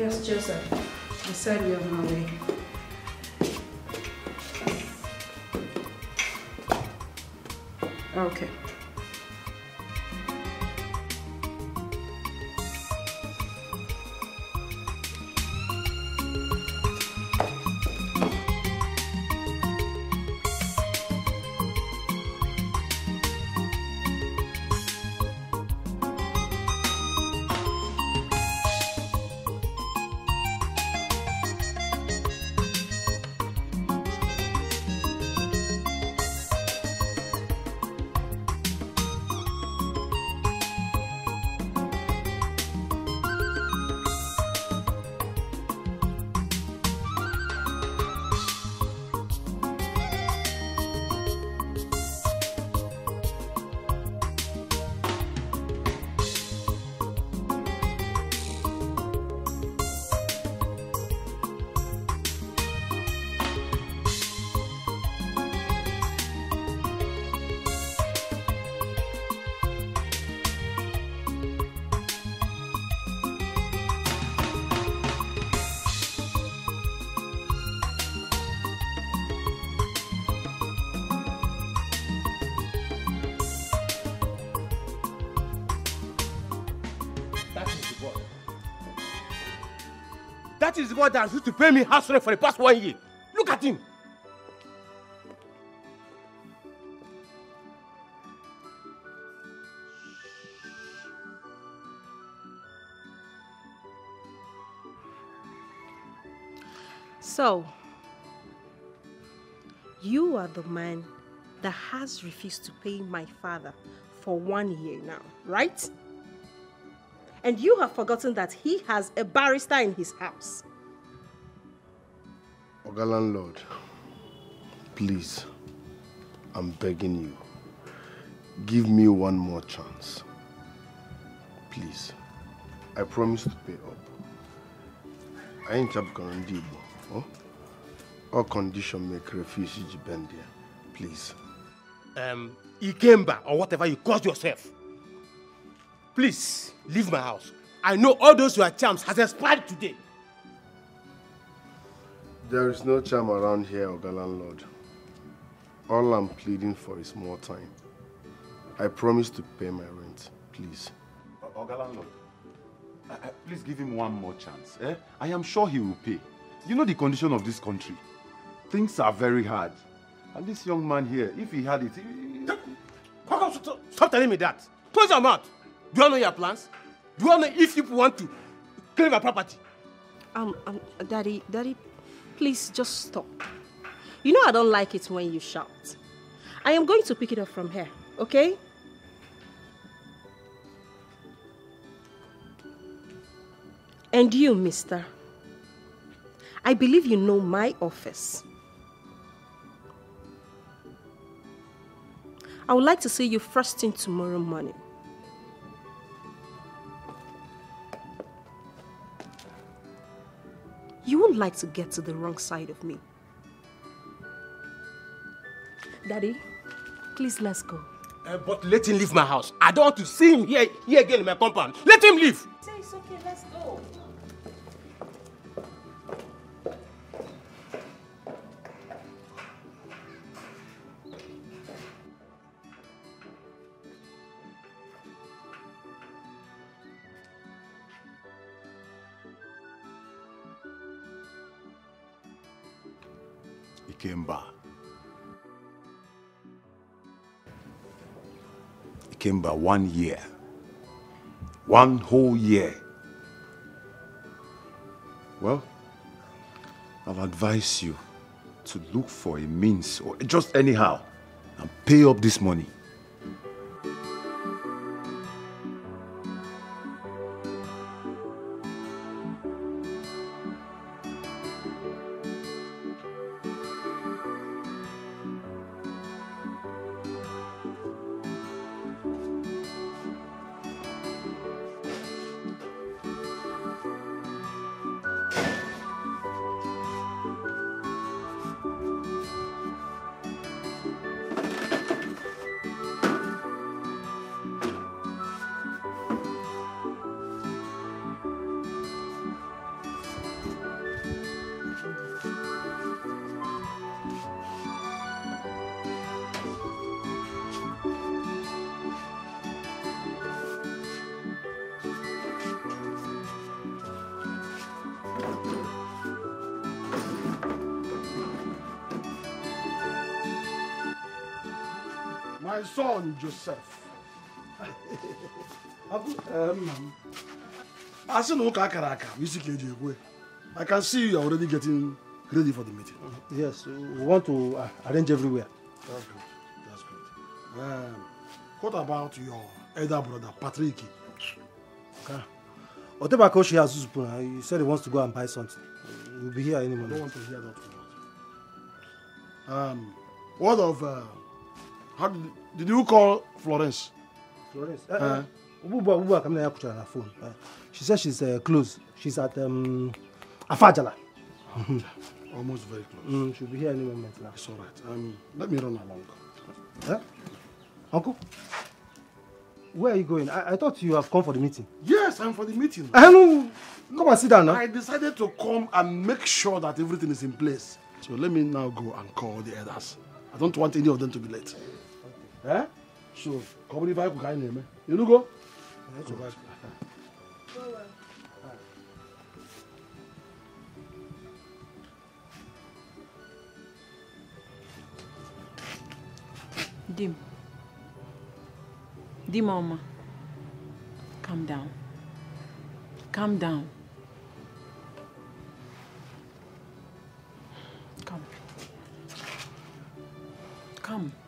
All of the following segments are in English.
Yes, Joseph. I said we are on our way. Okay. That that used to pay me house rent for the past one year. Look at him. So, you are the man that has refused to pay my father for one year now, right? And you have forgotten that he has a barrister in his house. Landlord, please, I'm begging you, give me one more chance. Please, I promise to pay up. I ain't ndị Igbo. oh? All condition make refuse there. Please. Um, Ikemba or whatever you call yourself. Please, leave my house. I know all those your charms has expired today. There is no charm around here, Oga landlord. All I'm pleading for is more time. I promise to pay my rent. Please. Oga landlord, uh, please give him one more chance. Eh? I am sure he will pay. You know the condition of this country. Things are very hard. And this young man here, if he had it, he- stop, stop telling me that? Close your mouth. Do you know your plans? Do you know if you want to claim my property? Um, um, Daddy, Daddy, please just stop. You know I don't like it when you shout. I am going to pick it up from here, okay? And you, mister, I believe you know my office. I would like to see you first thing tomorrow morning. You won't like to get to the wrong side of me. Daddy, please let's go. Uh, but let him leave my house. I don't want to see him here, here again in my compound. Let him leave. Say it's okay, let's go. Ikemba, one year. One whole year. Well, I'll advise you to look for a means or just anyhow and pay up this money. See no kakaraka. Isi ka eji ekwe. I can see you are already getting ready for the meeting. Yes, we want to uh, arrange everywhere. That's good. That's good. Um, what about your elder brother, Patrick? Okay. Whatever coach he has, uh, he said he wants to go and buy something. We'll be here any I don't moment. want to hear that word. Um, what of, uh, how did, did you call Florence? Florence, uh, uh, Ububa, Ububa, come here, her phone. Uh, she says she's uh, close. She's at um, Afajala. Almost very close. Mm, she'll be here any moment now. It's all right. Um, let me run along. Huh? Uncle, where are you going? I, I thought you have come for the meeting. Yes, I'm for the meeting. I know. Come and sit down now. I decided to come and make sure that everything is in place. So let me now go and call the elders. I don't want any of them to be late. Eh? So, come if I could. You know go? Dim. Dim, Mama. Calm down. Calm down. Come. Come.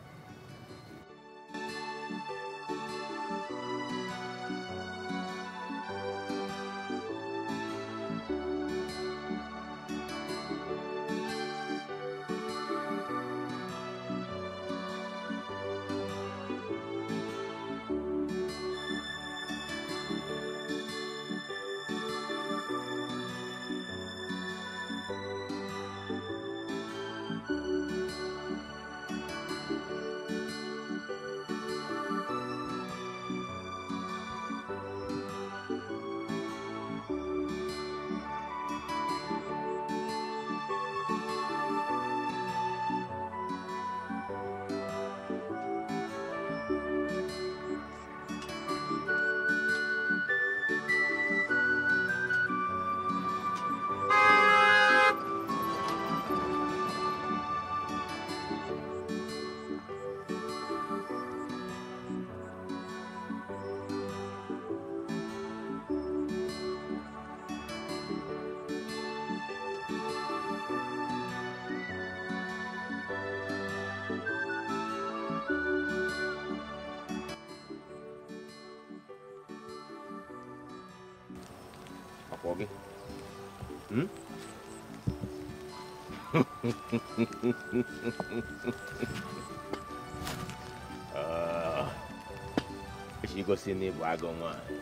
She gosi na ịbụ agụ nwanyị.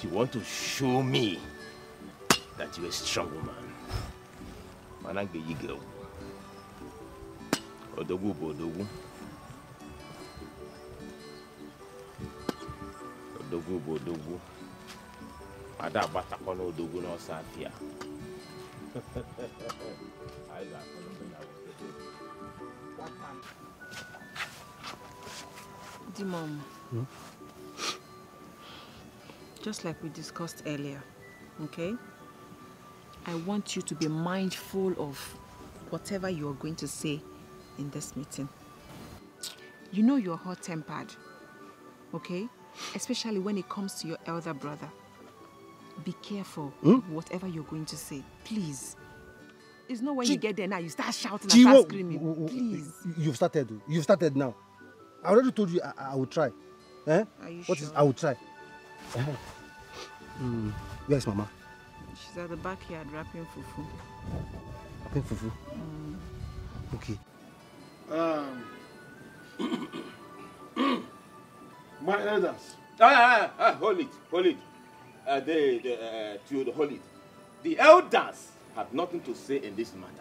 She want to show me that you're a strong woman. Mana m ga-eyi gị egwu. Odogwu bụ odogwu. Odogwu bụ odogwu. Ada agbatakọ n'odogwu n'ọsọ Just like we discussed earlier, okay? I want you to be mindful of whatever you are going to say in this meeting. You know you're hot tempered, okay? Especially when it comes to your elder brother. Be careful whatever you're going to say, please. It's not when you get there now you start shouting and start screaming. Please. You've started. You've started now. I already told you I, I will try. Eh? Are you What is? sure? I will try. Mm. Where's Mama? She's at the backyard wrapping fufu. Happy fufu. Okay. Um, my elders, Ah, ah, ah, hold it, hold it. Uh, the, the, uh, to the hold it. The elders have nothing to say in this matter.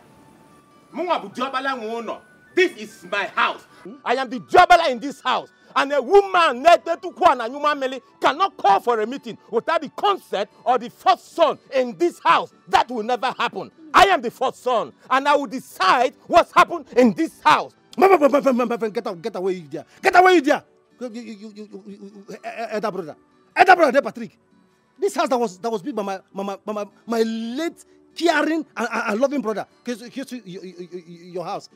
This is my house. I am the Jobala in this house. And a woman, Nete Tukwana Nyumamele, cannot call for a meeting without the consent or the first son in this house. That will never happen. I am the first son, and I will decide what's happened in this house. Get out, get away, there. Get away, you there. You, you, you, you, you, elder brother. Elder brother, Patrick. This house that was that was built by my my my, my, late caring and, and, and loving brother. Here's, your, your, house.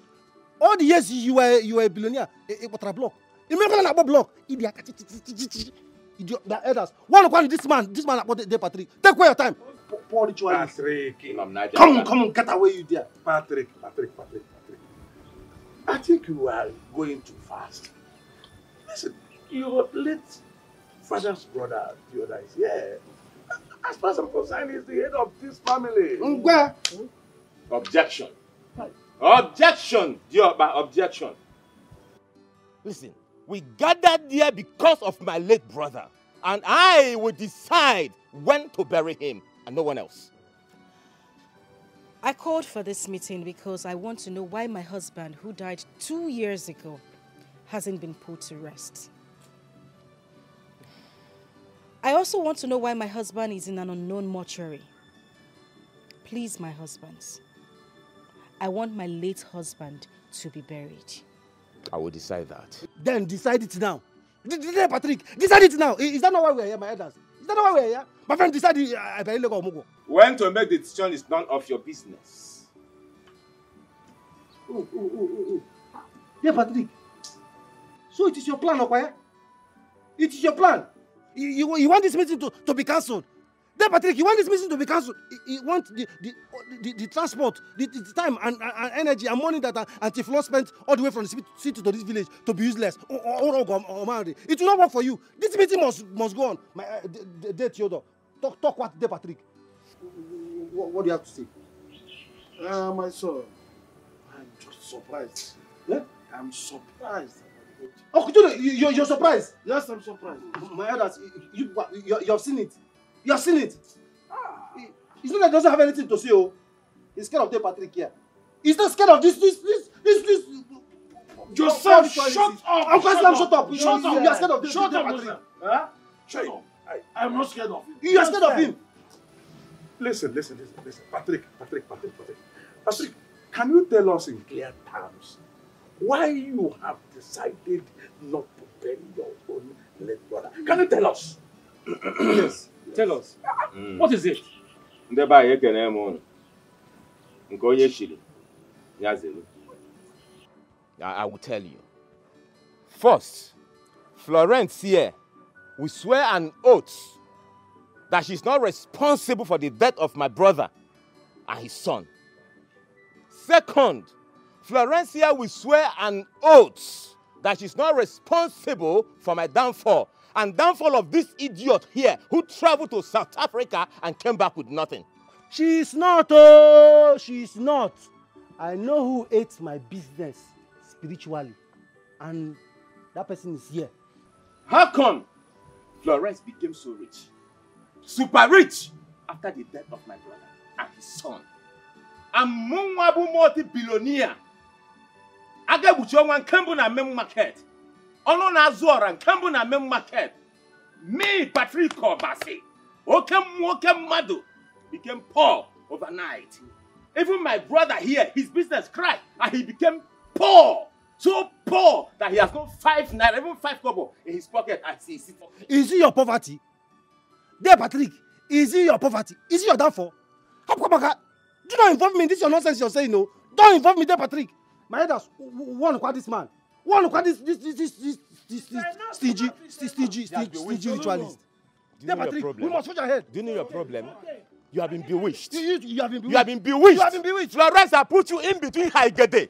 all the years you were you were a billionaire ị kpọtara block imekwana na-akpọ block aka chichichichichi idiot the elders one kwani this man this man akpọ de patrick take away your time poor ritualist Patrick. Come come get away you there Patrick, Patrick, Patrick, Patrick. I think you are going too fast. Listen, your late father's brother, the other is here. As far as I'm concerned, he's the head of this family. ngwa Objection. Objection, Dioba, objection. Listen, we gathered here because of my late brother, and I will decide when to bury him and no one else. I called for this meeting because I want to know why my husband, who died two years ago, hasn't been put to rest. I also want to know why my husband is in an unknown mortuary. Please, my husbands, I want my late husband to be buried. I will decide that. then decide it now D- patrick decide it now is that not why we are here my elders is that not why we are here my friend decide it i bẹ̀rẹ̀ lẹ́kọ̀ọ́ ọmọgwọ. When to make the decision is none of your business. Oh, oh, oh, oh, oh. Yeah, Patrick. So it is your plan, Okwaya? It is your plan. You, you, you want this meeting to, to be cancelled. Then, Patrick, you want this meeting to be cancelled. You, you want the, the, the, the transport, the, the time and, and, energy and money that uh, Anti-Flo spent all the way from the city- to this village to be useless. Oh, oh, oh, man. It will not work for you. This meeting must, must go on. My, uh, the, the, the, Theodore. Talk, talk what, there, Patrick. What, what do you have to say? Uh, my son, I'm just surprised. Yeah? I'm surprised. Oh, you, you're, you're surprised. Yes, I'm surprised. My elders, you, you, you, you have seen it. You have seen it. He- It's not that he doesn't have anything to say. Oh, he's scared of the Patrick here. He's not scared of this, this, this, this, this. Joseph, shut up! Uncle Islam, shut up. Shut up! you- are scared of this. Shut up, Patrick. Joseph. Huh? Shut up. I, I'm not scared of him. You are scared of him. Listen, listen, listen, listen. Patrick, Patrick, Patrick, Patrick. Patrick, can you tell us in clear terms why you have decided not to bury your own late brother? Can you tell us? yes, tell us. What is it? Ndị be anyị ekene m ụnụ. Nke onye chiri, ya zere. I I will tell you. First, Florence here will swear an oath that she's not responsible for the death of my brother and his son. Second, Florencia will swear an oath that she's not responsible for my downfall and downfall of this idiot here who traveled to South Africa and came back with nothing. She is not. Oh, she is not. I know who ate my business spiritually, and that person is here. How come Florence became so rich? Super rich after the death of my brother and his son. And bụ multi-billionaire. Aga egbuchi ọnwa nke mbụ na main market. Ọnụ na-azụ ọra nke mbụ na main market. Me, Patrick Obasi, oke mmụọ oke mmadụ became poor overnight. Even my brother here, his business crashed and he became poor. So poor that he has got five naira, even five kobo in his pocket as he. Is it your poverty? There, Patrick. Is it your poverty? Is it your downfall? Hapkamaka, do not involve me in this your nonsense you're saying, no. Don't involve me there, Patrick. My elders, w- w- one look at this man. One look at this, this, this, this, this, this, this stingy, stingy, stingy, ritualist. Do you know your Patrick, we problem? must watch ahead. Do you know your problem? You have been bewitched. You, you, you have been bewitched. You have been bewitched. You have been bewitched. Florence has put you in between Haigede.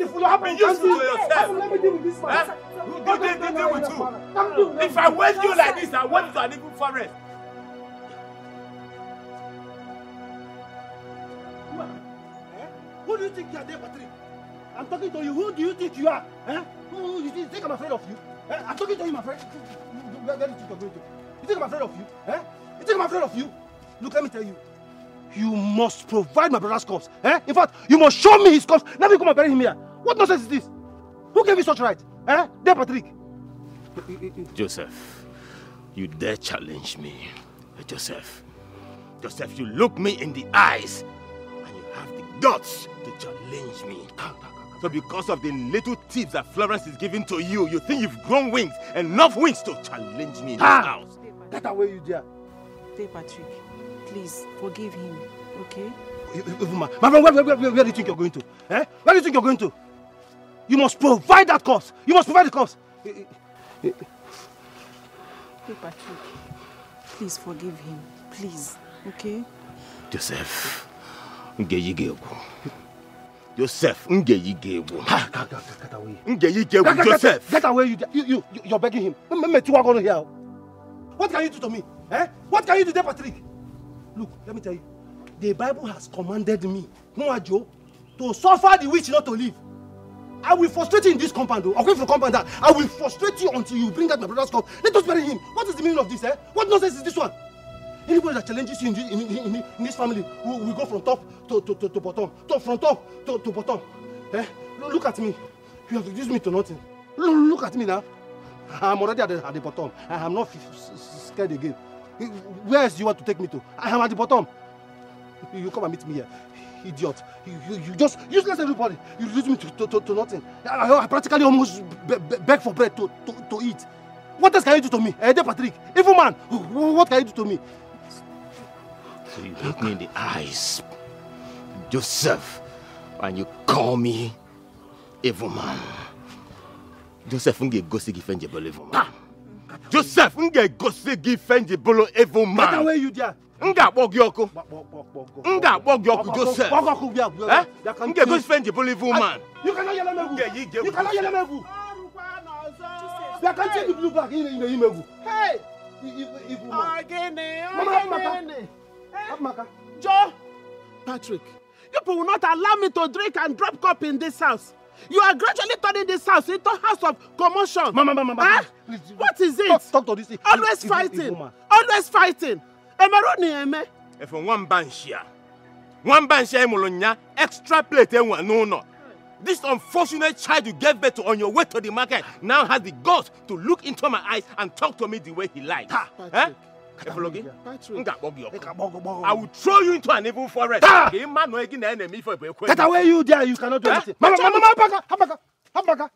airport, ga-abụ ụlọ Port ọzọ. Harcourt, get to the Na-ene airport, isi gị. Port Harcourt, I am idiot. trying to bring you out of poverty. Look at you. You don't want to be useful to your life. Look at your body. Because you have broncos. I know that is, that is your plan. You have You want to broncos. scatter the meeting. And you think that having broncos is what makes you a man. You can never be a man. You can never be a man. Be useful to yourself. Auntie Fulo, how Be about useful to Auntie? yourself. Let me deal with this man. Huh? Who do they they deal with you? Come do. If I wave you like this, I wave you to an evil forest. Who do you think you are there, Patrick? I'm talking to you. Who do you think you are? Eh? Who, who you think I'm afraid of you? Eh? I'm talking to you, my friend. Where, where do you think you're going to? You think I'm afraid of you? Eh? You think I'm afraid of you? Look, let me tell you. You must provide my brother's corpse. Eh? In fact, you must show me his corpse. Let me come and bury him here. What nonsense is this? Who gave you such right? Eh? There, Patrick. Joseph, you dare challenge me. Joseph, Joseph, you look me in the eyes and you have the guts to challenge me. So because of the little tips that Florence is giving to you, you think you've grown wings, enough wings to challenge me in this Ah! house. Get away, you dear. Dear Patrick, please forgive him, okay? My friend, where, where, where, where do you think you're going to? Eh? Where do you think you're going to? You must provide that course. You must provide the course. Dear Patrick, please forgive him, please, okay? Joseph, ngeyigegu. Joseph, ngeyigegu. Get away. Ngeyigegu, Joseph. get, away, you, you, you, you- you're begging him. Me- me- me too, I'm gonna hear. What can you do to me? Eh? What can you do there, Patrick? Look, let me tell you. The Bible has commanded me, Nwajo, to suffer the witch not to live. I will frustrate you in this compound, though. Okay, for compound that. I will frustrate you until you bring out my brother's cup. Let us bury him. What is the meaning of this, eh? What nonsense is this one? Anybody that challenges you in in, in, in, this family will, will go from top to, to, to, to bottom. To, from top to, to bottom. Eh? Look, at me. You have reduced me to nothing. Look, at me now. I'm already at the, at the bottom. I am not scared again. Where else do you want to take me to? I am at the bottom. You come and meet me here. Idiot. You, you, you just useless everybody. You reduce me to, to, to, to nothing. I, I practically almost be, be, beg for bread to, to, to eat. What else can you do to me? Eh, there, Patrick. Evil man. What can you do to me? So you look me in the eyes, Joseph, and you call me evil man. Joseph, nge gosi gi fenjebolo evil man. Joseph, nge gosi gi fenjebolo evil Get man. away, you there. Nga akpọ gị ọkụ. Nga akpọ gị ọkụ, Joseph. Eh? Nge gosi fenjebolo evil man. You cannot yell at me. Nge yi You cannot yell at me. You are can't the blue black in in the imevu. Hey! Evil man. Ogene, Mama, Ogene. Amaka. Joe! Patrick, you people will not allow me to drink and drop cup in this house. You are gradually turning this house into house of commotion. Mama, mama, mama. Huh? please, please, What is it? Talk, talk to this. Always evil- fighting. man. Always fighting. Emeru ni eme. Efe nwamba nshia. Nwamba nshia ịmụrụ nya extra plate enwe n'ụlọ. This unfortunate child you gave birth to on your way to the market now has the guts to look into my eyes and talk to me the way he likes. Eh? Patrick. Efolo gị? Patrick. M ga-akpọ gị Eka, ọkụ. bogo, bogo. I will throw you into an evil forest. Ah! Ka ị ma na na ife bụ ekwe. Get away, you there. You cannot do Eh? anything. Mama, mama, mama, Amaka, Amaka.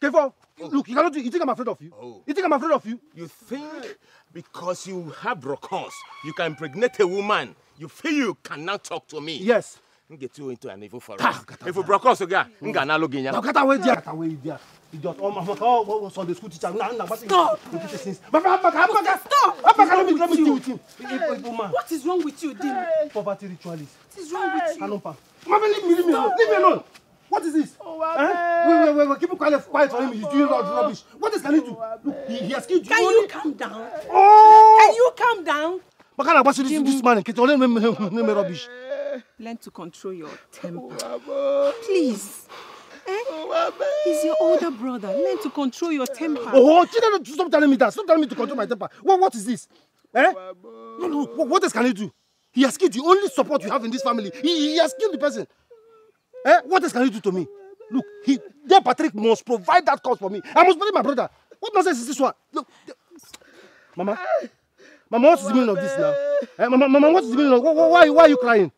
Kefo, look, you cannot do. You think I'm afraid of you? Oh. You think I'm afraid of you? You think because you have brocons, you can impregnate a woman, you feel you cannot talk to me. Yes. Get you into an evil forest. If you brocons ga, m ga na-alụ gị Now nya. get away there. Get away there. Idiot. Oh, Amaka, oh, oh, oh, Sunday school teacher. Nah, nah, Stop. Mama, Amaka, Amaka. Stop! Amaka, let me, let me deal with him. Man. What is wrong with you, Dim? Poverty ritualist. What is wrong with you? Anumpa. Mama, leave me, leave me alone. Leave me alone. What is this? Oh, eh? Wait, wait, wait, wait. Keep it quiet, quiet for him. He's doing the rubbish. What else can he do? Look, he, he has killed you. Can you calm down? Oh! Can you calm down? Makana, what's this, this man? Kete, only name, name, name rubbish. Learn to control your temper. Please. He's your older brother. Learn to control your temper. Oh, Chidera, stop telling me that. Stop telling me to control my temper. What, what is this? Eh? No, no, what, what else can he do? He has killed the only support you have in this family. He, he has killed the person. Eh? What else can he do to me? Look, he, then Patrick must provide that cause for me. I must believe my brother. What nonsense is this one? Look, the- Mama, Mama, what's the meaning of this now? Eh, Mama, Mama, what's the meaning of why, why, why are you crying?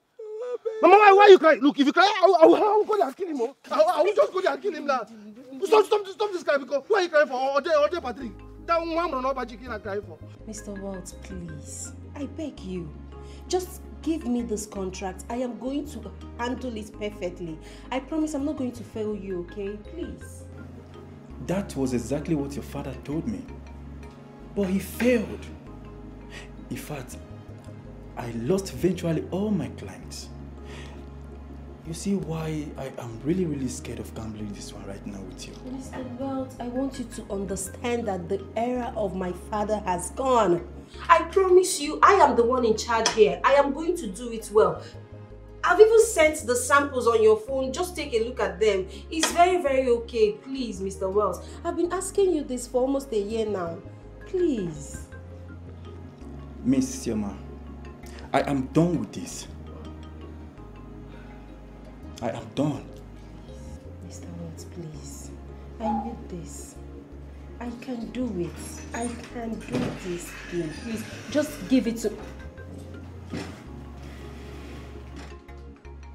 Mama, why, why are you crying? Look, if you cry, I will, I will, I will go there and kill him. Oh. I, will, I will just go there and kill him now. Stop, stop, stop this guy because who are you crying for? Ode, Ode Patrick. That one run up chicken and crying for. Mr. Walt, please. I beg you. Just give me this contract. I am going to handle it perfectly. I promise I'm not going to fail you, okay? Please. That was exactly what your father told me. But he failed. In fact, I lost virtually all my clients. You see why I am really, really scared of gambling this one right now with you. Mr. Welt, I want you to understand that the era of my father has gone. I promise you, I am the one in charge here. I am going to do it well. I've even sent the samples on your phone. Just take a look at them. It's very, very okay. Please, Mr. Wells. I've been asking you this for almost a year now. Please. Miss Sioma, I am done with this. I am done. Mr. Watts, please. I need this. I can do it. I can do this thing. Please, just give it to...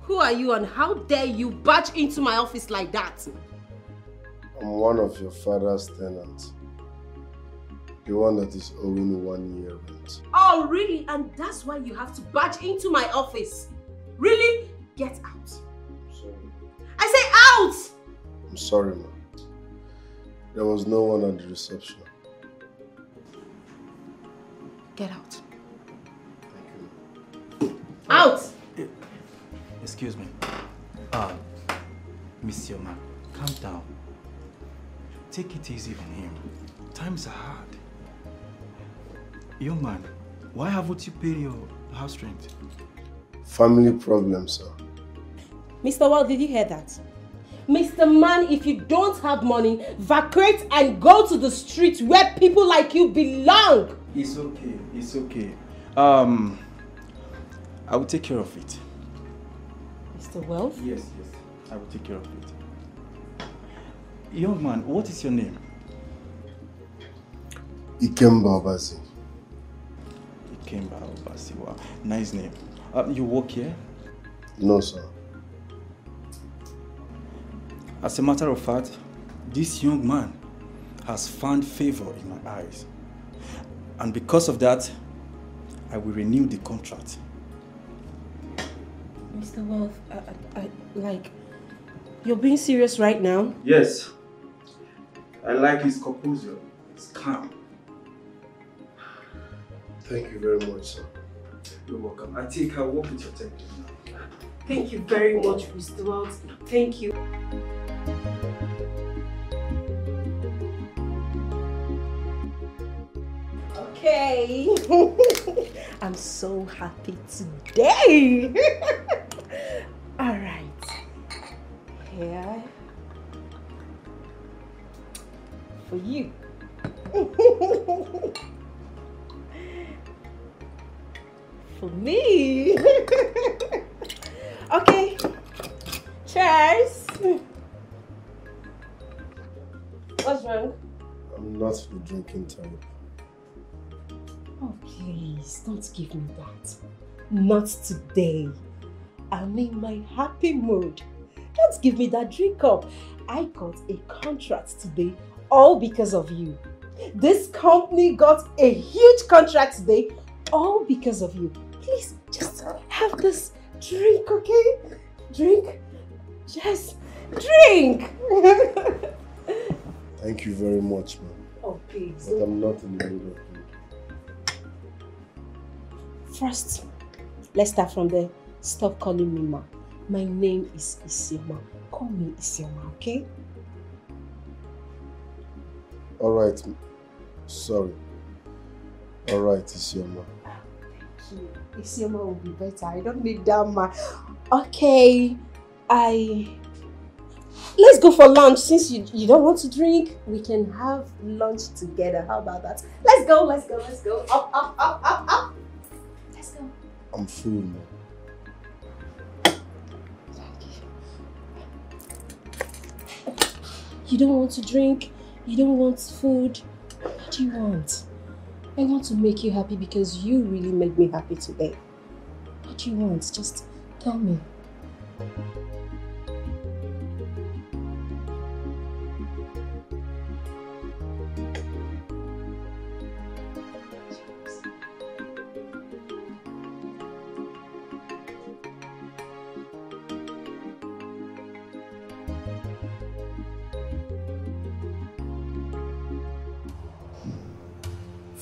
Who are you and how dare you barge into my office like that? I'm one of your father's tenants. The one that is owing one year rent. Oh, really? And that's why you have to barge into my office? Really? Get out. Sorry. I say out! I'm sorry, ma'am. There was no one at the reception. Get out. Out! Excuse me. Uh, Miss Yoma, calm down. Take it easy on him. Times are hard. Young man, why haven't you paid your house rent? Family problem, sir. Mr. Wall, did you hear that? Mr. Man, if you don't have money, vacate and go to the street where people like you belong. It's okay, it's okay. Um, I will take care of it. Mr. Wealth? Yes, yes, I will take care of it. Young man, what is your name? Ikemba Obasi. Ikemba Obasi. Wow, nice name. Uh, you work here? No, sir. As a matter of fact, this young man has found favor in my eyes. And because of that, I will renew the contract. Mr. Wealth, I, I, I, like, you're being serious right now? Yes. I like his composure. It's calm. Thank you very much, sir. You're welcome. I think I'll work with your temple now. Thank you very much, Mr. Wealth. Thank you. Okay. I'm so happy today. All right. Here. For you. For me. okay. Cheers. What's wrong? I'm not the drinking type. Oh, please, don't give me that. Not today. I'm in my happy mood. Don't give me that drink up. I got a contract today, all because of you. This company got a huge contract today, all because of you. Please, just have this drink, okay? Drink. Just drink. Thank you very much, ma'am. oh, please. But I'm not in the mood of. First, let's start from there. Stop calling me ma. My name is Isioma. Call me Isioma, okay? Alright. Sorry. Alright, Isioma. Thank you. Isioma will be better. I don't need that ma. Okay, I. Let's go for lunch. Since you, you don't want to drink, we can have lunch together. How about that? Let's go, let's go, let's go. Up, up, up, up, up. Let's go. I'm full, man. You don't want to drink? You don't want food? What do you want? I want to make you happy because you really made me happy today. What do you want? Just tell me.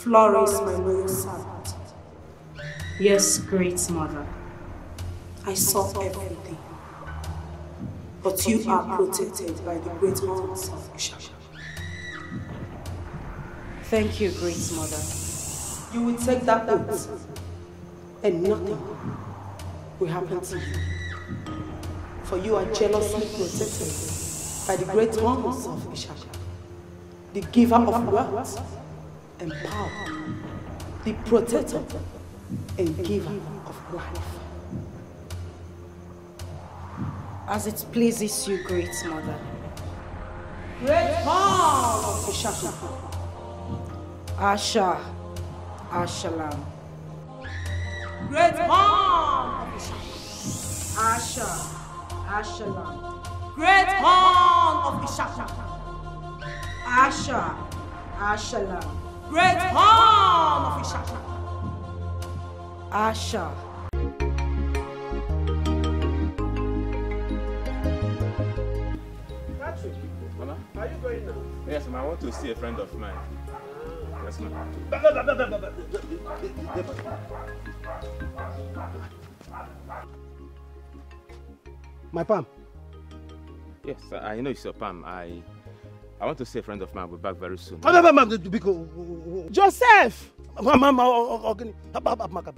Flores, my loyal servant. Yes, great mother. I saw everything. But you are protected by the great mountains of Ishaka. Thank you, great mother. You will take that oath, and nothing will happen to you. For you are jealously protected by the great ones of Ishaka, the giver of wealth and power, the protector and giver of life. As it pleases you, great mother. Great Ishaka. Asha. Ashalam. Great Ishaka. Asha. Ashalam. Great Khan of Ishaka. Asha. Ashalam. Great Khan of Ishaka. Asha. Patrick, Mama, are you going now? Yes, ma'am. I want to see a friend of mine. Yes, ma'am. My palm. Yes, I I know it's your palm. I I want to see a friend of mine. I'll be back very soon. Ah, Biko. Joseph! Ah, ah, ah.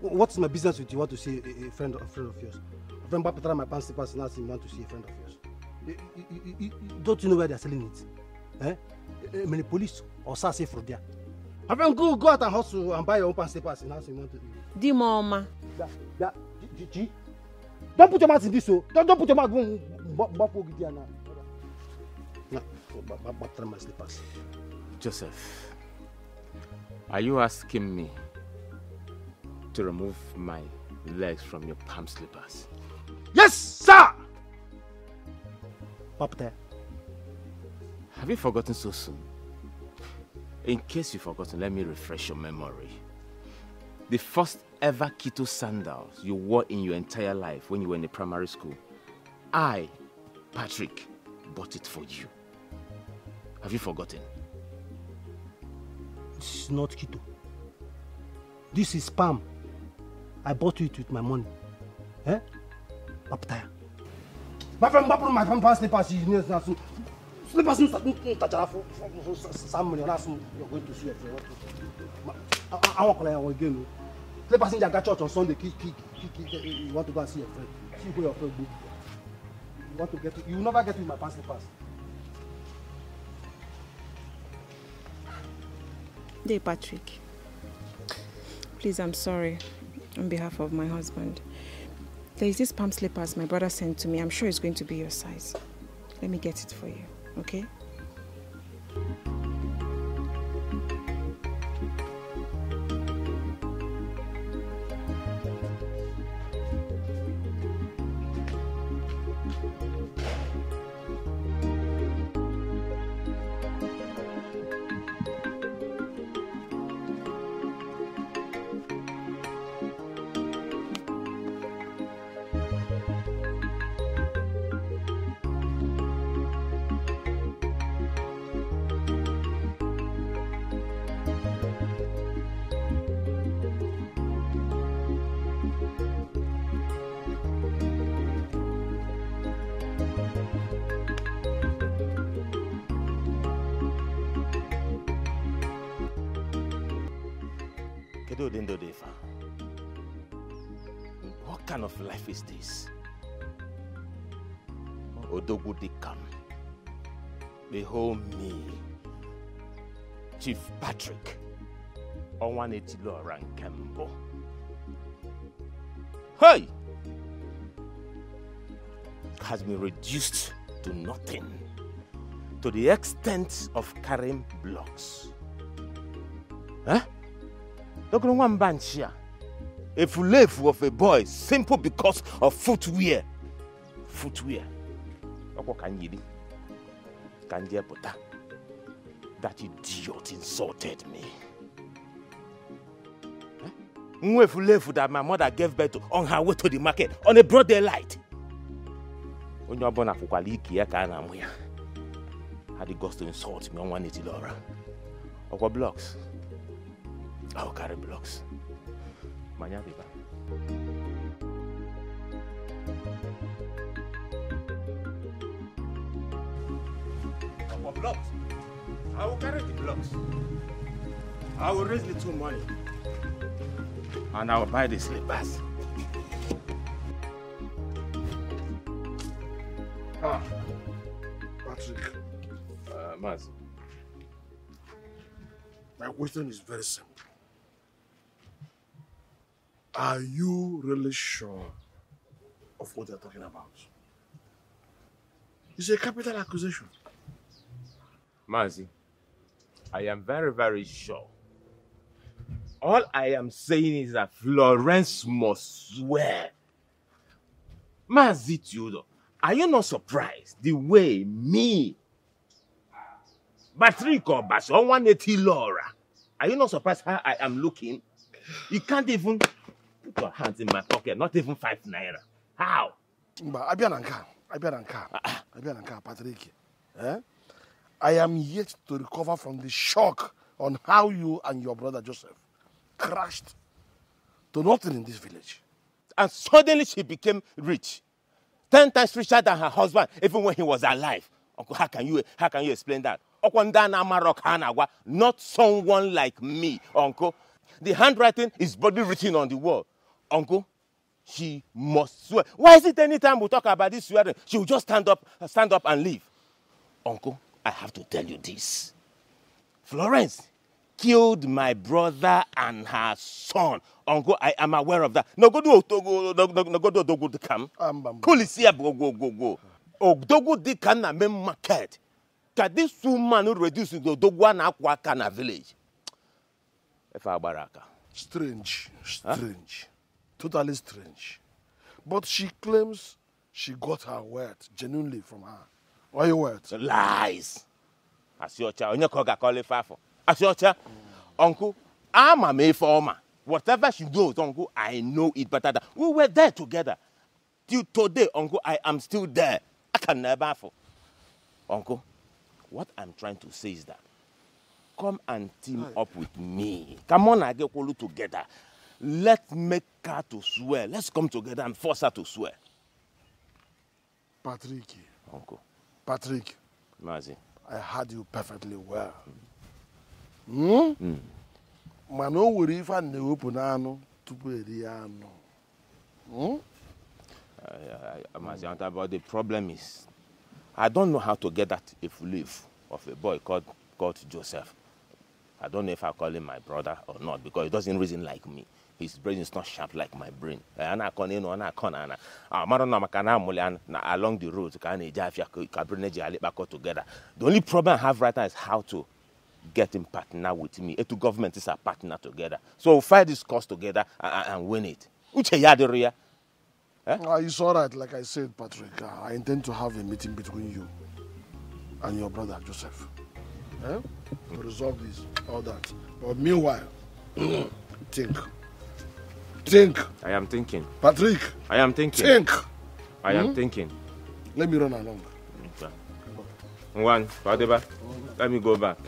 What's my business with you? Want to see a, a friend, a friend of yours? A friend back my pants slippers now saying want to see a friend of yours. You- you- you- you- you- Don't you know where they're selling it? Eh? Eh, Many police or SARS from there. My friend, go go out and hustle and buy your own pants slippers now saying want to. Di m ọma. Yeah, yeah. G- G- Don't put your mouth in this, so don't don't put your mouth. Bop now. No, back my slippers. Joseph, are you asking me to remove my legs from your palm slippers? Yes, sir. Pop there. Have you forgotten so soon? In case you've forgotten, let me refresh your memory. The first ever keto sandals you wore in your entire life when you were in the primary school, I, Patrick, bought it for you. Have you forgotten? This is not keto. This is spam. I bought it with my money. Eh? Papataya. My friend, my friend, my friend, my slippers, you know, so slippers, you know, tajara for for some money. That's you're going to see your friend. I to you again. Slippers in your church on Sunday. Kick, kick, kick, kick. You want to go and see your friend. See who your friend go. You want to get to, you will never get with my pants slippers. Dear Patrick, please, I'm sorry on behalf of my husband. There is this palm slippers my brother sent to me. I'm sure it's going to be your size. Let me get it for you, okay? What kind of life is this? Behold me, Chief Patrick, ọnwa na-etili ọra. Hey! Has been reduced to nothing to the extent of carrying blocks. Huh? At one here. A fulefu of a boy simple because of footwear. Footwear. Ọkwa ka nyiri. Ka nje pụta. That idiot insulted me. Nwa efulefu that my mother gave birth to on her way to the market on a broad daylight. Onye ọbụla fụkwala ike ya ka a na-amụ. Had the guts to insult me on one etili ọra. Ọkwa blocks. I will carry blocks. Mañana viva. For blocks. I will carry the blocks. I will raise little money. And I will buy the slippers. Ah, Patrick, Uh, Maz. my question is very simple. Are you really sure of what you're talking about. It's a capital accusation. Mazi, I am very, very sure. All I am saying is that Florence must swear. Mazi Tudor, are you not surprised the way me, Patrick or Baso, 180 Laura, are you not surprised how I am looking? You can't even put your hands in my pocket, not even five naira. How? Mba, abịa na nke a, abịa na nke a, abịa na nke a, Patrick. Eh? I am yet to recover from the shock on how you and your brother Joseph crashed to nothing in this village. And suddenly she became rich. Ten times richer than her husband, even when he was alive. Uncle, how can you how can you explain that? Okwandana Marok Hanagwa, not someone like me, Uncle. The handwriting is boldly written on the wall. Uncle, she must swear. Why is it anytime we talk about this swearing, she will just stand up, stand up and leave? Uncle, I have to tell you this. Florence killed my brother and her son. Uncle, I am aware of that. No go do Otogo, no go do Odogo Dikam. Kulisia go go go go. Odogo Dikam na main market. Ka this woman reduce the Odogo na akwa aka na village. Efe agbara aka. Strange, strange, totally strange. But she claims she got her words genuinely from her. Or your words? Lies. Asiocha, onye ka ọ ga-akọla ife afọ. Asiocha, uncle, ama m ife ọma. Whatever she knows, uncle, I know it better than. We were there together. Till today, uncle, I am still there. I can never afọ. Uncle, what I'm trying to say is that come and team up with me. Come on, I get Kwolu together. Let's make her to swear. Let's come together and force her to swear. Patrick, Uncle, Patrick, Mazi. I heard you perfectly well. Hmm? Mm. mana o nwere ife a na-ewepụ n'anụ tupu eri ya anụ Hmm? Mazi, Anta, but the problem is, I don't know how to get that if leaf of a boy called, called Joseph. I don't know if I call him my brother or not because he doesn't reason like me. His brain is not sharp like my brain. Eh, a na-akọ n'elu, ọ na-akọ n'ala. Ah, mara na maka na amụlị na along the road ka a na-eji afịa ka- brain eji alịkpakọ together. The only problem I have right now is how to get him partner with me. Etu government is a partner together. So we'll fight this cause together and, and win it. Uche ya adịrị ya. Uh, it's all like I said, Patrick. Uh, I intend to have a meeting between you and your brother Joseph. Eh? To resolve this, all that. But meanwhile, think. Think. I am thinking. Patrick, I am thinking. think. I am Hmm? thinking. Let me run along. Okay. One, Fadeba, let me go back.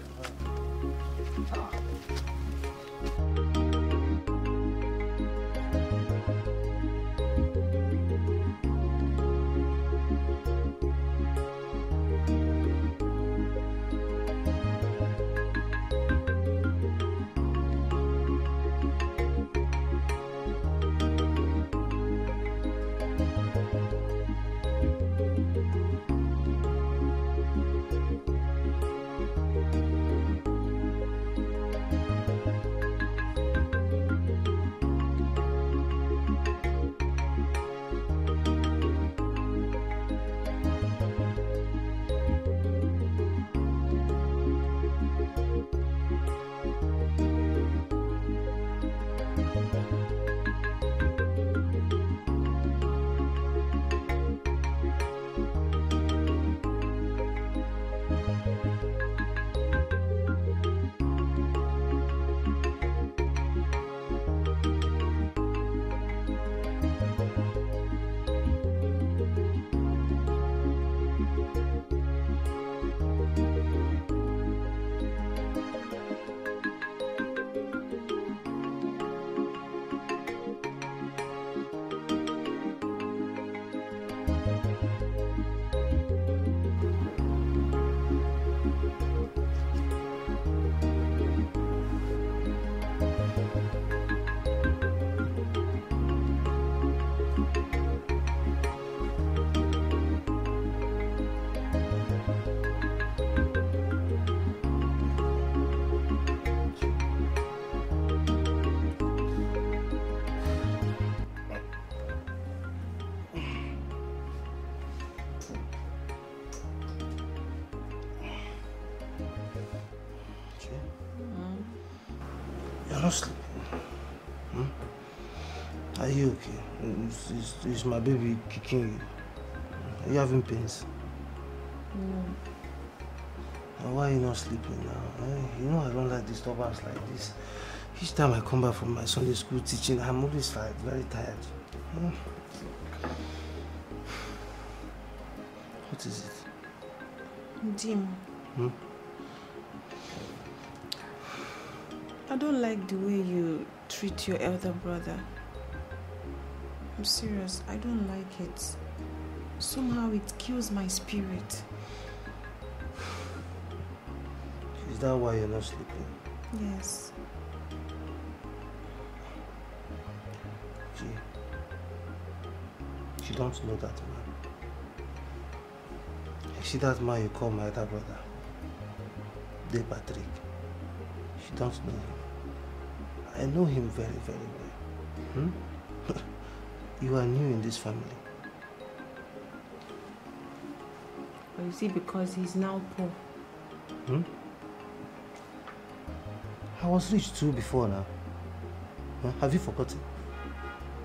Disturbance like this. Each time I come back from my Sunday school teaching, I'm always like very tired. Hmm? What is it? Dim, Hmm? I don't like the way you treat your elder brother. I'm serious, I don't like it. Somehow it kills my spirit. Is that why you're not sleeping? Yes. She, she don't know that man. You see that man you call my other brother? De Patrick. She don't know him. I know him very, very well. Hmm? you are new in this family. Or is it because he's now poor? Hmm? I was rich too before now. Huh? Have you forgotten?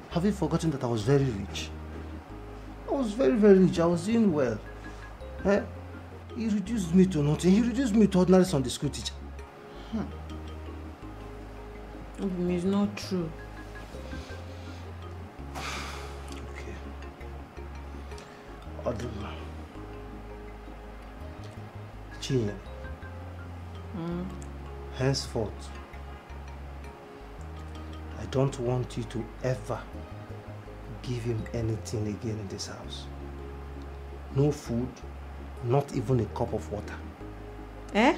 Have you forgotten that I was very rich? I was very, very rich. I was doing well. Eh? He reduced me to nothing. He reduced me to ordinary Sunday school teacher. Obum, It's not true. Okay. Oduma. Chinyere. Hmm. Henceforth, I don't want you to ever give him anything again in this house. No food, not even a cup of water. Eh?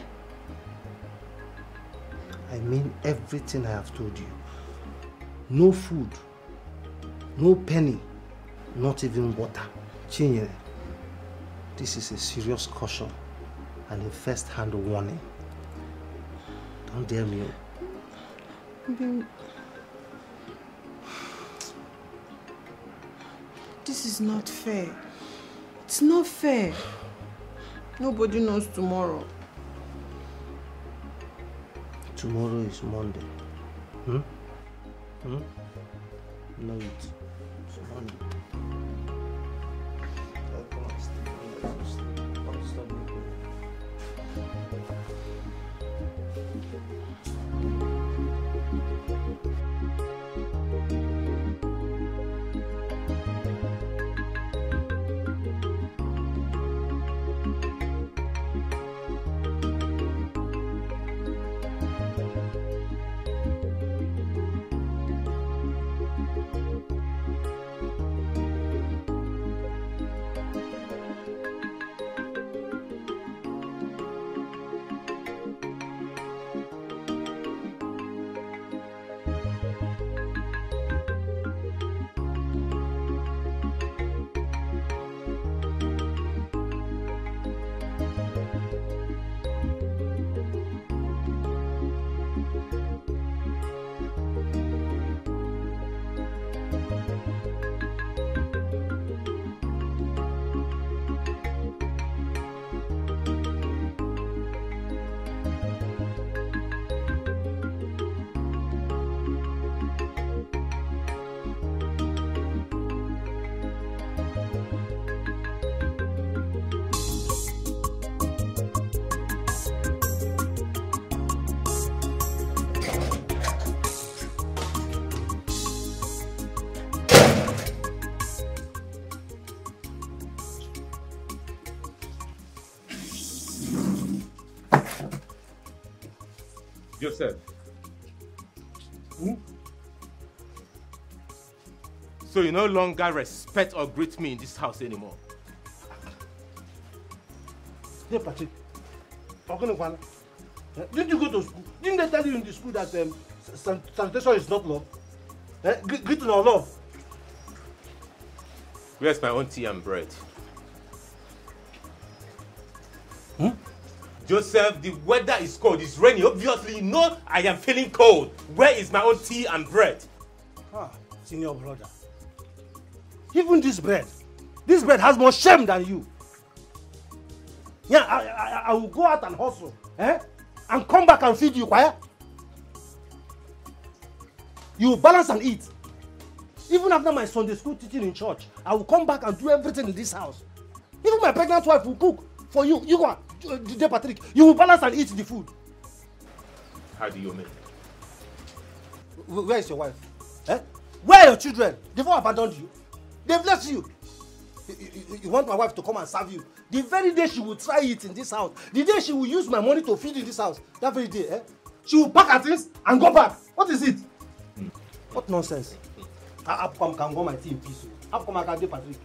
I mean everything I have told you. No food, no penny, not even water. Chinyere, this is a serious caution and a first-hand warning. Don't dare me. This is not fair. It's not fair. Nobody knows tomorrow. Tomorrow is Monday. Hmm? Hmm? No. It's Monday. So you no longer respect or greet me in this house anymore. Hey, Patrick. Didn't you go to school? Didn't they tell you in the school that um, san- sanitation is not love? Eh? Gre- Greeting or love? Where's my own tea and bread? Joseph, the weather is cold, it's raining. Obviously, you know I am feeling cold. Where is my own tea and bread? Ah, senior brother. Even this bread, this bread has more shame than you. Yeah, I, I, I will go out and hustle, eh? And come back and feed you, quiet. You balance and eat. Even after my Sunday school teaching in church, I will come back and do everything in this house. Even my pregnant wife will cook for you. You go, on, uh, Patrick. You will balance and eat the food. How do you mean? Wh- Where is your wife? Eh? Where are your children? They've all abandoned you. They've left you. You, you- you want my wife to come and serve you. The very day she will try it in this house, the day she will use my money to feed in this house, that very day, eh? She will pack her things and go back. What is it? What nonsense? Come can go my tea in peace. How come I can do Patrick?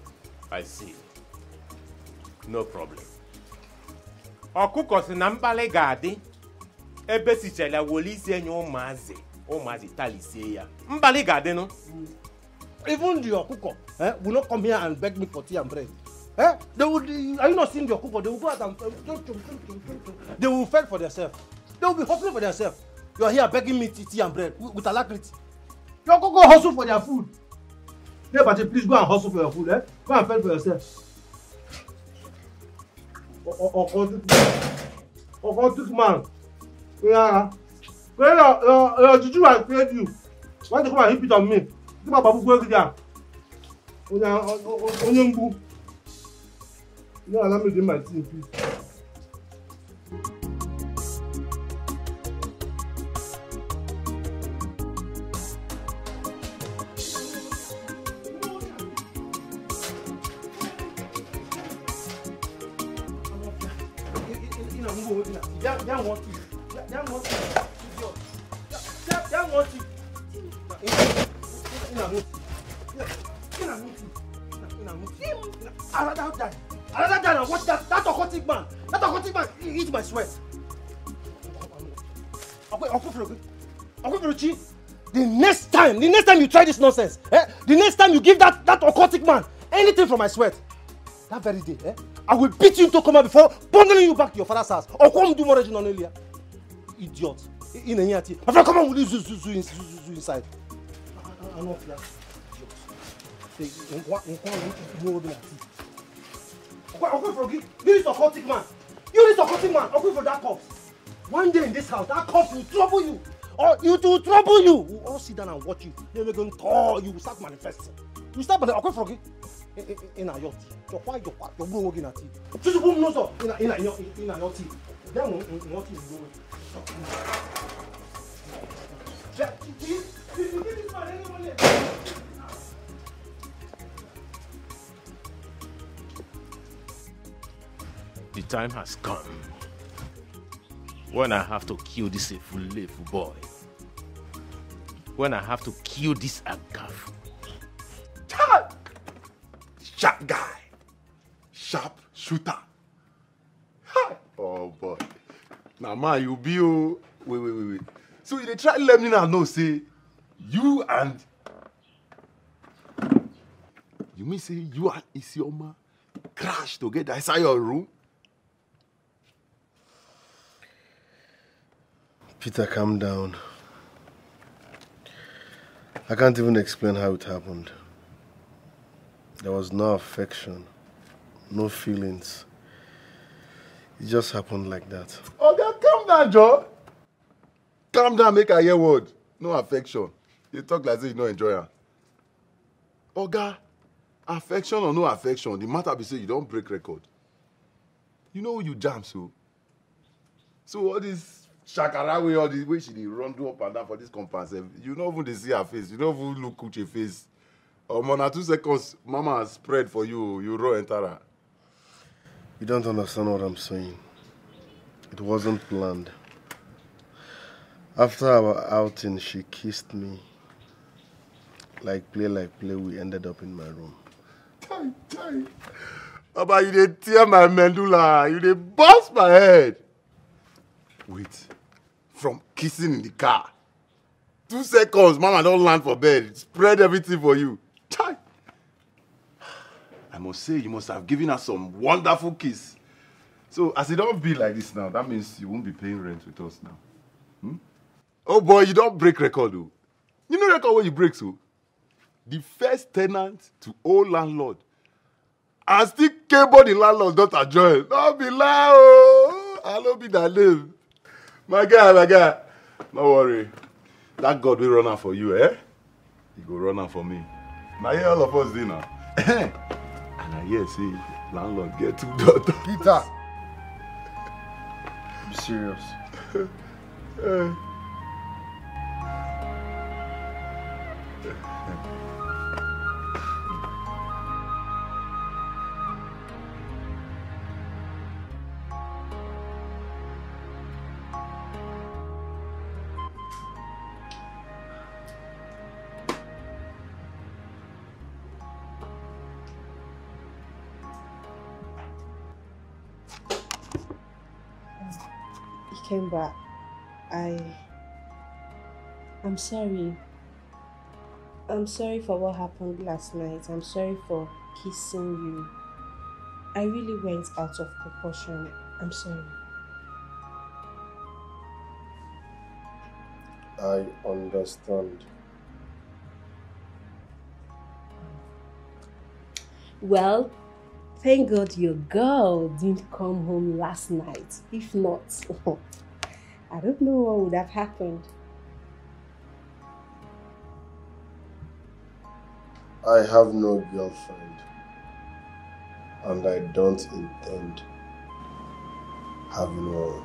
I see. No problem. ọkụkọ si na mkpali ga-adị ebe sichara wole isi enye ụmụazị ụmụazị talisie ya mkpali ga-adịnụ Even the okuko eh, will not come here and beg me for tea and bread. Eh? They will, are you not seeing the okuko? They will go out and they will fend for themselves. They will be hustling for themselves. You are here begging me tea tea and bread with, alacrity. Your okuko hustle for their food. Hey, please go and hustle for your food. Eh? Go and fend for yourself. Ọkọ man. Yeah. Where your your your juju has paid you. Why you come and hip it on me? Ndị ma gbagbu ego gị a. Onye onye mgbu. You allow me to do my thing try this nonsense, eh, the next time you give that, that occultic man anything from my sweat, that very day, eh, I will beat you into coma before bundling you back to your father's house. Or come do more on earlier. Idiot. In a year, my friend, come on, will you zoo, zoo, zoo, zoo, zoo, inside? I- not fear. Idiot. Nkwa- nkwa I see. Uncle Uncle Ferogi, you this occultic man. You this occultic man, Uncle for that corpse. One day in this house, that corpse will trouble you. Or it will trouble you. We'll all sit down and watch you. Then we're going to tell you will start manifesting. You start manifesting. Uncle Ferogi, in a yacht. Your why your why your bro working at tea. Just boom no so in a in a in a in a yacht. Then thing is going. Yeah, you- you-. The time has come when I have to kill this Efulefu boy. When I have to kill this Agafu. Sharp guy. Sharp shooter. Oh boy. Now man, you be oh. Wait, wait, wait, wait. So you try let me now know say you and you mean say you and Isioma crash together inside your room? Peter, calm down. I can't even explain how it happened. There was no affection, no feelings. It just happened like that. Oh, girl, calm down, Joe. Calm down, make I hear word. No affection. You talk like say you no enjoy am. Oga, affection or no affection, the matter be say you don break record. You know who you jam so. So all this shakara wey all this wey she dey run do up and down for this compound sef, you no even dey see her face, you no even look Uche face. Omo na two seconds mama spread for you, you run enter her. You don't understand what I'm saying. It wasn't planned. After our outing, she kissed me. Like play, like play, we ended up in my room. Chai, chai. Baba, you dey tear my medulla. You dey burst my head. Wait. From kissing in the car. Two seconds, mama don land for bed. Spread everything for you. I must say, you must have given her some wonderful kiss. So, as it don't be like this now, that means you won't be paying rent with us now. Hmm? Oh boy, you don't break record, though. You know record where you break, so? the first tenant to old landlord and still cable the landlord daughter join no be lie ooo i no be that name my guy my guy no worry that god wey run am for you eh He go run am for me. Na here all of us dey now. and I hear say landlord get two daughters. Peter! Be serious. Eh. Back. I. I'm sorry. I'm sorry for what happened last night. I'm sorry for kissing you. I really went out of proportion. I'm sorry. I understand. Well, thank God your girl didn't come home last night. If not, I don't know what would have happened. I have no girlfriend. And I don't intend having one.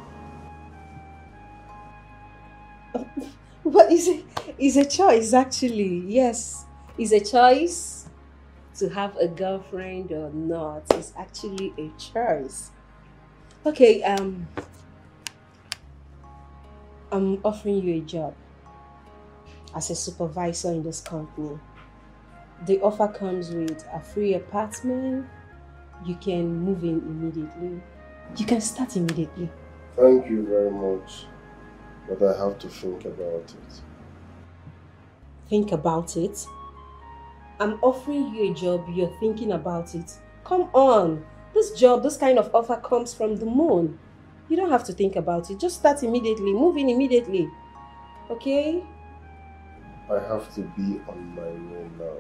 But it's a, it's a choice, actually. Yes, it's a choice to have a girlfriend or not. It's actually a choice. Okay, um, I'm offering you a job as a supervisor in this company. The offer comes with a free apartment. You can move in immediately. You can start immediately. Thank you very much. But I have to think about it. think about it. I'm offering you a job, you're thinking about it. Come on. This job, this kind of offer comes from the moon. You don't have to think about it. Just start immediately, move in immediately. Okay? I have to be on my way now.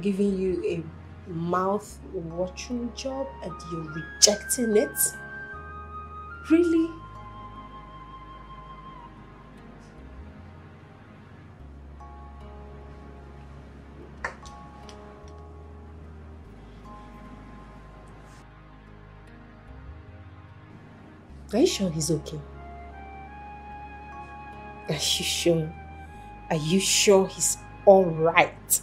Giving you a mouth watering job and you're rejecting it? Really? Are you sure he's okay? Are you sure? Are you sure he's alright?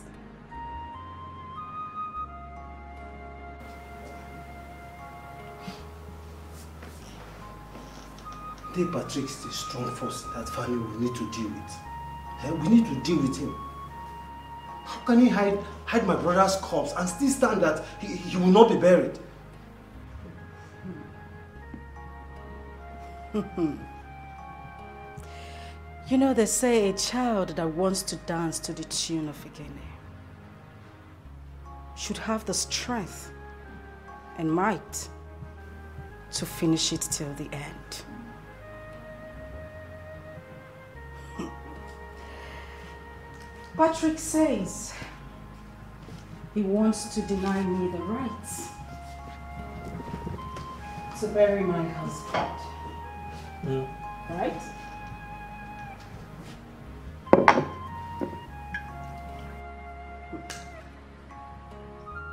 Patrick is a strong force that family will need to deal with. Eh, We need to deal with him. How can he hide, hide my brother's corpse and still stand that he, he will not be buried? You know, they say a child that wants to dance to the tune of Igene should have the strength and might to finish it till the end. Patrick says he wants to deny me the rights to bury my husband. Right?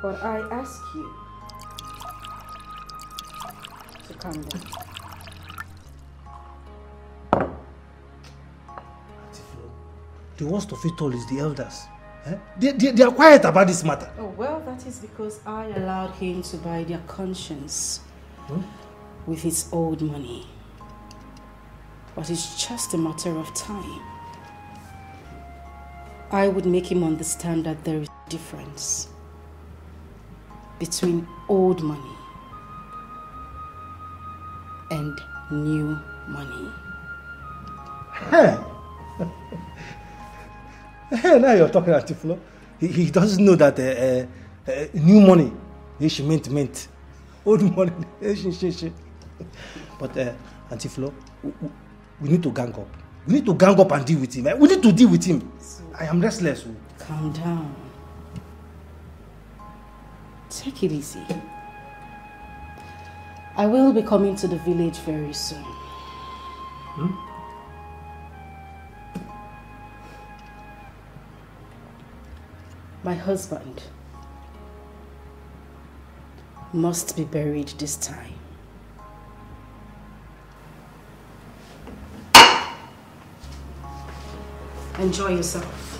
But I ask you to come down. The worst of it all is the elders. Eh? They, they, they are quiet about this matter. Oh, well, that is because I allowed him to buy their conscience with his old money. But it's just a matter of time. I would make him understand that there is a difference between old money and new money. Hey. now you're talking at Tiflo. He, he doesn't know that uh, uh, uh, new money, she meant meant. Old money, she, she, she. But uh, Auntie Flo, we, we- need to gang up. We need to gang up and deal with him. We need to deal with him. I am restless. oh. Calm down. Take it easy. I will be coming to the village very soon. My husband must be buried this time. Enjoy yourself.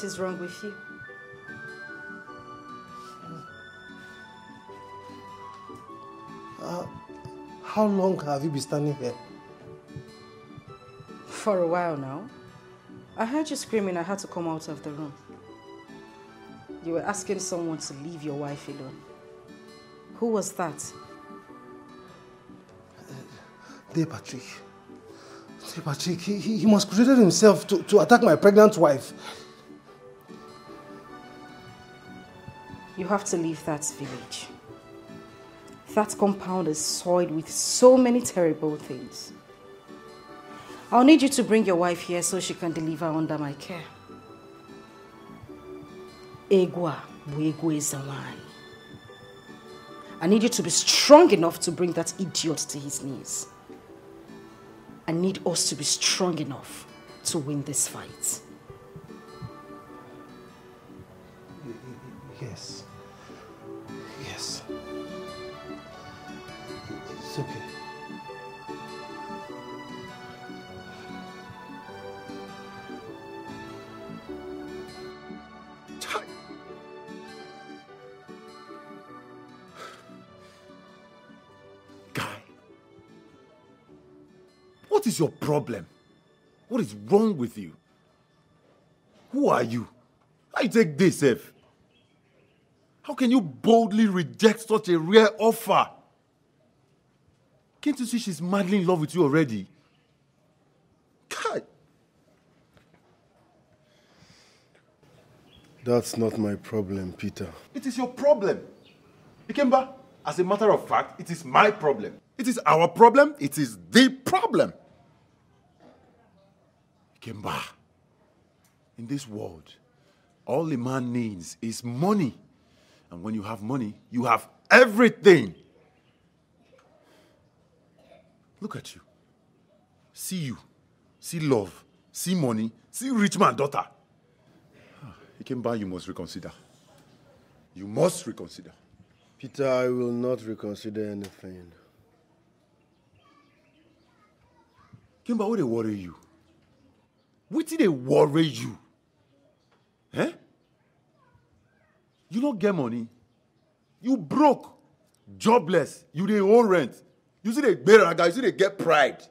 What is wrong with you? Uh, how long have you been standing here? For a while now. I heard you screaming. I had to come out of the room. You were asking someone to leave your wife alone. Who was that? Dear Patrick. Dear Patrick, he, he, he masqueraded himself to, to attack my pregnant wife. You have to leave that village. That compound is soiled with so many terrible things. I'll need you to bring your wife here so she can deliver under my care. Egwa bụ egwu eze. I need you to be strong enough to bring that idiot to his knees. I need us to be strong enough to win this fight. Yes. Your problem? What is wrong with you? Who are you? You take this, F? How can you boldly reject such a rare offer? Can't you see she's madly in love with you already? God, That's not my problem, Peter. it is your problem. Ikemba, as a matter of fact, it is my problem. It is our problem. It is the problem. Ikemba, in this world, all a man needs is money. And when you have money, you have everything. Look at you. See you. See love. See money. See rich man daughter. Ah, Ikemba, you must reconsider. You must reconsider. Peter, I will not reconsider anything. Kimba, what they worry you? Did they worry you? Eh? You don't get money. You broke, jobless. You dey owe rent. You see they gberaga. You see they get pride.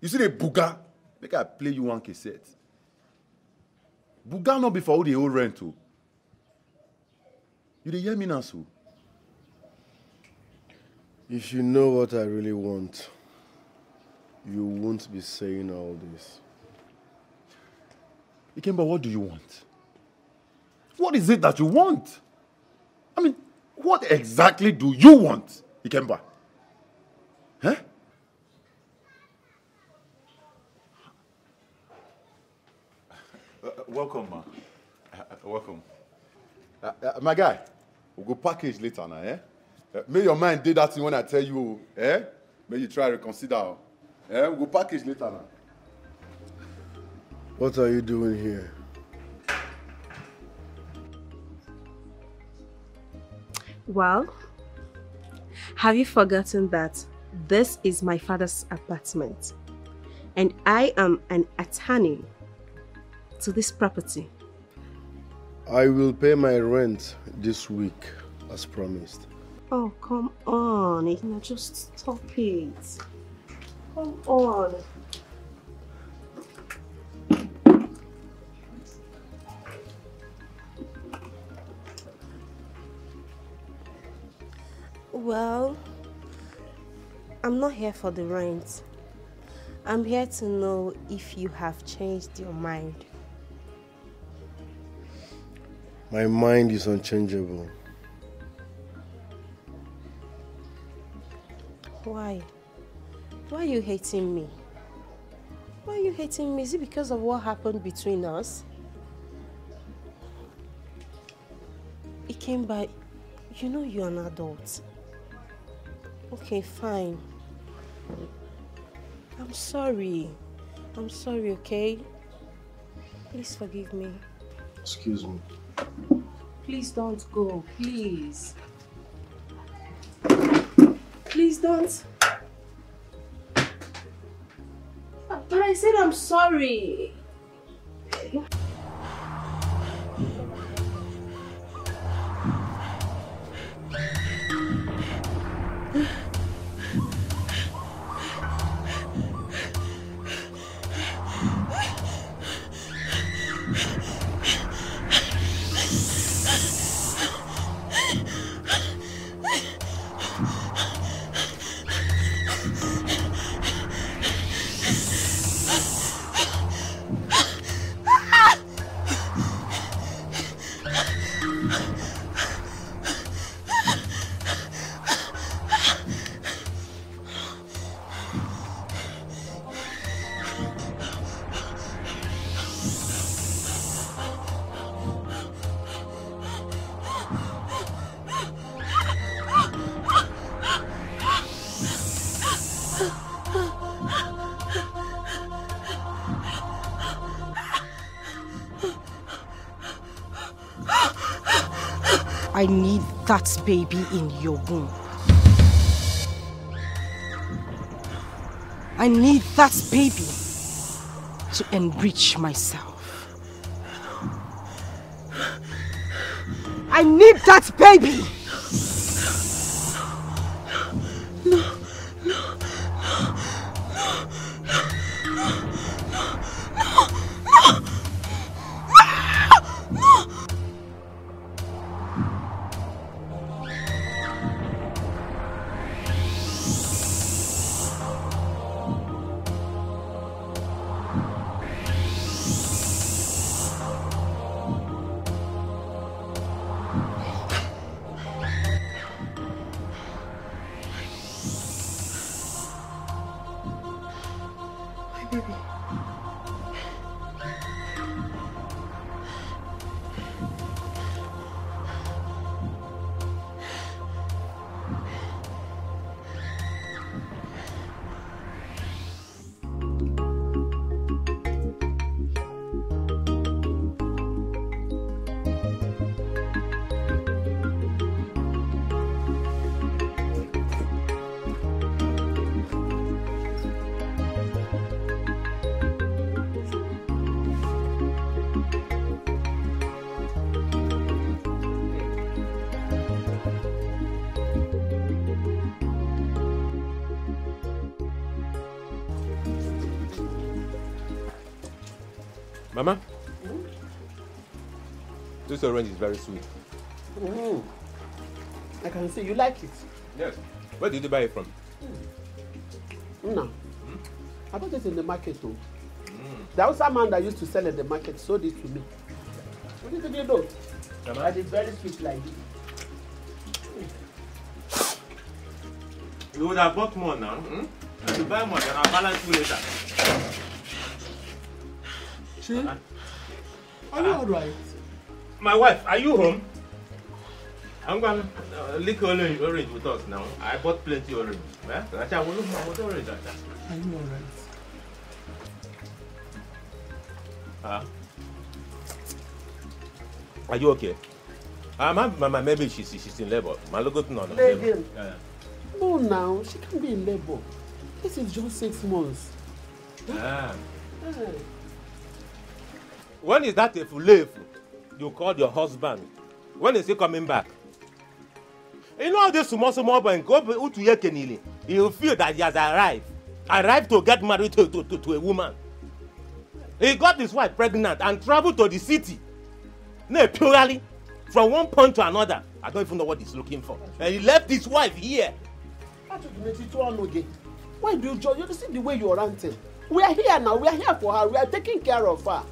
You see they buga. Make I play you one cassette. Buga not before who they owe rent to. You dey hear me now, so? If you know what I really want, you won't be saying all this. Ikemba, what do you want? What is it that you want? I mean, What exactly do you want, Ikemba? Huh? Uh, uh, welcome, ma. Uh, uh, welcome. Uh, uh, my guy, we'll go package later now, eh? Uh, may your mind do that thing when I tell you, eh? May you try reconsider. Eh? We'll go package later now. What are you doing here? Well, have you forgotten that this is my father's apartment and I am an attorney to this property? I will pay my rent this week, as promised. Oh, come on. Ina, just stop it. Come on. Well, I'm not here for the rent. I'm here to know if you have changed your mind. My mind is unchangeable. Why? Why are you hating me? Why are you hating me? Is it because of what happened between us? It came by, you know you're an adult. Okay, fine. I'm sorry. I'm sorry, okay? Please forgive me. Excuse me. Please don't go, please. Please don't. But I said I'm sorry. That baby in your womb. I need that baby to enrich myself. I need that baby! This orange is very sweet. Mm. I can see you like it. Yes. Where did you buy it from? No. I bought it in the market too. The Hausa man that used to sell at the market sold it to me. What did you do? Mama? And it's very sweet like this. You would have bought more now. Hmm? If you buy more, then I'll balance you later. Chi, are you alright? My wife, are you home? I'm going to uh, lick orange, orange with us now. I bought plenty orange. Acha, will look what orange. Are you alright? Ah. Are you okay? Uh, my, mama, maybe she's, she's in labor. My logo no, no. Labor. Yeah. No, now she can be in labor. This is just six months. Ah. Eh, When is that if you leave, you call your husband. When is he coming back? You know this small small boy go to Yekenili. He feel that he has arrived. Arrived to get married to, to, to, to a woman. He got his wife pregnant and traveled to the city. No, purely from one point to another. I don't even know what he's looking for. And he left his wife here. Why do you just you see the way you're ranting? We are here now. We are here for her. We are taking care of her.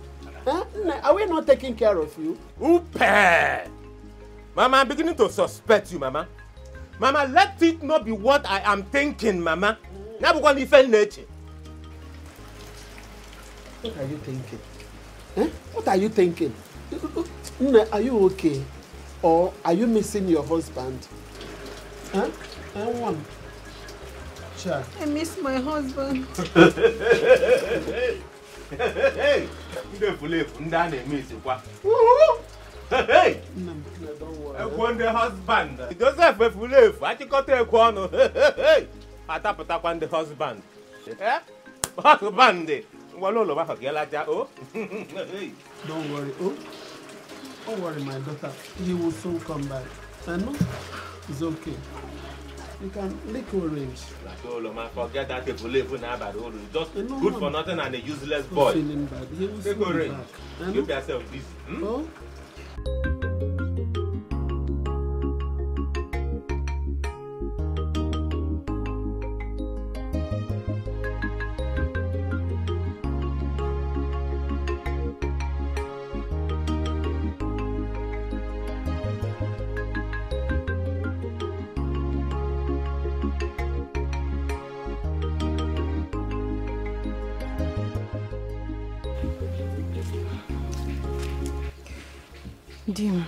Huh? Are we not taking care of you? Upe! Mama, I'm beginning to suspect you, Mama. Mama, let it not be what I am thinking, Mama. Now we're going to defend nature. What are you thinking? Eh? What are you thinking? Nne, are you okay? Or are you missing your husband? Huh? Eh, one. Sure. I miss my husband. ndị efulefu ndị a na-eme isikwa ekwo ndị husband joseph efulefu achịkọta ekwe ọnụ atapụtakwa ndị husband Eh? husband ngwana ụlọ ka ịlaja o Don't worry. Oh, don't worry, my daughter. He will soon come back. I know. It's okay. You can lick orange. ụlọ ma forget that efulefu na-abara uru just No, good no. for nothing and a useless Not boy feeling bad. He will take soon be orange back. I know. keep yourself busy hmm? Oh. Dim,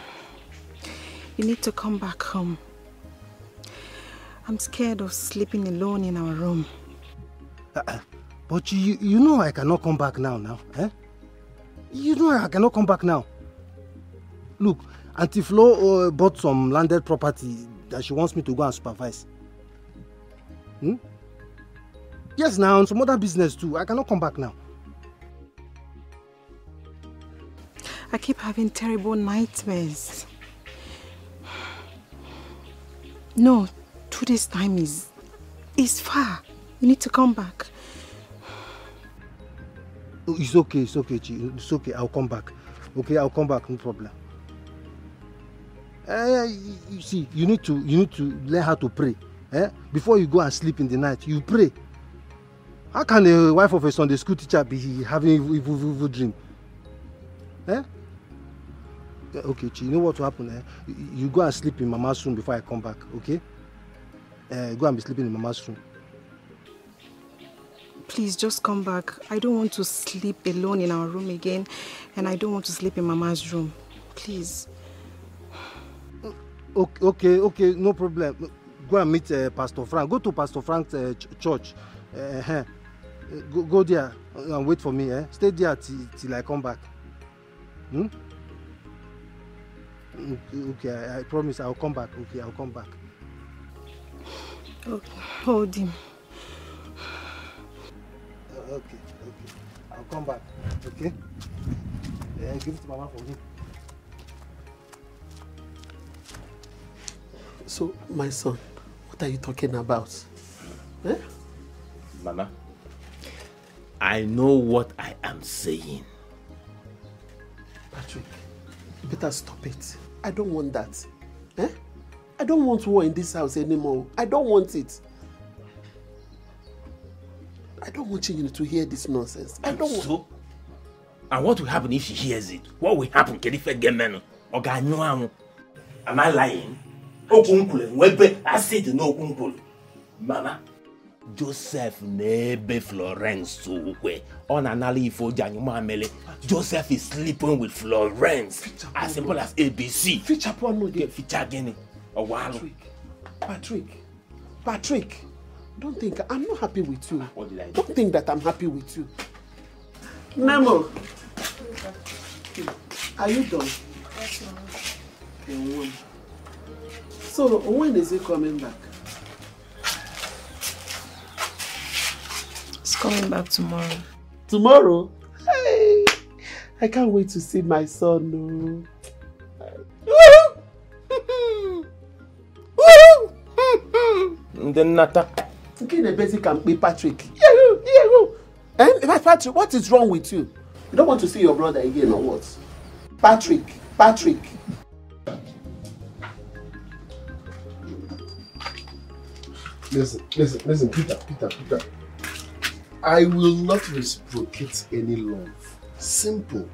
you need to come back home. I'm scared of sleeping alone in our room. But you, you know I cannot come back now, now. Eh? You know I cannot come back now. Look, Auntie Flo uh, bought some landed property that she wants me to go and supervise. Hmm? Yes, now, and some other business too. I cannot come back now. I keep having terrible nightmares. No, today's time is is far. You need to come back. It's okay, it's okay. It's okay. I'll come back. Okay, I'll come back. No problem. You, you see, you need to you need to learn how to pray. Eh? Before you go and sleep in the night, you pray. How can the wife of a Sunday school teacher be having evil, evil, evil dream? Eh? Okay, Chi. You know what will happen? Eh? You, you go and sleep in Mama's room before I come back. Okay? Uh, go and be sleeping in Mama's room. Please just come back. I don't want to sleep alone in our room again, and I don't want to sleep in Mama's room. Please. Okay, okay, okay, no problem. Go and meet uh, Pastor Frank. Go to Pastor Frank's uh, ch- church. Uh, uh, go, go there and wait for me. Eh? Stay there till, till I come back. Hmm? Okay, okay I, I promise I'll come back. Okay, I'll come back. Oh, hold him. Uh, okay, okay. I'll come back. Okay? Uh, give it to Mama for me. So, my son, what are you talking about? Eh? Mama, I know what I am saying. Patrick, you better stop it. I don't want that. Eh? I don't want war in this house anymore. I don't want it. I don't want you to hear this nonsense. I don't. So, and what will happen if she hears it? What will happen? Get men or Am I lying? Okwu nkwulu enwebe acid n'okwu nkwulu. mama joseph na-ebe florence ukwe. Ọ na-anara ife oji anyị mamele joseph is sleeping with florence. As simple as abc fichapụ ọnụ gị ficha gịnị? Ọwalụ Patrick, Patrick, don't think I'm not happy with you. Don't think that I'm happy with you. Nemo, are you done? Okay. So when is he coming back? Coming back tomorrow. Tomorrow? Hey, I can't wait to see my son. Then nnata Nke na-ebezi ka mkpi Patrick. Yahoo, yahoo. Eh, Patrick, what is wrong with you? You don't want to see your brother again or what? Patrick, Patrick. Listen, listen, listen, Peter, Peter, Peter. I will not reciprocate any love. Simple.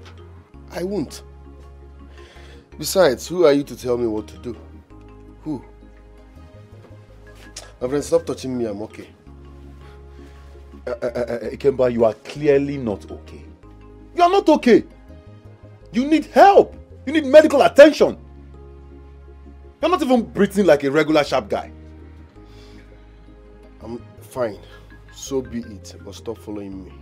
I won't. Besides, who are you to tell me what to do? Who? My friend, stop touching me. I'm okay. Uh, uh, uh, Ikemba, you are clearly not okay. You are not okay. You need help. You need medical attention. You're not even breathing like a regular sharp guy. I'm fine. So be it. But stop following me.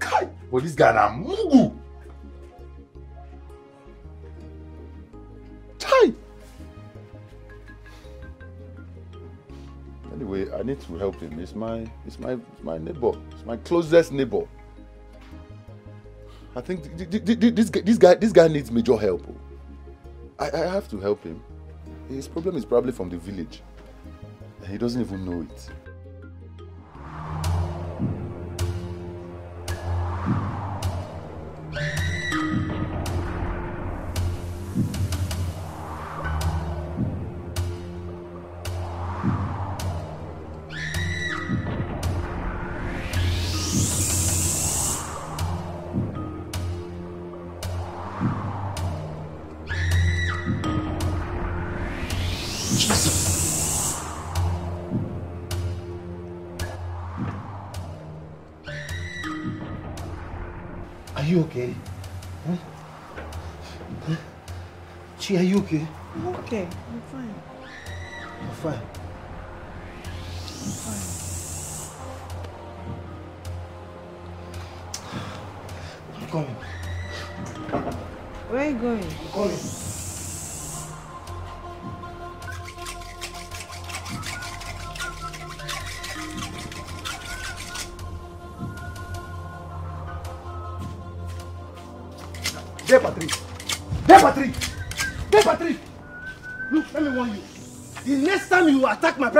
Kai, but this guy na mugu. Chai. Anyway, I need to help him. It's my, it's my, it's my neighbor. It's my closest neighbor. I think th- th- th- th- this guy, this guy, this guy needs major help. oh. I, I have to help him. His problem is probably from the village, he doesn't even know it.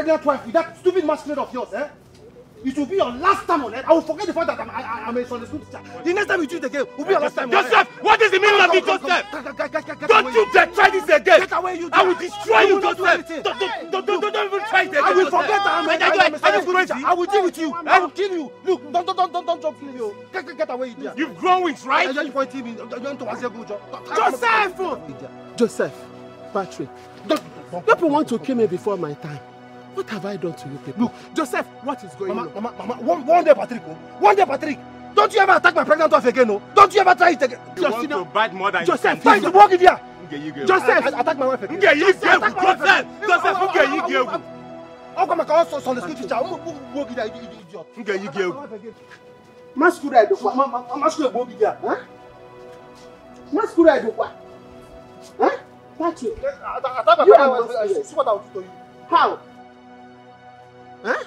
Pregnant wife with that stupid masquerade of yours, eh? It will be your last time on earth. I will forget the fact that I'm, I, I'm a Sunday school teacher. The next time you do it again will be your last time. on earth. Joseph, what is the meaning of come, Joseph? Don't you dare try this again. Get away, you I will destroy you, Joseph. Don't, don't, don't, don't, don't even try it again. I will forget that I'm, you- I'm, I'm a you Sunday school teacher. I will deal with you. I will kill you. Look, don't, don't, don't, don't, don't jump kill you. Get, get, away, idiot. You've grown wings, right? You're going to Joseph! Joseph! Patrick, don't, people want to kill me before my time. What have I done to you people? Look, Joseph, what is going Mama, on? mama, mama, one, one day, Patrick. oh. One day, Patrick. Don't you ever attack my pregnant wife again, no? Don't you ever try it again? You want to bite more than Joseph, you can walk it here. Joseph! I, I, attack my wife again. Nge yi wife Joseph! again. Joseph, Oh, nge yi oh, oh, egwu. oh, Ọ gwa maka ọsọ Sunday school teacher, ụmụ ogidi a, idiot. Nge yi gị egwu. Masquerade, Ma- ma- ma- masquerade bụ ogidi a. huh? Masquerade, what? Huh? Patrick, Attack attack my You pregnant are wife, I see what I will do to you. how? Huh?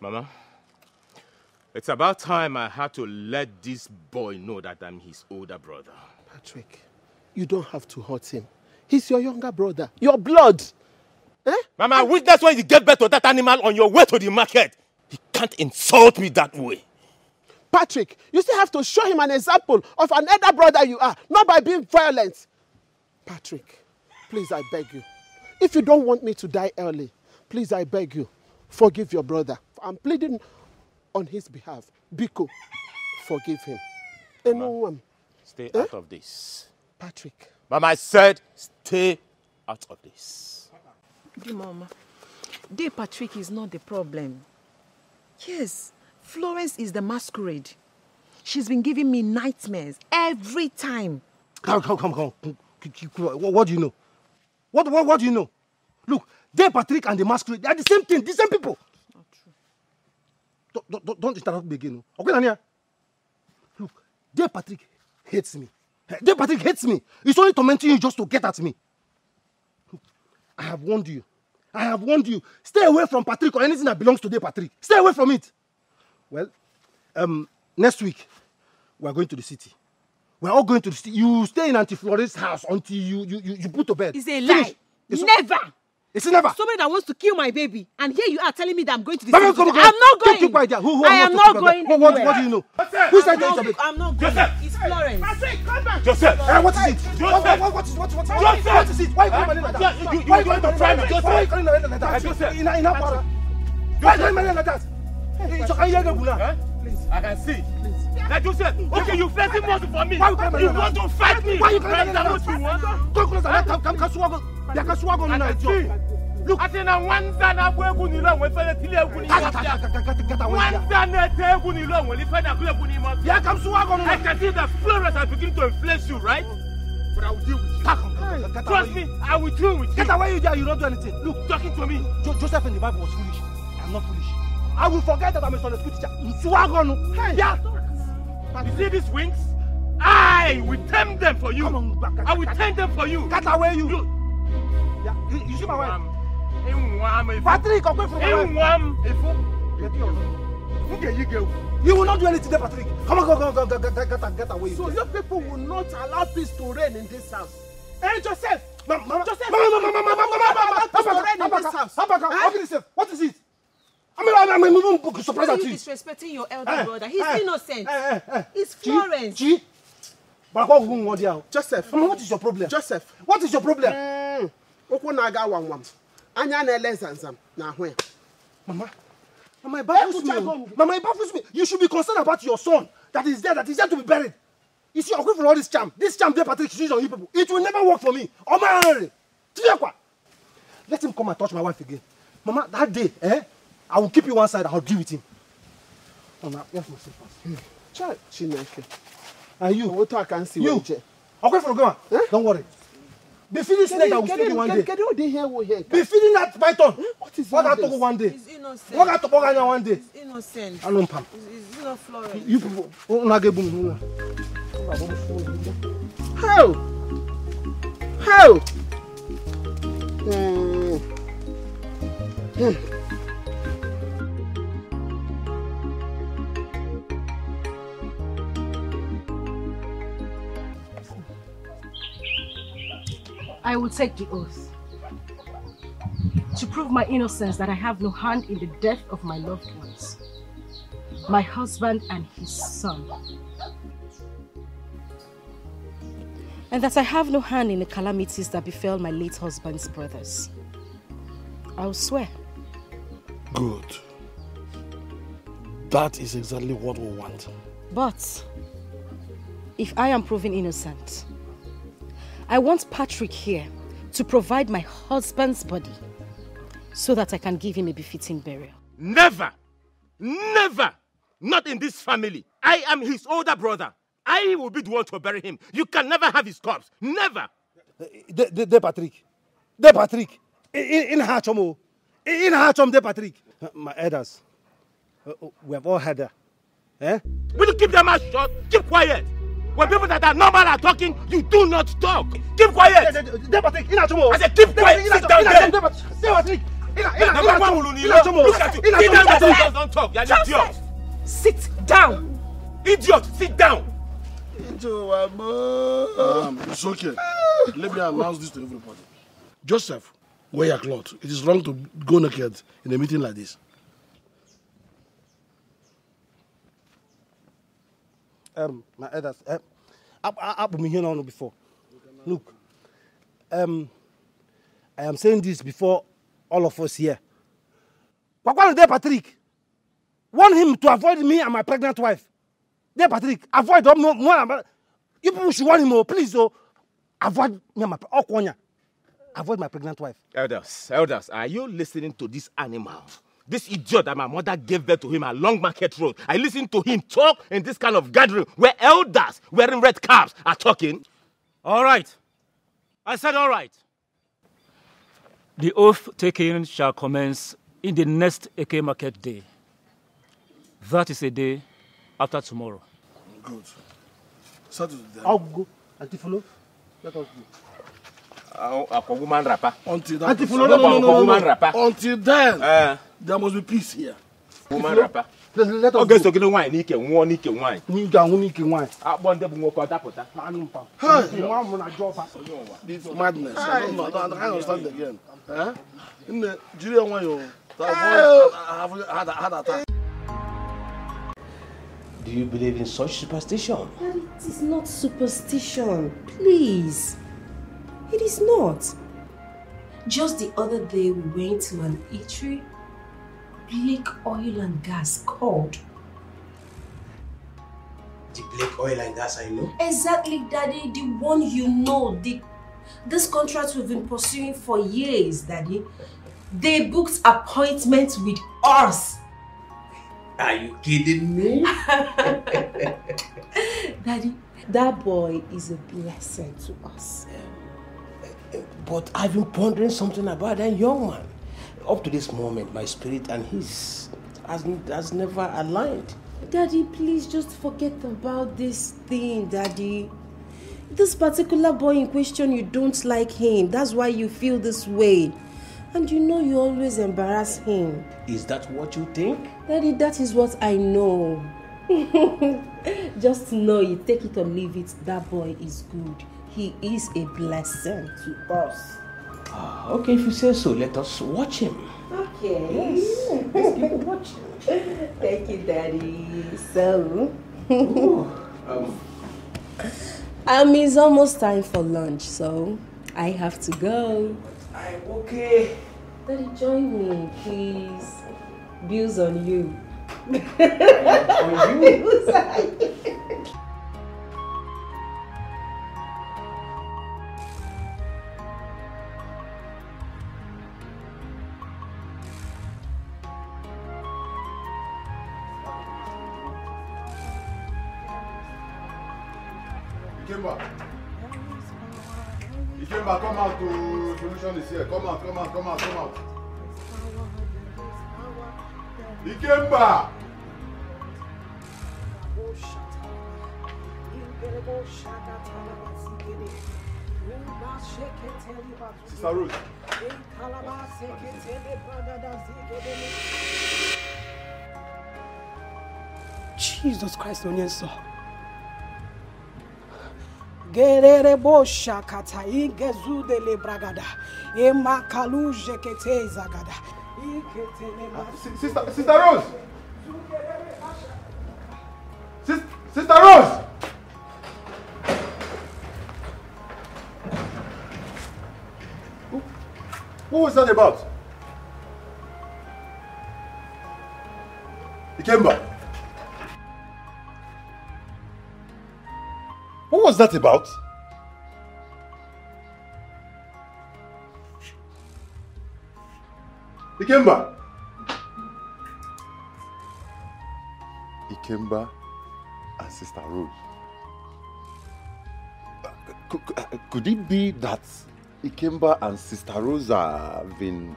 Mama, it's about time I had to let this boy know that I'm his older brother. Patrick, you don't have to hurt him. He's your younger brother, your blood. Eh? Mama, witness when you get back to that animal on your way to the market. You can't insult me that way. Patrick, you still have to show him an example of an elder brother you are, not by being violent. Patrick, please, I beg you. If you don't want me to die early, please, I beg you, forgive your brother. I'm pleading on his behalf. Biko, forgive him. And no one. Stay eh? out of this. Patrick. Mama, I said stay out of this. Dear Mama, dear Patrick is not the problem. Yes, Florence is the masquerade. She's been giving me nightmares every time. Come, come, come, come. What, what do you know? What, what, what do you know? Look, they Patrick and the masquerade, they are the same thing, the same people. Not true. Don't, don't, don't interrupt me again. oh. Okay, Nania. Look, Dave Patrick hates me. Dave Patrick hates me. He's only tormenting you just to get at me. Look, I have warned you. I have warned you. Stay away from Patrick or anything that belongs to Dave Patrick. Stay away from it. Well, um, next week, we are going to the city. We're all going to the city. You stay in Auntie Florence's house until you, you, you, you put to bed. It's a Finish. lie. It's- Never. It's never. Somebody that wants to kill my baby, and here you are telling me that I'm going to the come, come. I'm not going. keep quiet there. Who- who I am I not going. What, what, what do you know? Joseph! Who's that I'm not? I'm not going. Joseph! It's Florence. Joseph! Eh, what is it? Joseph! What, what, what, is what, what, what, Joseph! what is it? Why are you calling my name like that? You- you- Why are you going to calling try my me? Joseph? Why are you calling my name like that? Joseph! In a, in a para. Why are you calling like that? Hey, so can you hear Guna? Huh? I can see. Now, Joseph, okay, you flirting more for me. Why you calling my You name want like to fight me? Why you calling my Right, name that's like what you want? that? Come closer. Let- Come, come, come, swagger. Yeah, come swagger on I now, can Joe. see. Look. Ati na nwanza na-agba egwu n'ile onwe fere tili egwu n'ime Get, get, ọfịa. get, get, get, get away here. Nwanza na-ete egwu n'ile onwe ife na-agụ egwu n'ime ọfịa. Yeah, come swagger on I now. can see that Florence has beginning to inflate you, right? But I will deal with you. Come, come, come, get, get Trust away. me, I will deal with you. Get away you there, you don't do anything. Look, Talking to me. Jo- Joseph in the Bible was foolish. I'm not foolish. I will forget that I'm a Sunday school teacher. Swagger on. Hey. Yeah. You see these wings? I will tame them for you. Come on, back, I will get- tame them for you. Get away you. You- Yeah, you, you see my wife? Enwam efu. Patrick, away from my wife. Enwam efu. Get yours. Nke yi ga-ewu. You will not do anything there, Patrick. Come on, go, go, go, go, get, get, get, get away. So you people will not allow peace to reign in this house. Hey, Joseph! Mama, mama, Joseph! mama, mama, mama, mama, mama, mama, Peace to Abaka, reign in this Abaka, house. Abaka, Huh? open this safe. What is it? I mean, I'm, I'm even surprised Why are at you disrespecting your elder Eh, brother? He's eh, innocent. Eh, eh, eh. It's Chi, Florence. You do? Joseph! Mama, what is your problem? Joseph! What is your problem? Mm, ụkwụ na-aga wamwam anya na-ele nzanzam n'ahụ ya Mama, Mama, it baffles me. Mama, it baffles me. You should be concerned about your son that is there, that is there to be buried. You see, I'm for all this charm. This charm there, Patrick, used on you people. It will never work for me. Oh, my Let him come and touch my wife again. Mama, that day, eh? I will keep you one side. I'll deal with him. Mama, yes, my slippers. Chai, Chineke And you, otu a ka m si You. wee jee okay for Grandma. Eh? Don't worry. Be feeding snake that will Kedu- sting you one kedu day. kedu ụdị ihe wụ ihe nke Be feeding that python. What is What all got to this? go one day? He's innocent. What got to go one day? He's innocent. I know Pam. He's, he's not Florence. You people, una get boom. How? How? Mm. I will take the oath to prove my innocence that I have no hand in the death of my loved ones, my husband and his son. And that I have no hand in the calamities that befell my late husband's brothers. I will swear. Good. That is exactly what we want. But if I am proven innocent, I want Patrick here to provide my husband's body so that I can give him a befitting burial. Never, never, not in this family. I am his older brother. I will be the one to bury him. You can never have his corpse. Never. De, de, de Patrick. De Patrick. In, in Hachomo. In Hachom, De Patrick. My elders. uh, uh, we have all had that. Eh? Will you keep your mouth shut? Keep quiet. When people that are normal are talking, you do not talk. Keep quiet. I said keep quiet. Sit down there. Look at you. Sit down Hachomo. there. Just don't talk. You're an idiot. Sit down. Idiot. Sit down. Um, it's okay. Let me announce this to everybody. Joseph, wear your cloth. It is wrong to go naked in a meeting like this. Um, my elders, uh, I've been here now before. Look, um, I am saying this before all of us here. Kwakwan there, Patrick. Want him to avoid me and my pregnant wife. There, Patrick, avoid them more. more than- You people should warn him, oh, please, oh. Avoid me and my Okonya. Avoid my pregnant wife. Elders, elders, are you listening to this animal? This idiot that my mother gave birth to him along Market Road. I listened to him talk in this kind of gathering where elders wearing red caps are talking. All right. I said all right. The oath taking shall commence in the next Eke Market day. That is a day after tomorrow. Good. Settle it then. I'll go. Auntie Flo, let us go. Aqua woman rapper. Until that Auntie Flo, no, no, no, no, woman no. rapper. Until then, Uh, there must be peace here. woman rapper. Let, let us Oge go. so gịnị nwaanyị n'ike nwụọ n'ike nwaanyị. N'ike ahụ n'ike nwaanyị. Akpọ ndị bụ nwoke ọ dapụta. Anụ mpa. Hey! Nwa m na Jọfa. This madness. I don't know. I don't, I don't understand again. Eh? Nne, jiri ya nwayọọ. To avoid having heart heart attack. Do you believe in such superstition? Daddy, it is not superstition. Please. It is not. Just the other day, we went to an eatery. Blake Oil and Gas called. The Blake Oil and Gas, I know. Exactly, Daddy. The one you know. The this contract we've been pursuing for years, Daddy. They booked appointments with us. Are you kidding me? Daddy, that boy is a blessing to us. But I've been pondering something about that young man. Up to this moment, my spirit and his has, has never aligned. Daddy, please just forget about this thing, Daddy. This particular boy in question, you don't like him. That's why you feel this way. And you know you always embarrass him. Is that what you think? Daddy, that is what I know. just know it, take it or leave it. That boy is good. He is a blessing to us. Ah, okay, if you say so, let us watch him. Okay. Yes. Let's keep watching. Thank you, Daddy. So, Um, um, it's almost time for lunch, so I have to go. I'm okay. Daddy, join me, please. Bills on you. on you? out to solution is here. Come out, come out, come out, come out. Ikemba! Sister Rose. Jesus Christ onye nsọ gerere bo shakata igezudele bragada emakaluje kete zagada iketele ma- Sister, Sister Rose! Sis, Sister Rose! Who- What was that about? Ikemba. What was that about? Ikemba. Ikemba and Sister Rose. Uh, Could, could- it be that Ikemba and Sister Rose have been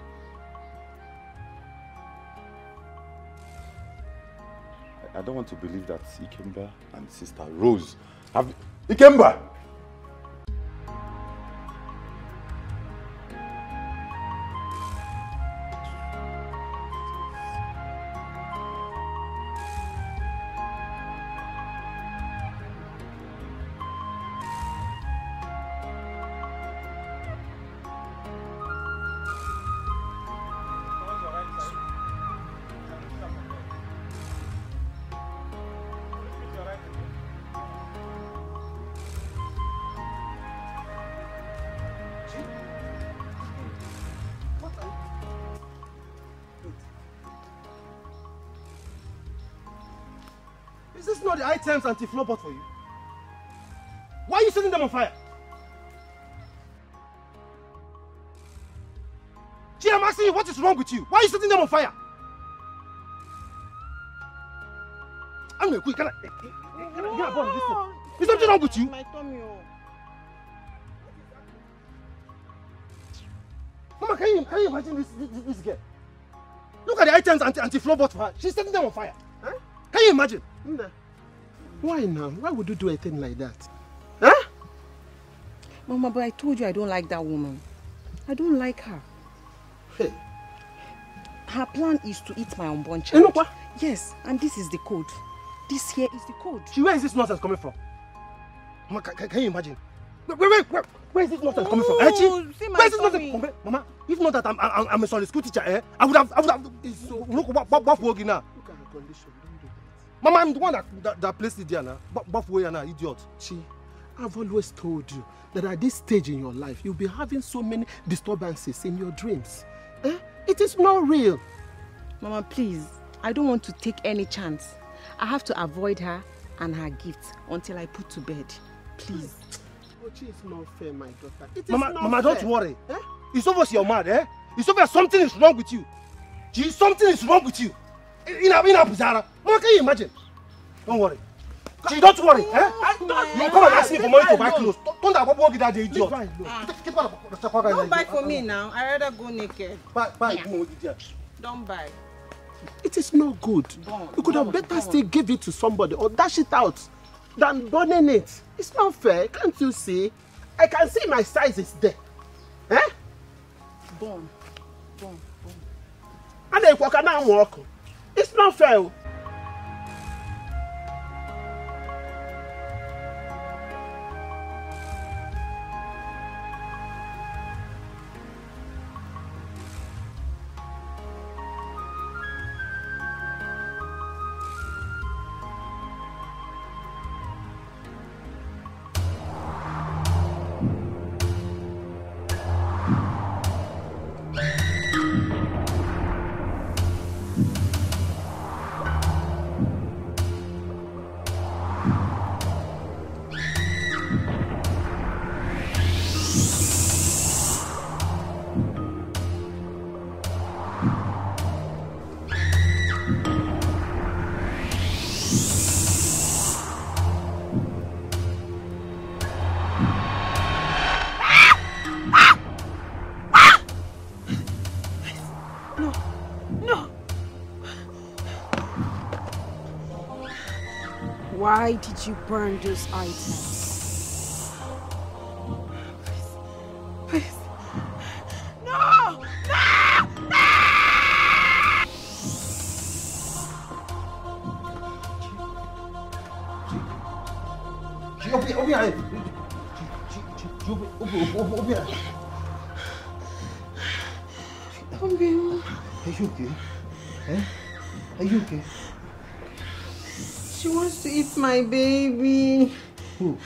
I don't want to believe that Ikemba and Sister Rose have Ikemba! The items anti-flow bought for you? Why are you setting them on fire? Gee, I'm asking you, what is wrong with you? Why are you setting them on fire? I'm not quick. Can I? Can I get a this thing? Is something wrong with you? My tummy, oh. Mama, can you, can you imagine this, this, this girl? Look at the items Auntie, Auntie Flo bought for her. She's setting them on fire. Huh? Can you imagine? Nna, why now? Why would you do a thing like that? Mama, but I told you I don't like that woman. I don't like her. Hey. Her plan is to eat my unborn child. Yes, and this is the code. This here is the code. Where is this nonsense coming from? Mama, can, can, you imagine? Where, where, where, where, where is this nonsense coming from? Eh, Chi? see my Where is this nonsense coming Mama, if not that I'm, I'm, I'm a Sunday school teacher, eh, I would have, I would have, so, look, what, what, what, what, now? Look at her condition. Mama, I'm the one that, that, that placed it there now. But, but, way now, idiot. Chi, I've always told you that at this stage in your life, you'll be having so many disturbances in your dreams. Eh? It is not real. Mama, please. I don't want to take any chance. I have to avoid her and her gifts until I put to bed. Please. Ochi, it's not fair, my daughter. It is Mama, not Mama, fair. don't worry. Eh? It's obvious you're mad, eh? It's obvious something is wrong with you. Gee, something is wrong with you. In a, in a Buzara. Mama, can you imagine? Don't worry. Gee, don't worry, eh? You come and ask me for money to buy clothes. Don't that walk that idiot. Don't buy for me now. I rather go naked. Buy, buy, yeah. Don't buy. It is not good. You could have better still give it to somebody or dash it out than burning it. It's not fair. Can't you see? I can see my size is there. Eh? Born. Born. And then walk and walk. It's not fair. o. No. Why did you burn those items? My baby. Who?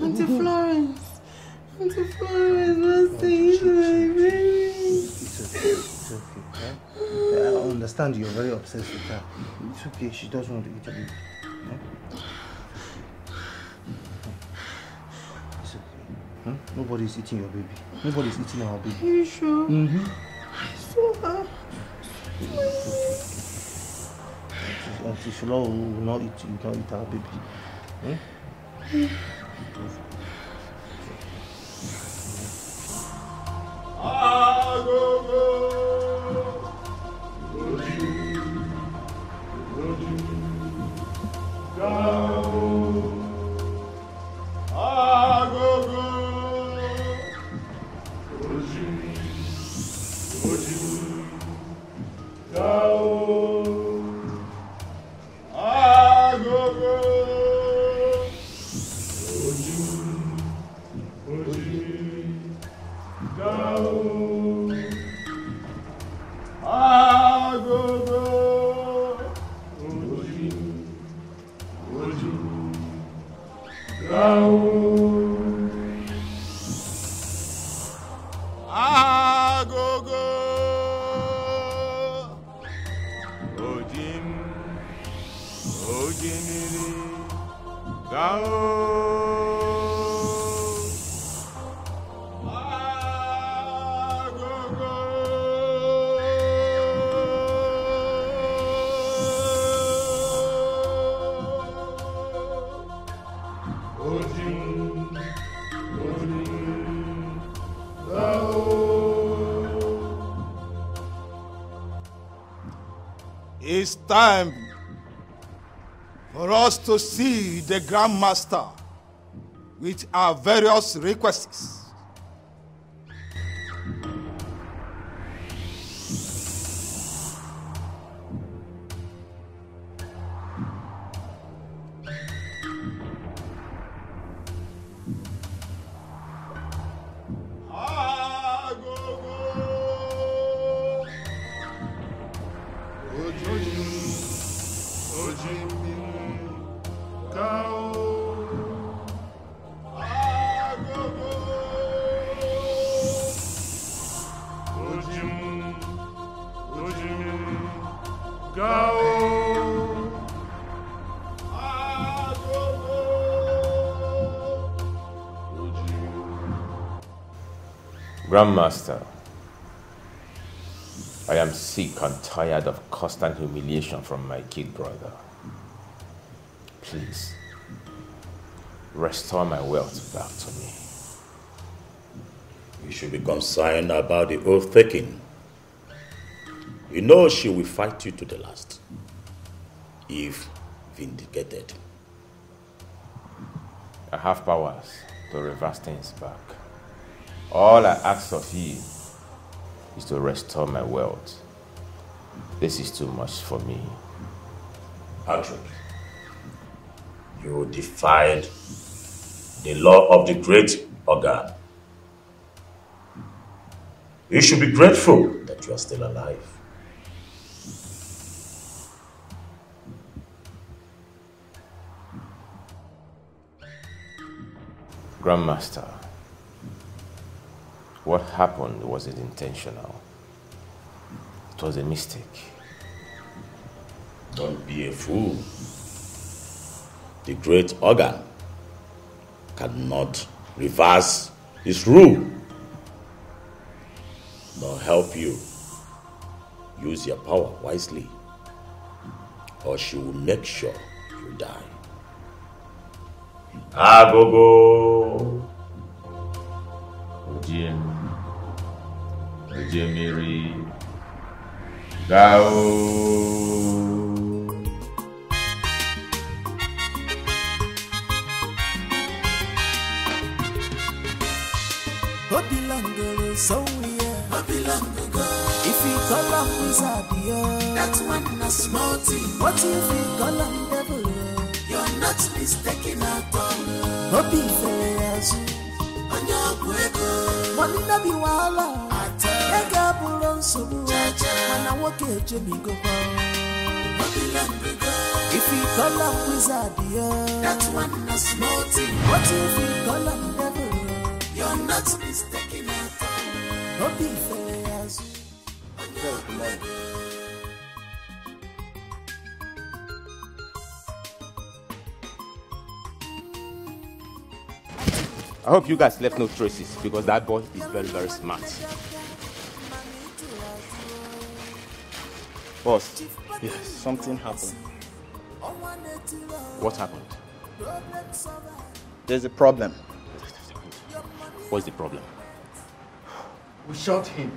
Auntie Florence. Auntie Florence wants to eat my baby. It's okay. It's okay. Eh? I understand you're very obsessed with her. It's okay. She doesn't want to eat. Eh? It's okay. Huh? Nobody's eating your baby. Nobody's eating our baby. Are you sure? Mm-hmm. Auntie Flo will not eat, will not eat our baby. Eh? Agogo It's time for us to see the Grand Master with our various requests. Grandmaster, I am sick and tired of constant humiliation from my kid brother. Please, restore my wealth back to me. You should be concerned about the oath taking. You know she will fight you to the last, if vindicated. I have powers to reverse things back. All I ask of you is to restore my wealth. This is too much for me. Patrick, you defied the law of the great organ. You should be grateful that you are still alive. Grandmaster, what happened wasn't intentional. It was a mistake. Don't be a fool. The great organ cannot reverse his rule nor help you use your power wisely, or she will make sure you die. Agogo. Gao. If you call him wizard, yeah. That one a small thing. What if you call him devil? yeah? You're not mistaken at all. Obi Feleazu. I hope you guys left no traces because that boy is very, very smart. Boss, Yes, something happened. what happened? There's a problem. What's the problem? We shot him.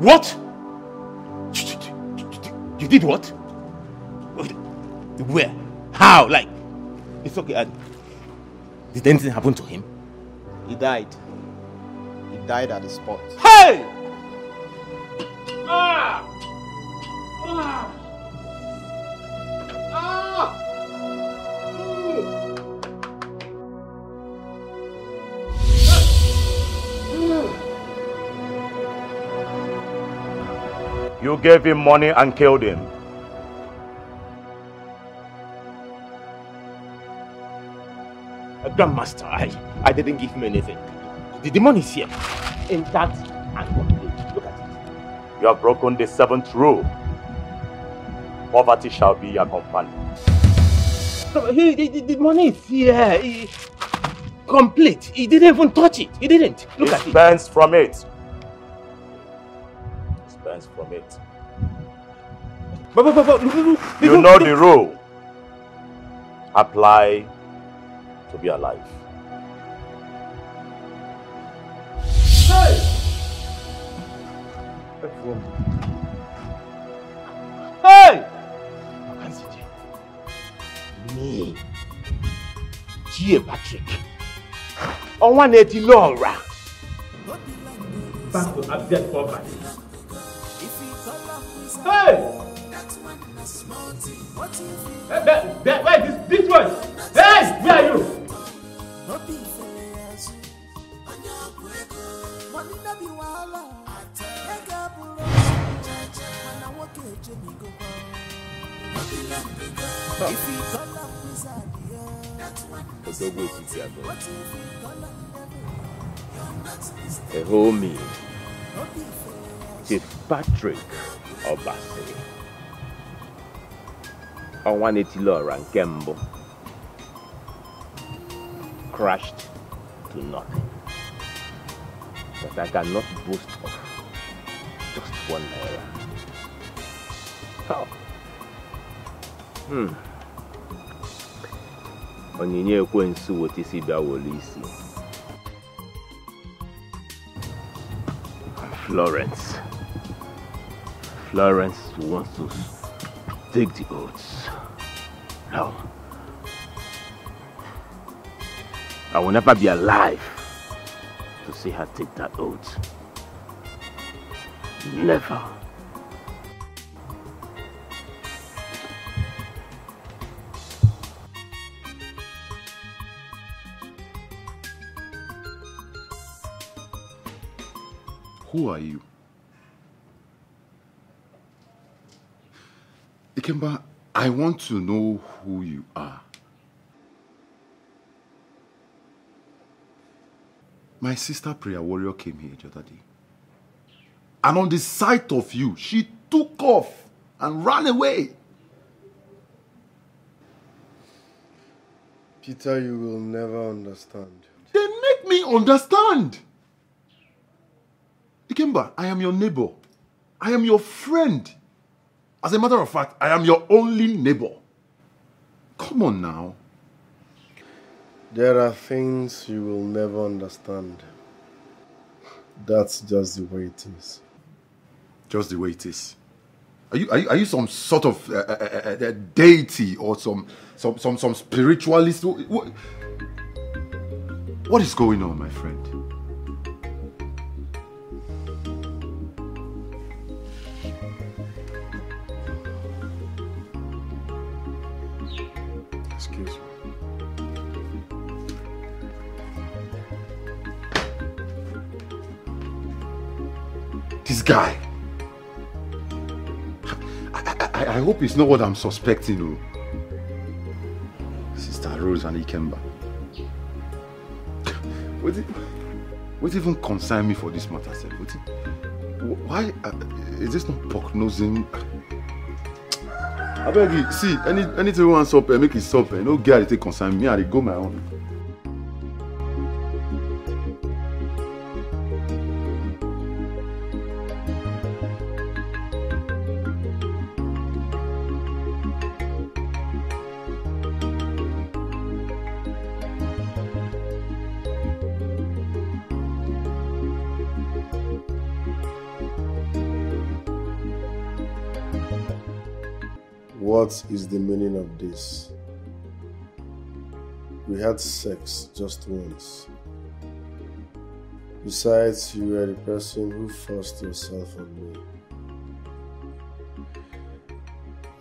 What? You did what? Where? How? Like, it's okay. Uh, did anything happen to him? He died. He died at the spot. Hey! Ah! Ah! Ah! You gave him money and killed him. Grandmaster, I, I didn't give him anything. The, demon is here. In that and Look at it. You have broken the seventh rule. Poverty shall be your companion. He, the, the, money is here. He, complete. He didn't even touch it. He didn't. Look at it. Dispense from it. Dispense from it. But, but, but, You know the rule. Apply to be alive. Hey! Hey! Ichie Patrick. Ọnwa na-eti n'ọra. Back to abject poverty. Hey! Hey, that, that, wait, this, this one! Hey! Where are you? Odogwu etiti abụọ. A homie, Chief Patrick Obasiri. Ọnwa na-etili ọra nke mbụ. Crashed to nothing. But I cannot boast of just one naira. How? Hmm. Onyinye ekwensu bịa wolu isi. Florence. Florence wants to take the oaths. No. I will never be alive to see her take that oath. Never. Who are you? Ikemba, I want to know who you are. My sister prayer warrior came here the other day. And on the sight of you, she took off and ran away. Peter, you will never understand. Then make me understand. Ikemba, I am your neighbor. I am your friend. As a matter of fact, I am your only neighbor. Come on now. There are things you will never understand. That's just the way it is. Just the way it is. Are you, are you, are you some sort of uh, uh, uh, uh, deity or some, some, some, some spiritualist? What, what is going on, my friend? Guy. I, I, I hope it's not what I'm suspecting. Oh. Sister Rose and Ikemba. What, it, what even concern me for this matter, sir? What it, why uh, is this not prognosing? I beg you, see, any, anything you want stop, uh, make it stop. Uh, no girl, take concern me, I go my own. What is the meaning of this? We had sex just once. Besides, you were the person who forced yourself on me.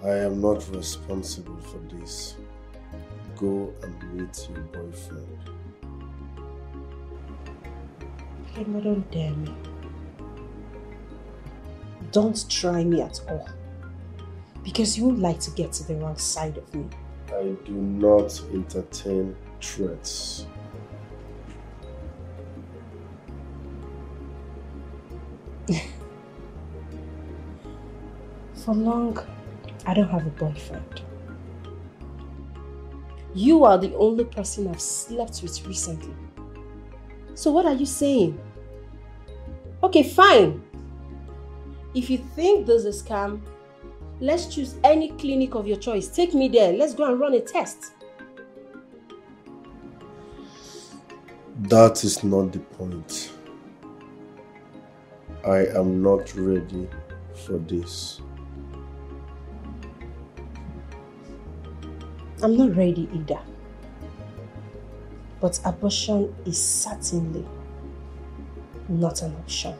I am not responsible for this. Go and meet your boyfriend. Don't dare me. Don't try me at all. Because you would like to get to the wrong side of me. I do not entertain threats. For long, I don't have a boyfriend. You are the only person I've slept with recently. So what are you saying? Okay, fine. If you think this is scam, let's choose any clinic of your choice. Take me there. Let's go and run a test. That is not the point. I am not ready for this. I'm not ready either. But abortion is certainly not an option.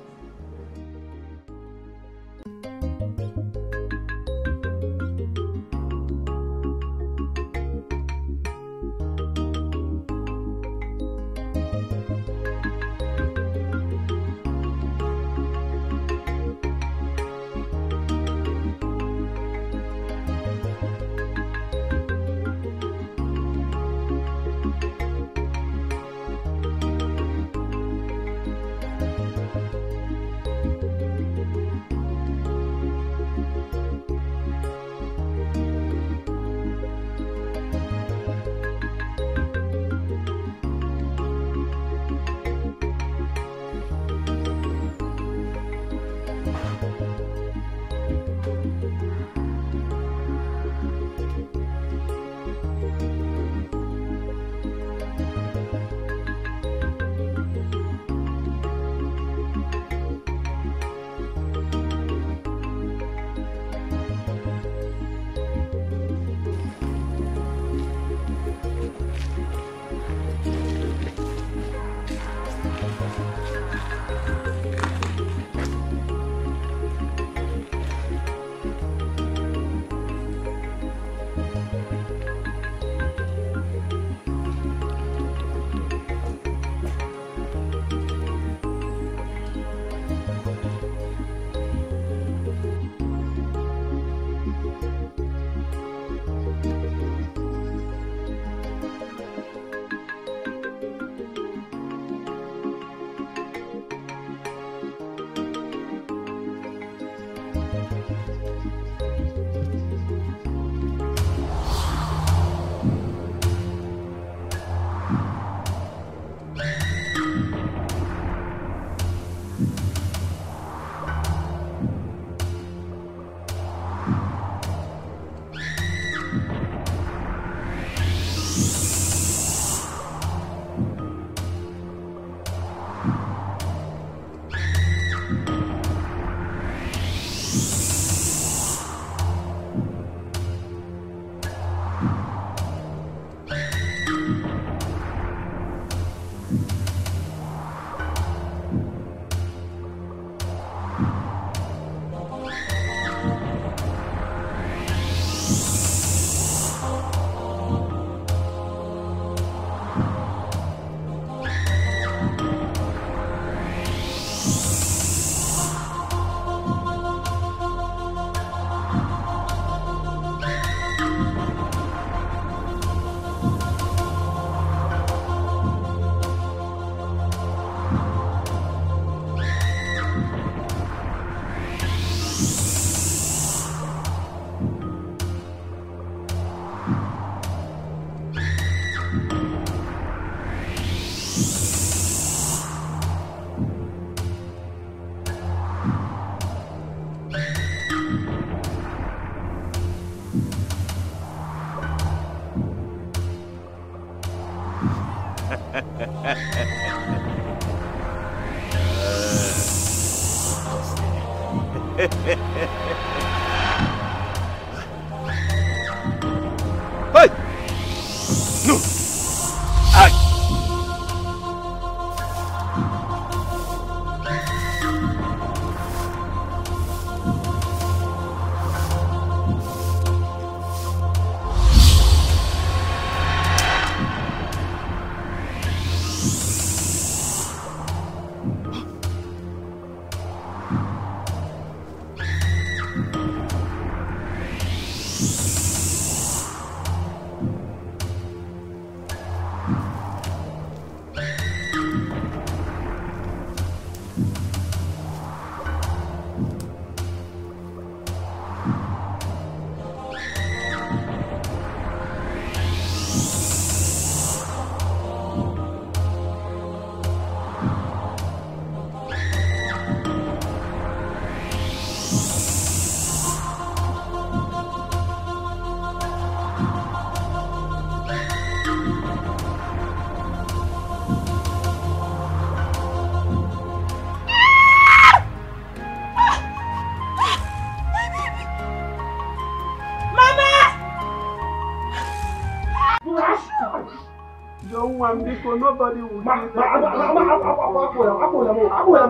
Want biko, nobody will Ma, do ma, that. ma, ma, ma, ma, ma, ma, apụ ya, apụ ya, mo, apụ ya.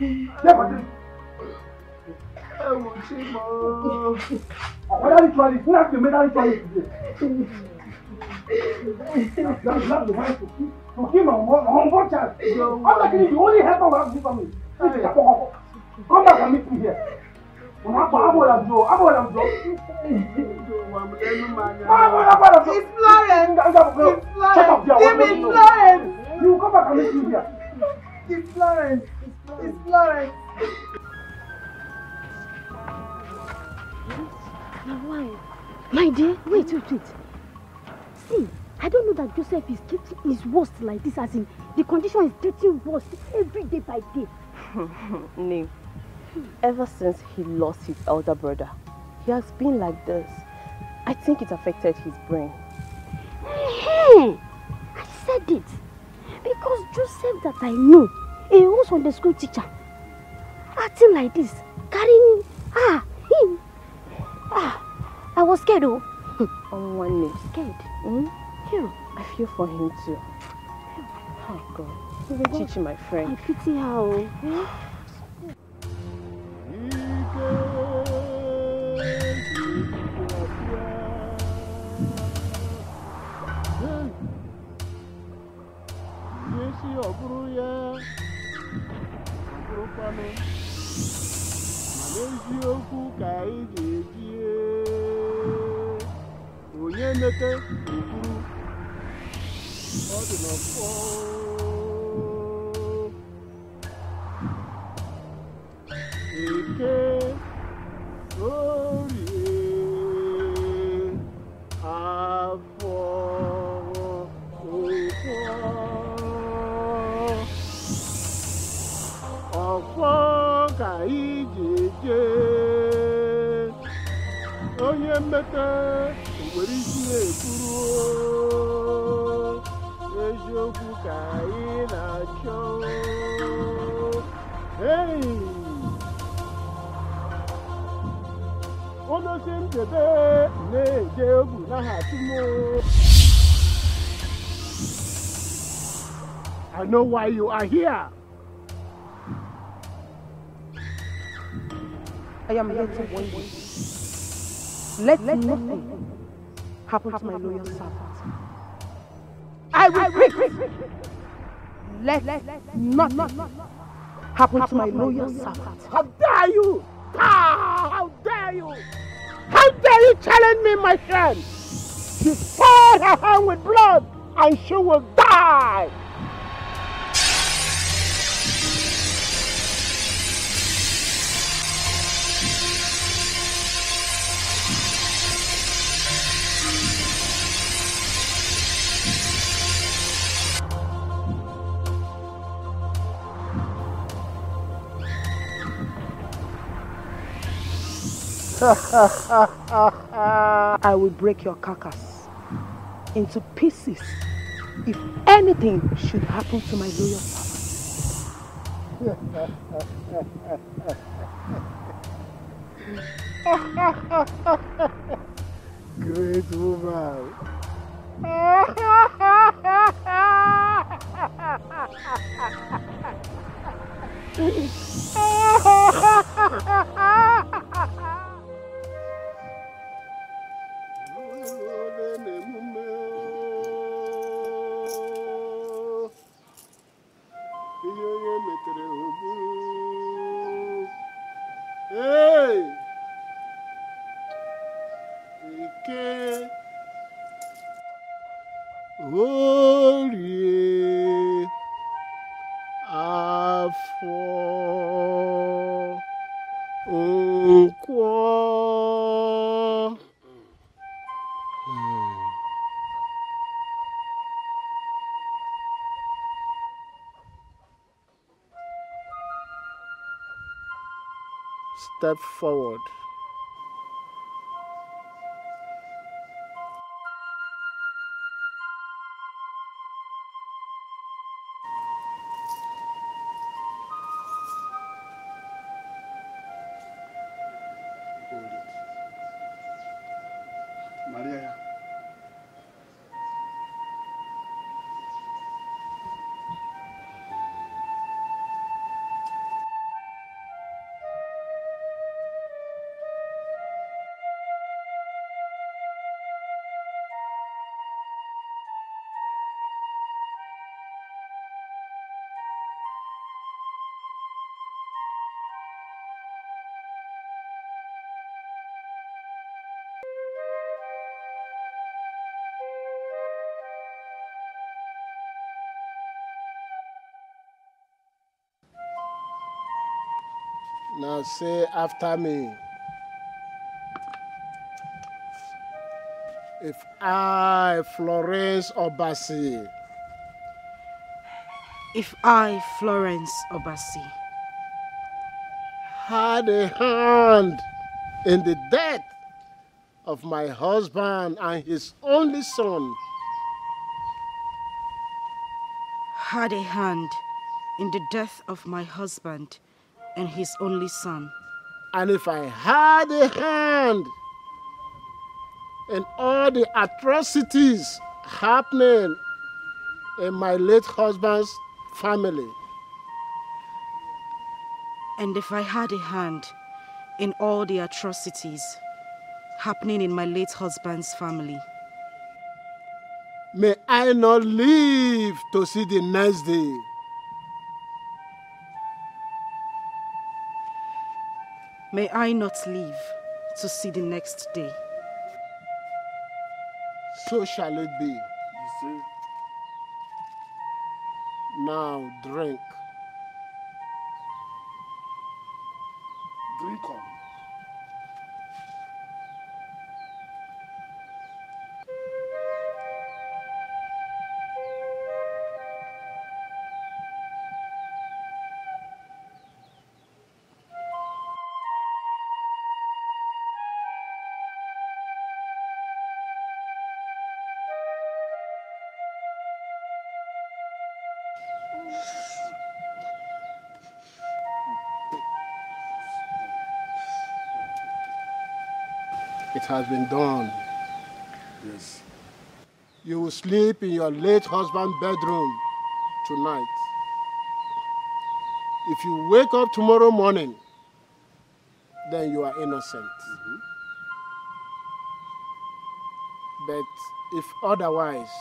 Lee Patrick. Ewu chi mo. Ọ̀pọ̀lọpọ̀ ritualist, ní láti mẹ́ta ritualist today. That's that's the right to keep to keep my mom my humble child. I'm like the only helper we have in this family. Day by day. Ever since he lost his elder brother, he has been like this. I think it affected his brain. Hey, I said it because Joseph that I know, he was on the school teacher, acting like this, carrying ah him. Ah, I was scared oh. On one knee. Scared. Hmm? Hero. I feel for him too. Oh God. Chichi, my I friend. pity her oh. Yesi ọ bụrụ ya, ọ bụrụkwanụ. Ma n'eziokwu ka anyị ga-eji onye mete okwuru ọ dị n'ọfọ onye! M debe na-eje egwu n'aha tumo I know why you are here. I am here to warn you. Let, nothing happen to my loyal servant. I repeat, let, nothing happen to my loyal servant. How dare you? Ah, how dare you? How dare you challenge me, my friend? She soiled her hand with blood and she will die. I will break your carcass into pieces if anything should happen to my loyal servant. Great woman. Step forward. Say after me. If I, Florence Obasi, If I, Florence Obasi, had a hand in the death of my husband and his only son, had a hand in the death of my husband and his only son, and if I had a hand in all the atrocities happening in my late husband's family, and if I had a hand in all the atrocities happening in my late husband's family, may I not live to see the next day. May I not live to see the next day. So shall it be. Now drink. Drink It has been done. Yes. You will sleep in your late husband's bedroom tonight. If you wake up tomorrow morning, then you are innocent. Mm-hmm. But if otherwise,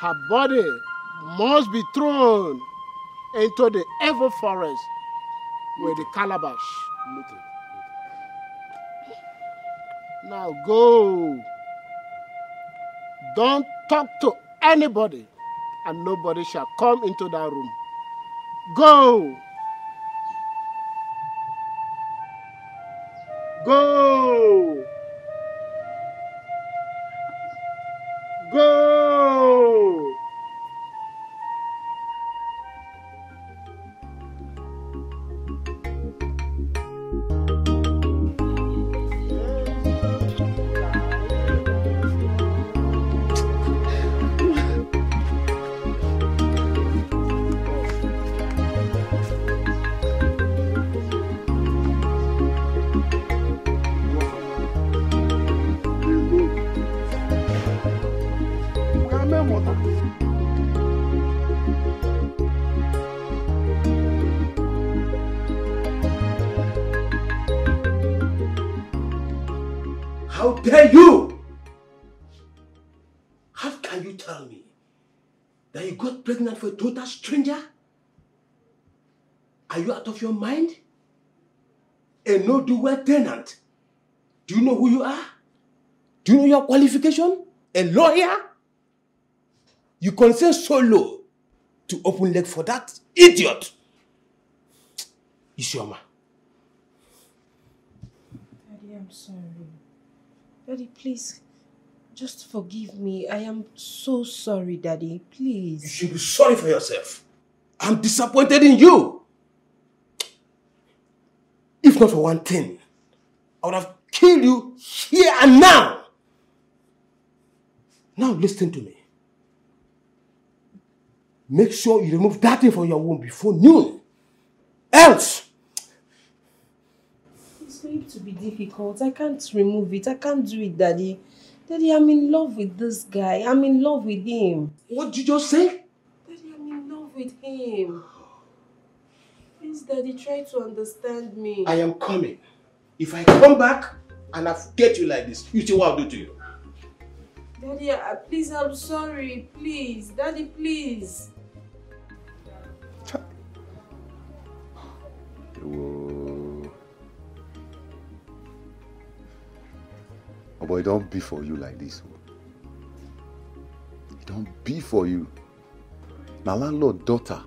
her body must be thrown into the evil forest with the calabash. Now go. Don't talk to anybody, and nobody shall come into that room. Go. Do well tenant. Do you know who you are? Do you know your qualification? A lawyer? You consent so low to open leg for that idiot. Isioma. Daddy, I'm sorry. Daddy, please, just forgive me. I am so sorry, Daddy. Please. You should be sorry for yourself. I'm disappointed in you. If not for one thing, I would have killed you here and now. Now listen to me. Make sure you remove that thing from your womb before noon. Else, It's going to be difficult. I can't remove it. I can't do it, Daddy. Daddy, I'm in love with this guy. I'm in love with him. What did you just say? Daddy, I'm in love with him. Please, Daddy, try to understand me. I am coming. If I come back and I forget you like this, you see what I'll do to you. Daddy, uh, please, I'm sorry. Please, Daddy, please. Whoa. Oh boy, don't be for you like this. oh. It don't be for you. Now landlord daughter.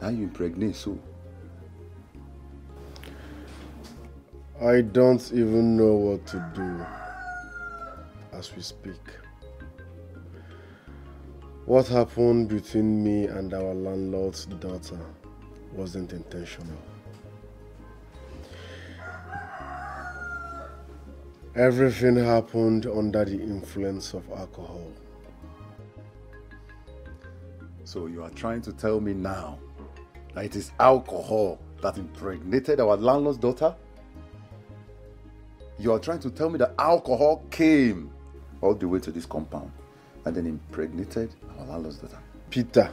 Now you impregnate so. I don't even know what to do as we speak. What happened between me and our landlord's daughter wasn't intentional. Everything happened under the influence of alcohol. So you are trying to tell me now that it is alcohol that impregnated our landlord's daughter? You are trying to tell me that alcohol came all the way to this compound and then impregnated our landlord's daughter? Peter,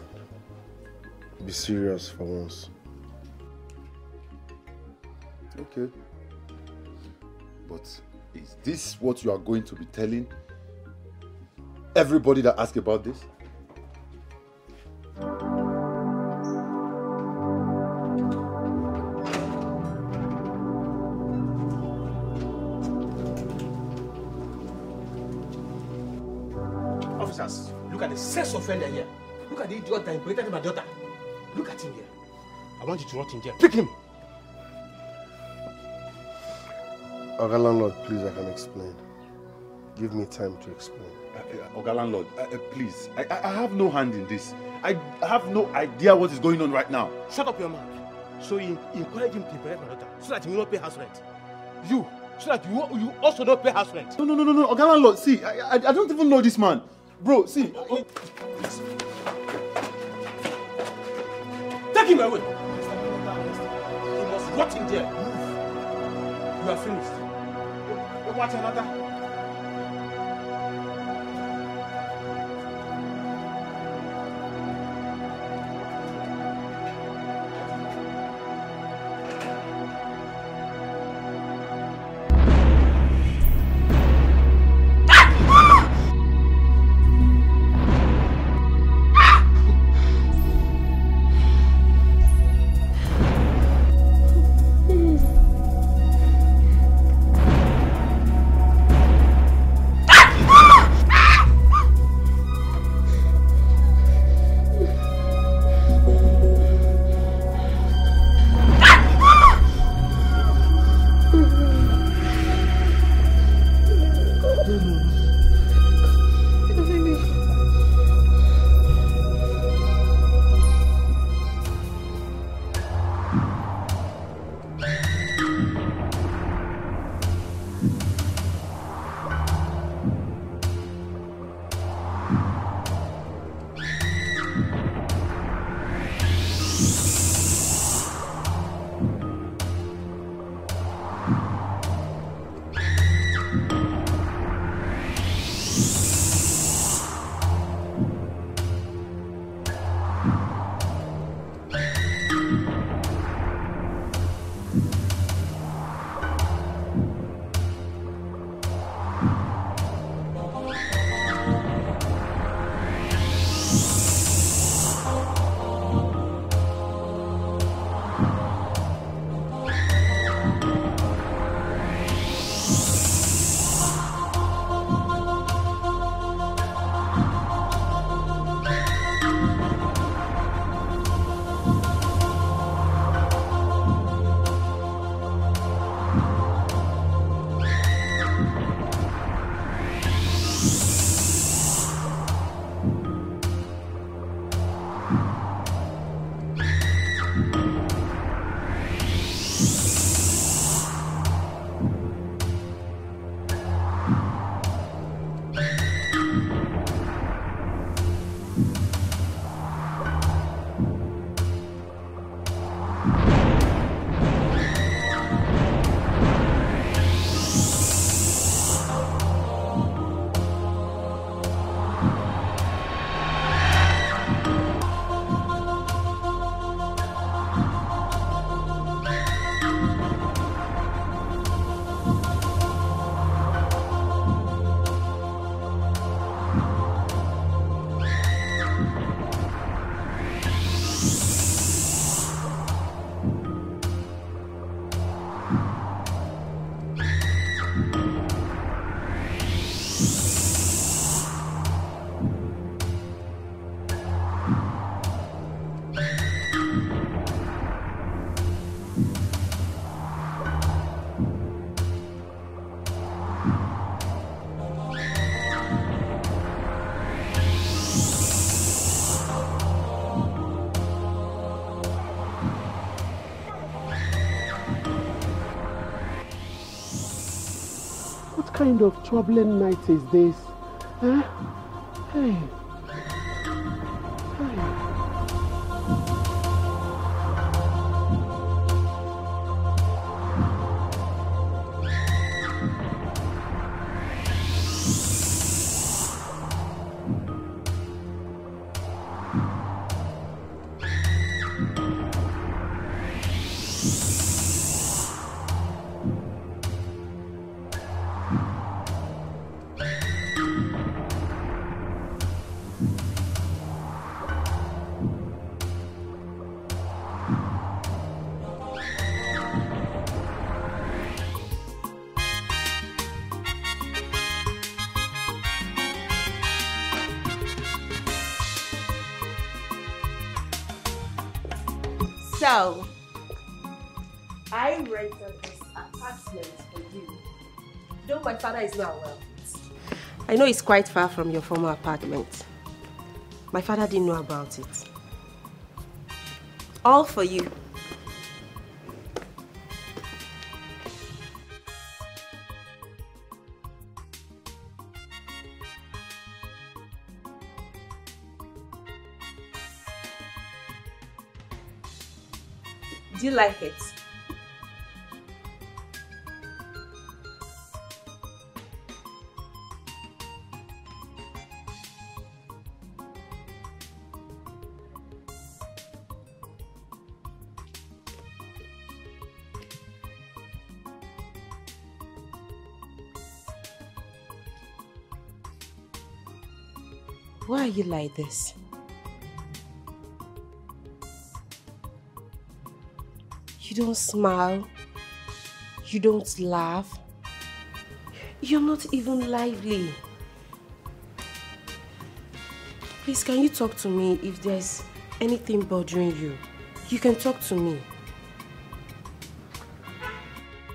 be serious for once. Okay. But is this what you are going to be telling everybody that asks about this? Sex offender here. Look at the idiot that impregnated my daughter. Look at him here. I want you to rot in jail. Pick him. Oga landlord, please, I can explain. Give me time to explain. Uh, Oga landlord, uh, uh, please, I, I I have no hand in this. I have no idea what is going on right now. Shut up your mouth. So you encourage him to impregnate my daughter so that he will not pay house rent. You, so that you, you also don't pay house rent. No, no, no, no, no, Oga landlord, see, I, I, I don't even know this man. Bro, see. Take him away. He must rot in jail. You are finished. Watch another. Kind of troubling night is this? Is not well. I know it's quite far from your former apartment. My father didn't know about it. All for you. Do you like it? You like this? You don't smile. You don't laugh. You're not even lively. Please, can you talk to me if there's anything bothering you? You can talk to me.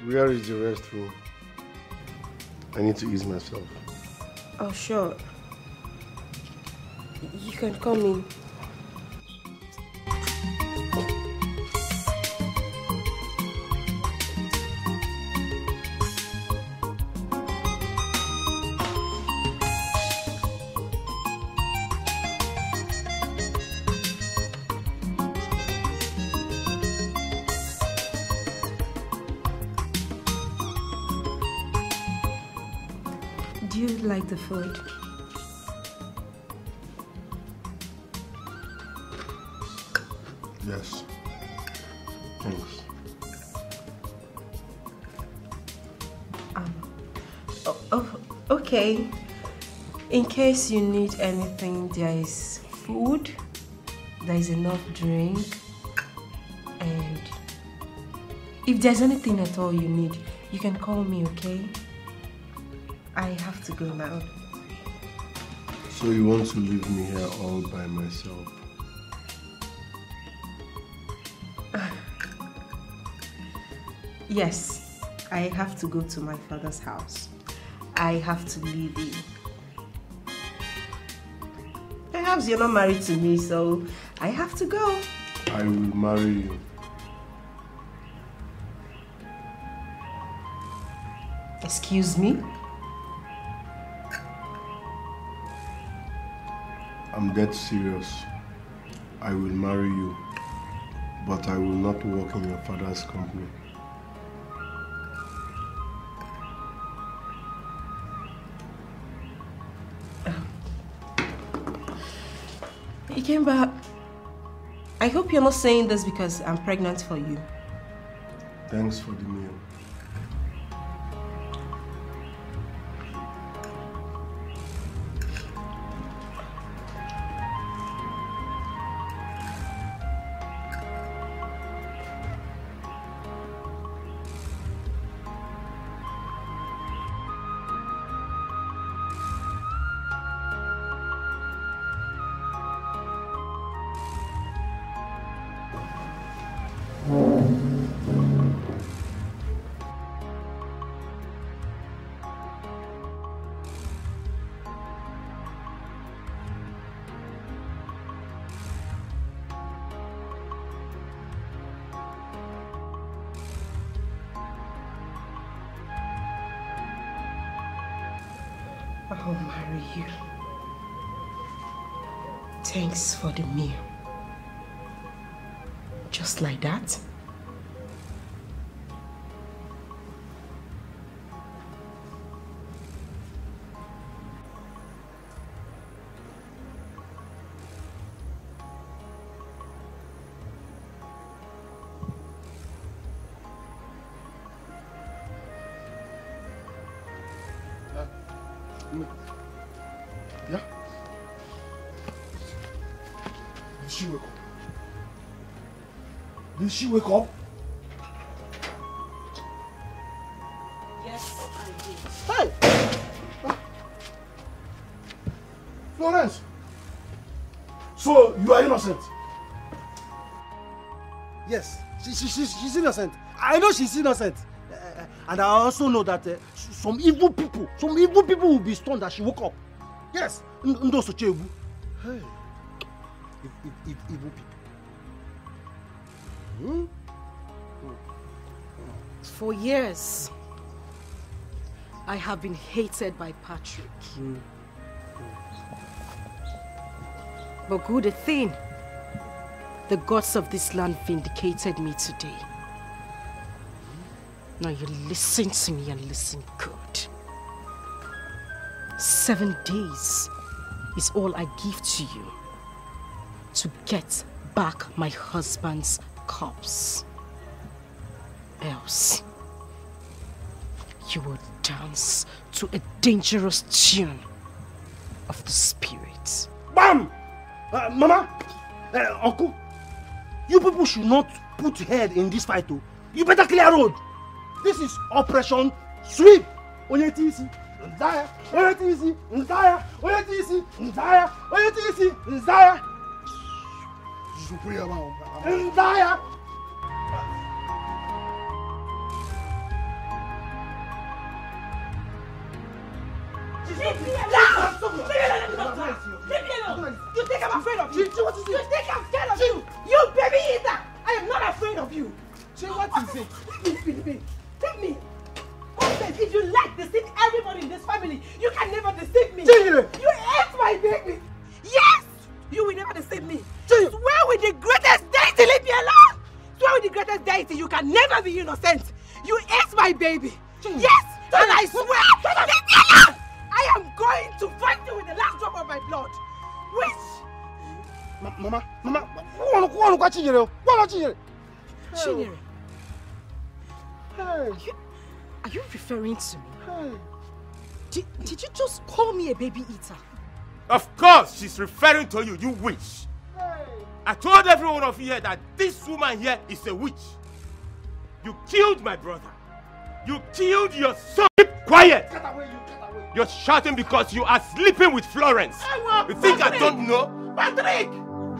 Where is the restroom? I need to ease myself. Oh, sure. You can come in. Do you like the food? Case you need anything, there is food, there is enough drink, and if there's anything at all you need, you can call me, okay? I have to go now. So you want to leave me here all by myself? Yes, I have to go to my father's house. I have to leave you. You're not married to me, so I have to go. I will marry you. Excuse me? I'm dead serious. I will marry you, but I will not work in your father's company. Ikemba, I hope you're not saying this because I'm pregnant for you. Thanks for the meal. Thanks for the meal. Just like that? Did she wake up? Yes, I did. Hey! Florence! So, you are innocent? Yes, she, she, she, she's innocent. I know she's innocent. Uh, and I also know that uh, some evil people, some evil people will be stunned that she woke up. Yes, N- Ndo Sochebu. Hey. If, if, if evil people. Hmm? For years, I have been hated by Patrick. But good thing, the gods of this land vindicated me today. Now you listen to me and listen good. Seven days is all I give to you to get back my husband's corpse. Else, you will dance to a dangerous tune of the spirit. Bam! Uh, Mama, uh, Uncle, you people should not put head in this fight. Oh. You better clear road. This is Operation Sweep. Onye TC, Nzaya. Onye TC, Nzaya. Onye TC, Nzaya. Onye TC, Nzaya. Nzaya. You think I'm afraid of you? You think I'm scared of you? You baby eater! I am not afraid of you. See what is it? Leave me, leave me. Take me. What if you like deceive everybody in this family, you can never deceive me. Chinyere. You ate my baby. Yes! You will never deceive me. Swear with the greatest deity, leave me alone. Swear with the greatest deity, you can never be innocent. You ate my baby. Yes! And I swear, leave me alone. I am going to fight you with the last drop of my blood. Which Ma- Mama, Mama, kwanu kwanu kwa Chinyere. oh. Kwanu Chinyere. Chinyere, Hey. are you, are you referring to me? Did, did you just call me a baby eater? Of course, she's referring to you, you witch. I told every one of you here that this woman here is a witch. You killed my brother. You killed your son. Keep quiet. You're shouting because you are sleeping with Florence. You think I don't know? Patrick!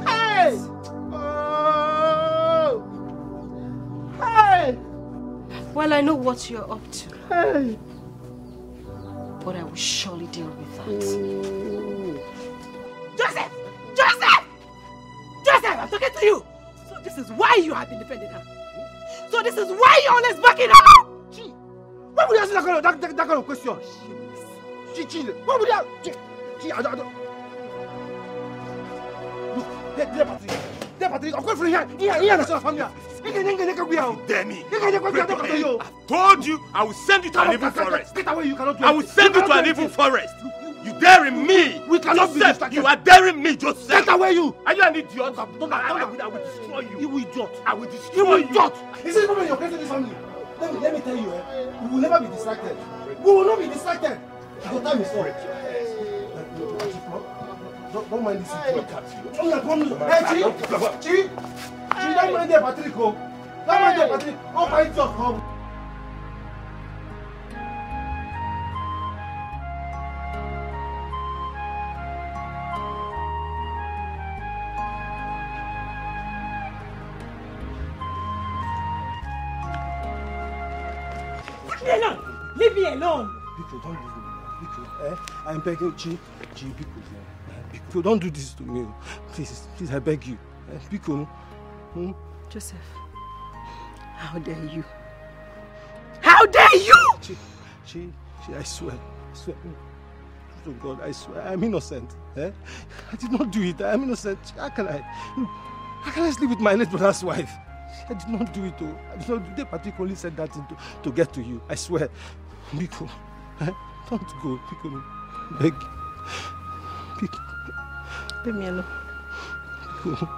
Hey! Oh! Hey! Well, I know what you're up to. Hey! But I will surely deal with that. Joseph! Joseph! Joseph, I'm talking to you. So this is why you have been defending her. So this is why you're always backing her up. Why would you ask that kind of, that, that, that kind of question? Chi, Chi, why would you ask? Chi, Chi, I don't, I don't. Look, there, there, Patrick. There, Patrick. I'm going for here. Here, here, family. Here, here, here, here, here. Told you I will send you to an evil forest. Get away, you cannot do I will send you to an evil forest. You daring me? We cannot be Joseph, distracted. You are daring me, Joseph. Get away, you. Are you an idiot? I, I, will, I will destroy you. You will idiot. I will You destroy will you. idiot. Is it problem you're creating this family? Let me, let me tell you, eh, we will never be distracted. We will not be distracted. Your time is up. Don't, don't mind this. Don't let come. Hey, Chi. Chi. Chi, don't mind there, Patrick. Oh. Don't mind there, Patrick. Go find your home. Me alone. Biko, don't leave me. Biko, eh? I'm begging Chi. Chi, Biko, eh, Biko, don't do this to me. Please, please, I beg you. Eh, no. Hmm? Joseph, How dare you? How dare you? Chi, Chi, Chi, I swear. I swear. to God, I swear, I'm innocent. Eh? I did not do it. I'm innocent. How can I? How can I sleep with my late brother's wife? I did not do it. Oh. I did not. do. They particularly said that to, to get to you. I swear. Biko, eh? don't go. Biko, beg. Biko. Leave me alone. Biko.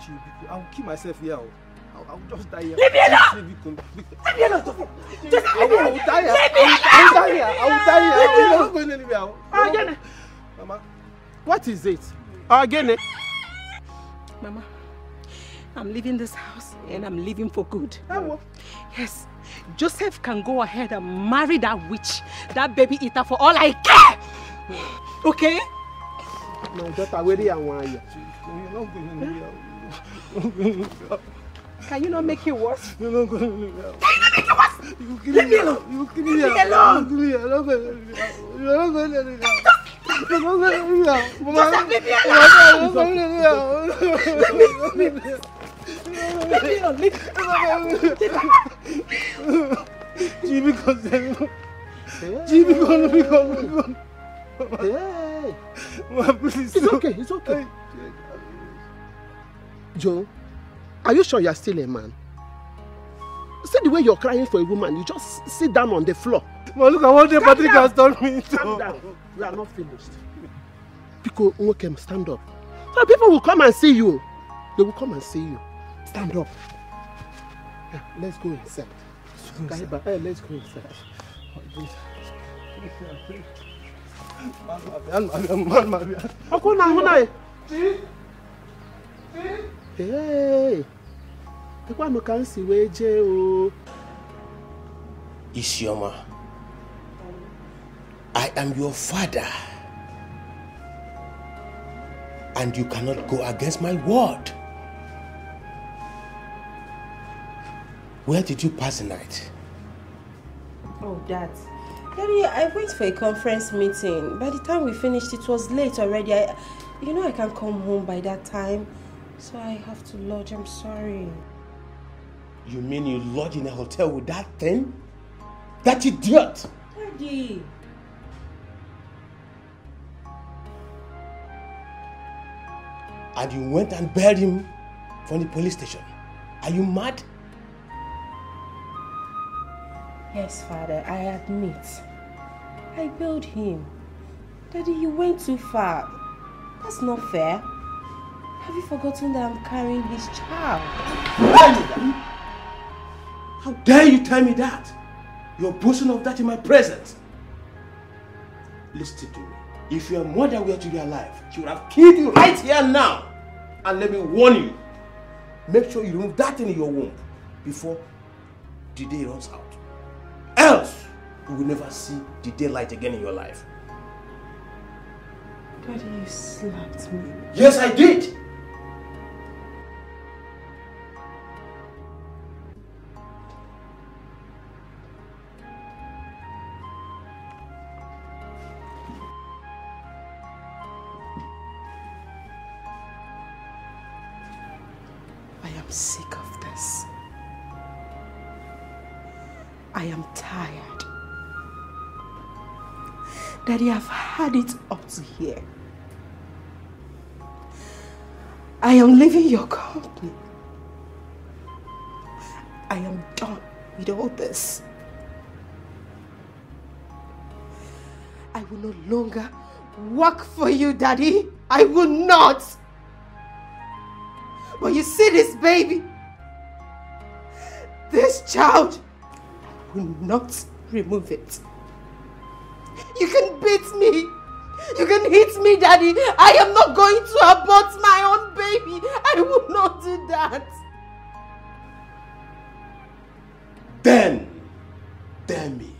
Gee, Biko, I'll kill myself here. oh. I'll, I'll just die here. Leave me alone! Leave me alone. Just I will, I will die here. I will die here. I will die here. I will not go anywhere. Ah, Jenny. Mama, what is it? Again? Mama, I'm leaving this house and I'm leaving for good. Yes, Joseph can go ahead and marry that witch, that baby eater for all I care. Okay? My daughter, where are you? Can you not make it worse? You're not going anywhere. Can you not make it worse? You kill Leave me me. alone. You kill Leave me. me alone. Kill me. You're not going anywhere. You're not going anywhere. You're not going anywhere. Mama, Joseph, leave me alone. you're not going anywhere. Leave me alone. Leave Jimmy, because Jimmy, gonna be gone. Hey. Mama, please. It's okay, it's okay. Joe, are you sure you're still a man? See the way you're crying for a woman, you just sit down on the floor. Ma, look at what the Patrick has done me. Calm down. We are not finished. Pico Nwokem, stand up. So people will come and see you. They will come and see you. Stand up. Yeah, let's go inside. Kaiba, eh, let's go inside. Ọkụ na ahụ na Hey, ekwanụ ka m si wee jee o. Isioma, I am your father. And you cannot go against my word. Where did you pass the night? Oh, Dad. Daddy, I went for a conference meeting. By the time we finished, it was late already. I, you know I can't come home by that time. So I have to lodge. I'm sorry. You mean you lodge in a hotel with that thing? That idiot! Daddy. And you went and buried him from the police station. Are you mad? Yes, Father, I admit. I bailed him. Daddy, you went too far. That's not fair. Have you forgotten that I'm carrying his child? How dare you tell me that? You're boasting of that in my presence. Listen to me. If your mother were to be alive, she would have killed you right here now. And let me warn you. Make sure you remove that in your womb before the day runs out. Else, you will never see the daylight again in your life. Daddy, you slapped me. Yes, I did. Daddy, I've had it up to here. I am leaving your company. I am done with all this. I will no longer work for you, Daddy. I will not. But you see this baby? This child I will not remove it. You can beat me. You can hit me, Daddy. I am not going to abort my own baby. I will not do that. Then, dare me.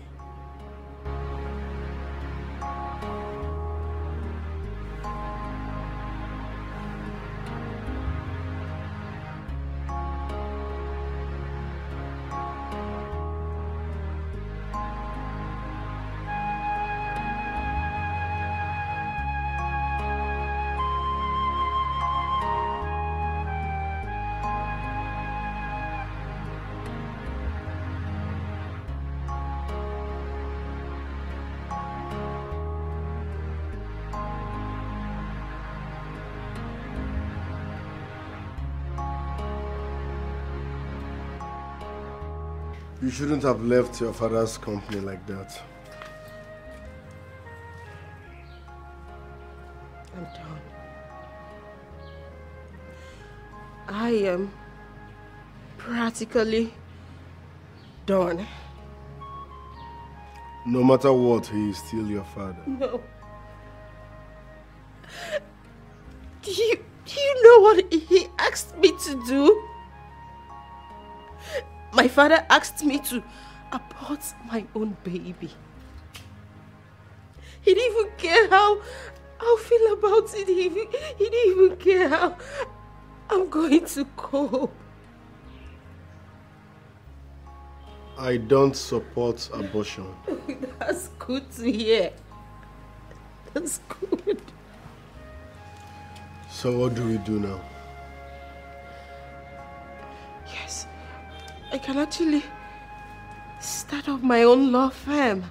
You shouldn't have left your father's company like that. I'm done. I am practically done. No matter what, he is still your father. No. Do you, do you know what he asked me to do? My father asked me to abort my own baby. He didn't even care how I'll feel about it. He, he didn't even care how I'm going to cope. I don't support abortion. That's good to hear. That's good. So what do we do now? I can actually start up my own law firm.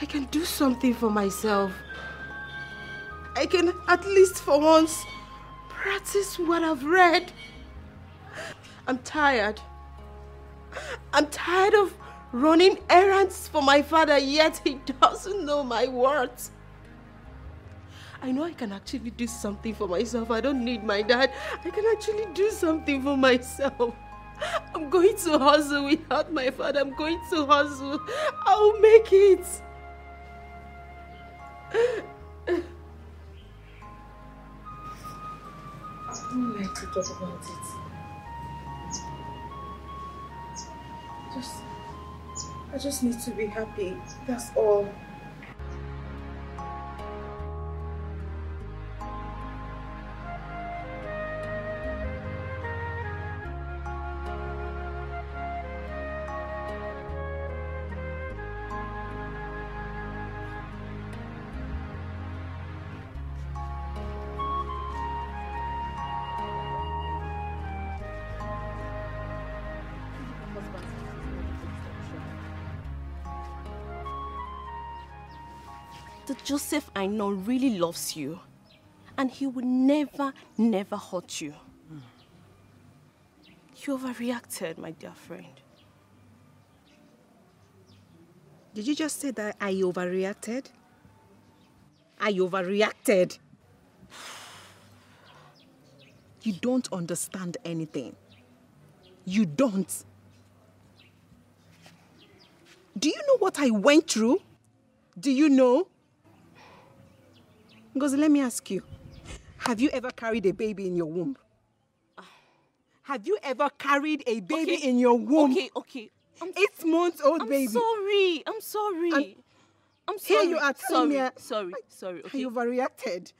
I can do something for myself. I can at least for once practice what I've read. I'm tired. I'm tired of running errands for my father, yet he doesn't know my words. I know I can actually do something for myself. I don't need my dad. I can actually do something for myself. I'm going to hustle without my father. I'm going to hustle. I'll make it. I don't like to talk about it. Just, I just need to be happy. That's all. Joseph I know really loves you. And he will never, never hurt you. You overreacted, my dear friend. Did you just say that I overreacted? I overreacted. You don't understand anything. You don't. Do you know what I went through? Do you know? Ngozi, let me ask you. Have you ever carried a baby in your womb? Have you ever carried a baby Okay, in your womb? Okay, okay. Eight months old baby. I'm sorry. I'm sorry. And I'm sorry. here you are telling sorry. me I- sorry, sorry. Okay. I overreacted.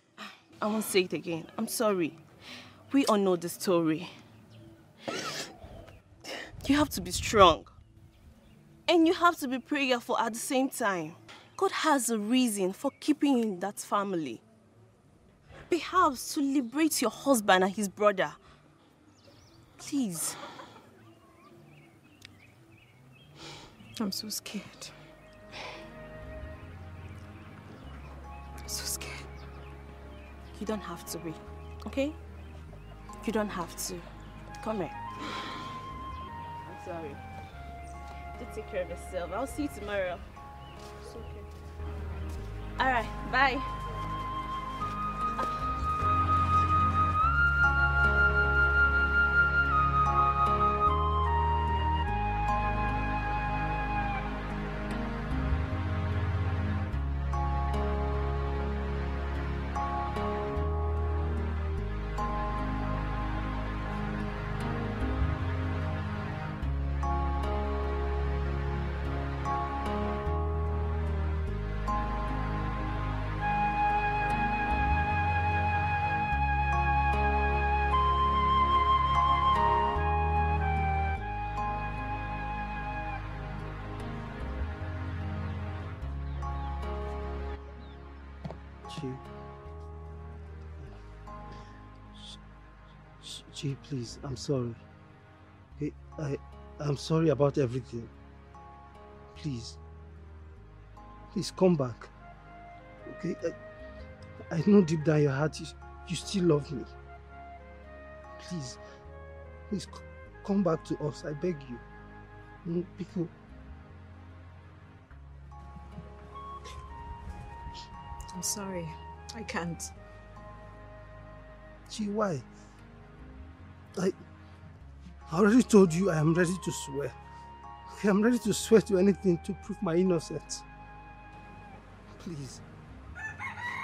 I won't say it again. I'm sorry. We all know the story. You have to be strong. And you have to be prayerful at the same time. God has a reason for keeping you in that family. Perhaps to liberate your husband and his brother. Please. I'm so scared. I'm so scared. You don't have to be, okay? You don't have to. Come here. I'm sorry. Do take care of yourself. I'll see you tomorrow. It's okay. Alright, bye. Chi. Chi, please, I'm sorry. I, I'm sorry about everything. Please. Please come back. Okay? I, I know deep down your heart you, you still love me. Please. Please come back to us. I beg you. Mm, Biko. I'm sorry. I can't. Gee, why? I, I already told you I am ready to swear. I am ready to swear to anything to prove my innocence. Please.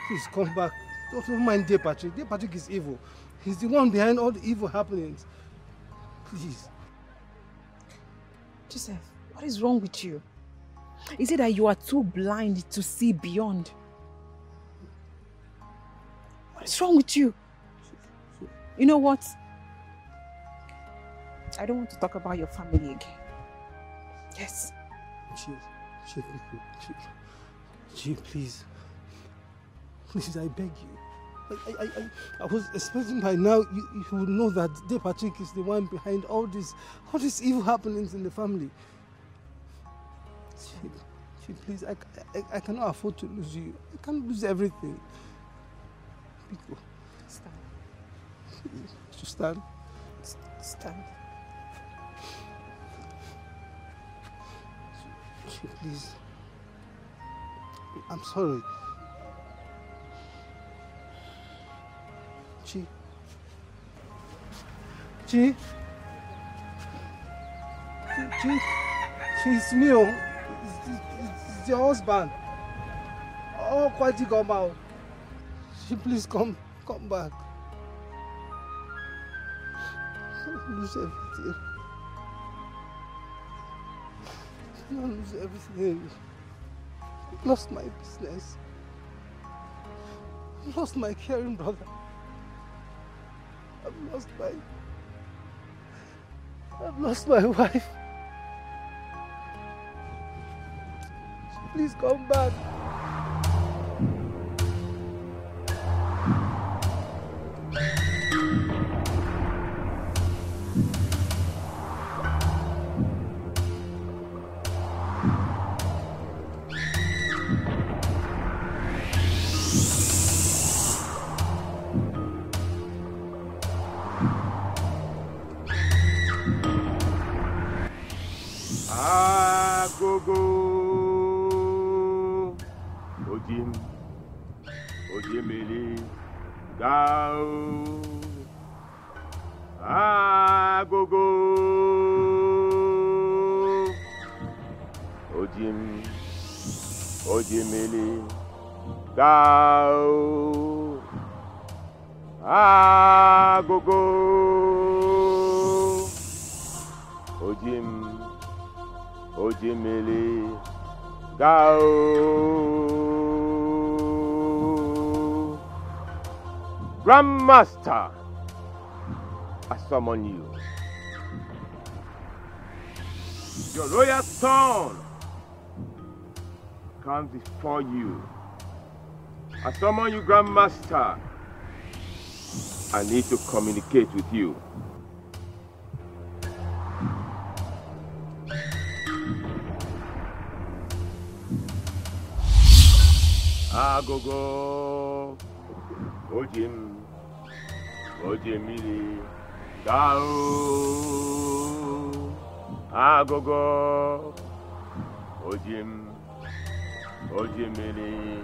Please come back. Don't, don't mind dear Patrick. Dear Patrick is evil. He's the one behind all the evil happenings. Please. Joseph, what is wrong with you? Is it that you are too blind to see beyond? What is wrong with you? You know what? I don't want to talk about your family again. Yes. Chief, Chief, please. Please, I beg you. I, I, I, I was expecting by now you, you would know that De Patrick is the one behind all this, all these evil happenings in the family. Chief, Chief, please, I, I, I cannot afford to lose you. I can't lose everything. Biko. Stand. Please, to stand. Stand. Please. I'm sorry. Chi. Chi. Chi. Chi, it's me. It's, it's, it's your husband. Oh, quite you come Chi, please come, come back. Lose everything. I lose everything. Lost my business. Lost my caring brother. I've lost my. I've lost my wife. Please come back. Grandmaster I summon you. Your royal son comes before you. I summon you Grandmaster I need to communicate with you. Agogo. Ojim Ojimili Gao Agogo. Ojim Ojimili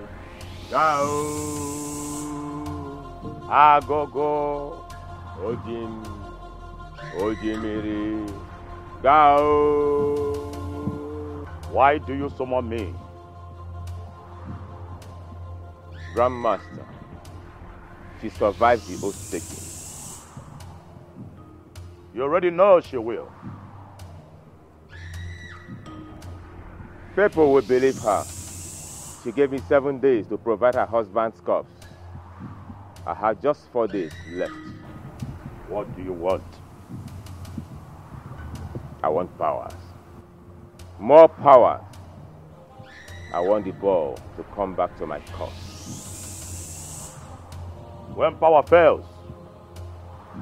Gao Agogo. Ojim Ojimili Gao Why do you summon me? Grandmaster, she survived the oath taking. You already know she will. People will believe her. She gave me seven days to provide her husband's corpse. I have just four days left. What do you want? I want powers. More power. I want the ball to come back to my court. When power fails,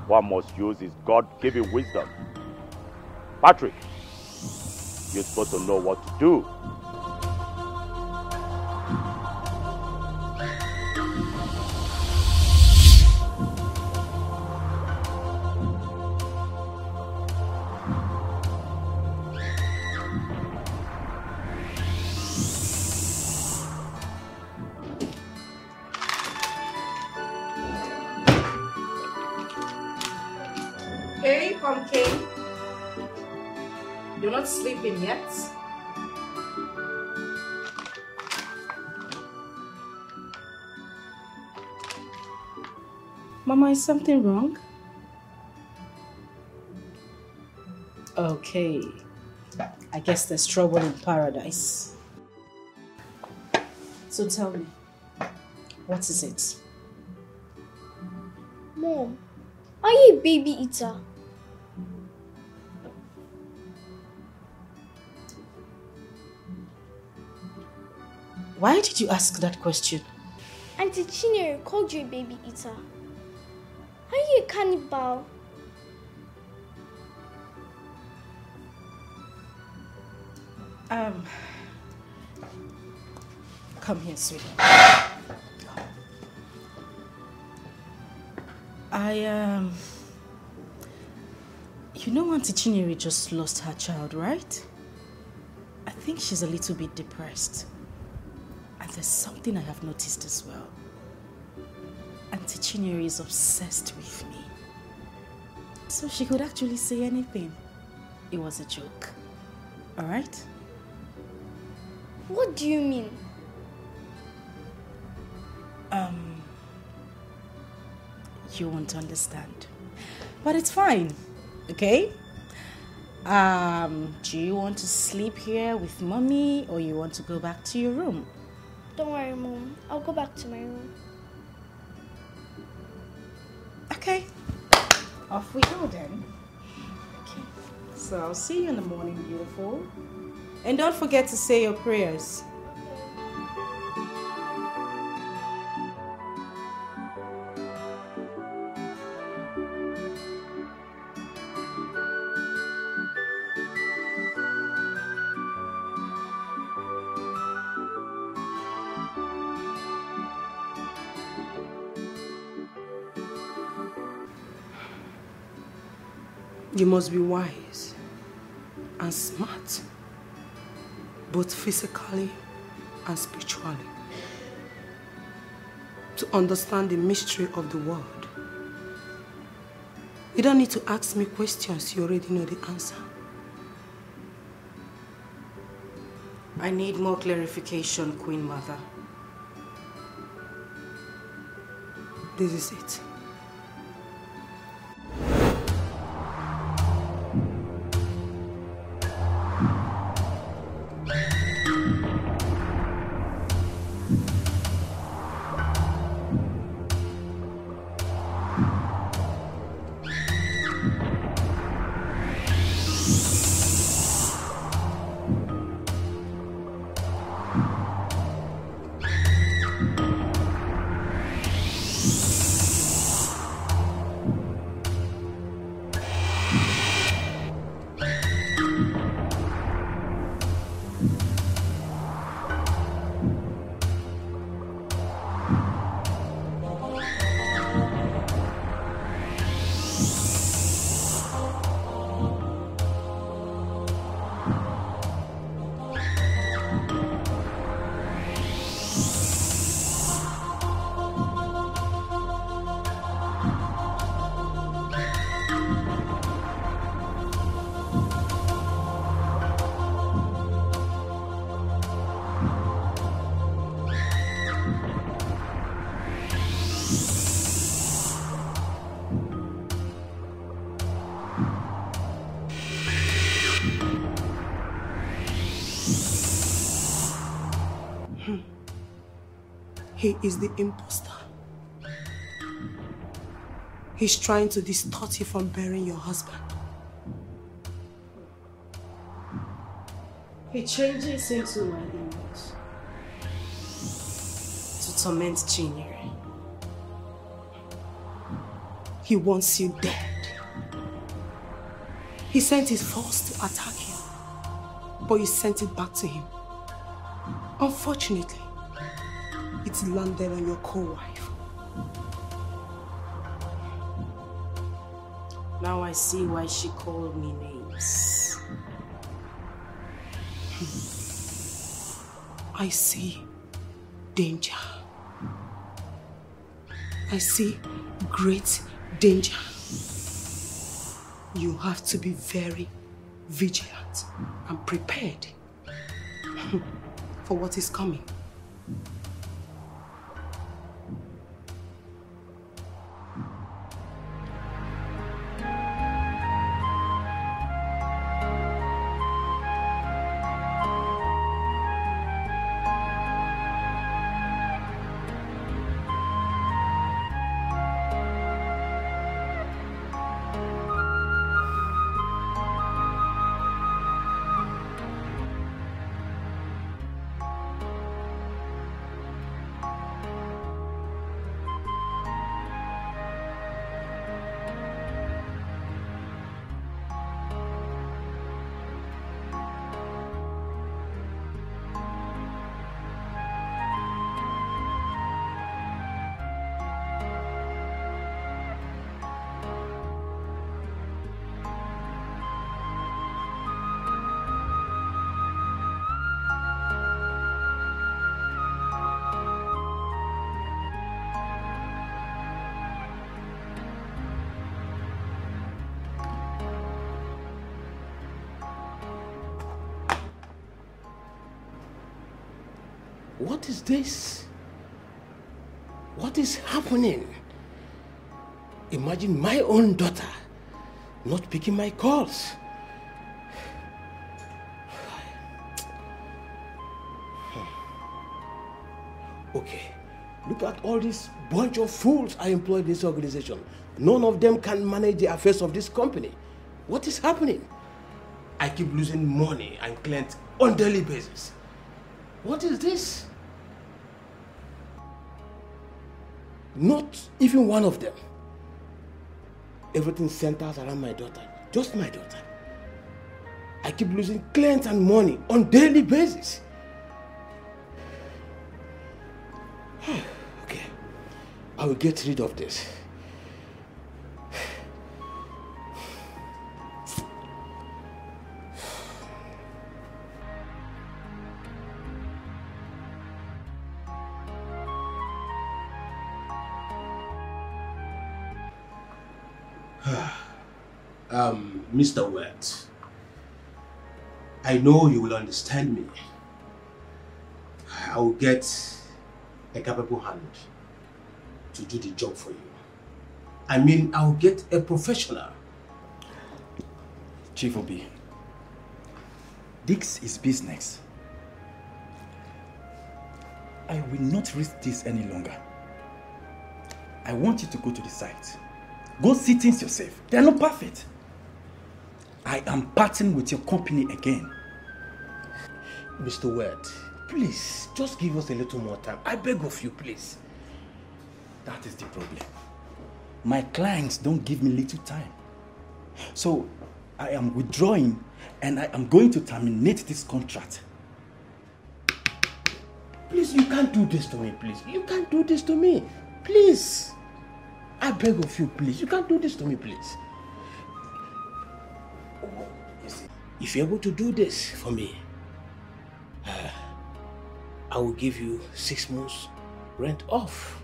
one must use his God given wisdom. Patrick, you're supposed to know what to do. Is something wrong? Okay. I ah. guess there's trouble in paradise. So tell me, what is it? Mom, are you a baby eater? Why did you ask that question? Auntie Chinyere called you a baby eater. Are you a cannibal? Um, come here, sweetie. I, um, you know Auntie Chinyere just lost her child, right? I think she's a little bit depressed. And there's something I have noticed as well. Auntie Chinyere is obsessed with me. So she could actually say anything. It was a joke. Alright? What do you mean? Um, you won't understand. But it's fine, okay? Um, do you want to sleep here with mommy or you want to go back to your room? Don't worry, Mom. I'll go back to my room. Okay. Off we go then. Okay. So I'll see you in the morning, beautiful. And don't forget to say your prayers. You must be wise and smart, both physically and spiritually, to understand the mystery of the world. You don't need to ask me questions, you already know the answer. I need more clarification, Queen Mother. This is it. Is the impostor. He's trying to distort you from burying your husband. He changes into my image to torment Chinyere. He wants you dead. He sent his force to attack you, but you sent it back to him. Unfortunately, it landed on your co-wife. Now I see why she called me names. I see danger. I see great danger. You have to be very vigilant and prepared for what is coming. This? What is happening? Imagine my own daughter not picking my calls. Okay, look at all this bunch of fools I employ in this organization. None of them can manage the affairs of this company. What is happening? I keep losing money and clients on daily basis. What is this? Not even one of them. Everything centers around my daughter. Just my daughter. I keep losing clients and money on daily basis. okay. I will get rid of this. Mr. Wet, I know you will understand me. I will get a capable hand to do the job for you. I mean, I will get a professional. Chief Obi, this is business. I will not risk this any longer. I want you to go to the site. Go see things yourself. They are not perfect. I am parting with your company again. Mr. Wet, please, just give us a little more time. I beg of you, please. That is the problem. My clients don't give me little time. So I am withdrawing and I am going to terminate this contract. Please, you can't do this to me, please. You can't do this to me. Please. I beg of you, please. You can't do this to me, please. If you're able to do this for me, uh, I will give you six months rent off.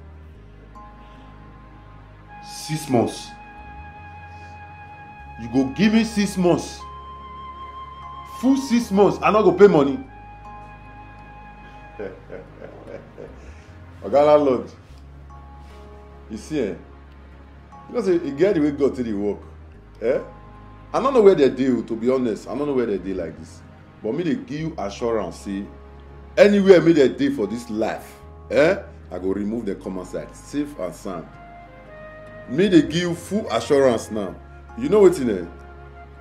Six months. You go give me six months. Full six months, I not go pay money. Oga landlord, you see eh? You know say e get the way God take dey work. Eh? I no know where they dey o to be honest, I no know where they dey like this. But me dey give you assurance say anywhere me dey dey for this life, eh? I go remove the common side, safe and sound. Me dey give you full assurance now. You know wetin eh?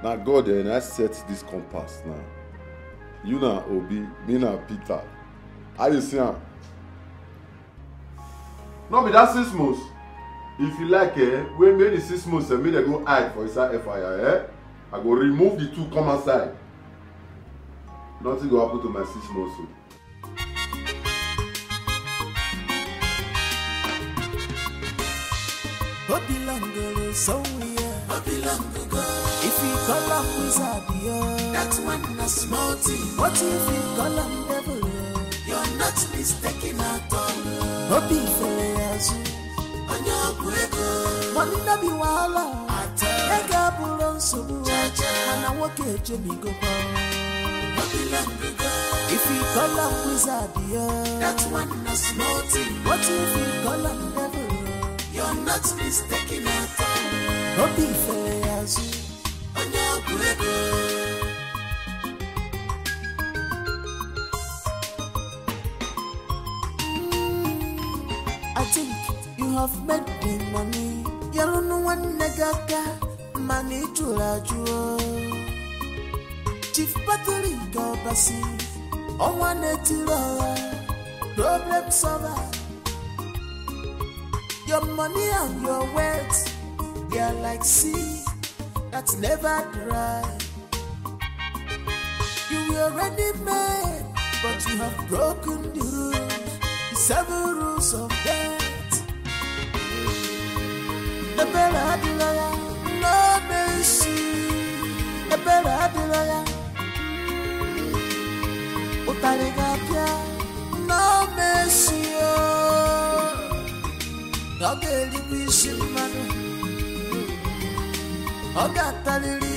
Na God eh, na set this compass now. You na Obi, me na Peter. How you see am? No be that six months. If you like eh, when make the six months eh, make dem go hide for inside fire eh? I go remove the two come outside. Nothing go happen to my six months o. Obilangolo so yeah. Obilangogo. If you call am wizard. That one na small thing. What if you call am devil? You're not mistaken at all. Obi fele yazu. Onye ọgwụ ego. Money no be wahala. At all. ego abụrụ nsogbu mana nwoke ejemigokwa If you call am wizard, yeah, that one no small thing. What if you call am devil? You're not mistaken at all. Obi fere azụ, onye ọgwụ ego. Hmm, I think you have made the money. Yellow no one money to Chief Patrick Gobasi, on one problem solver. Your money and your wealth, they are like sea that's never dry. You were already made, but you have broken the rules, the seven rules of death. The adilaya, no mercy. The better adilaya, ụtarị ga-apịa mercy. oh. Ọ ga-erikwa isi ọ ga-atarịrị.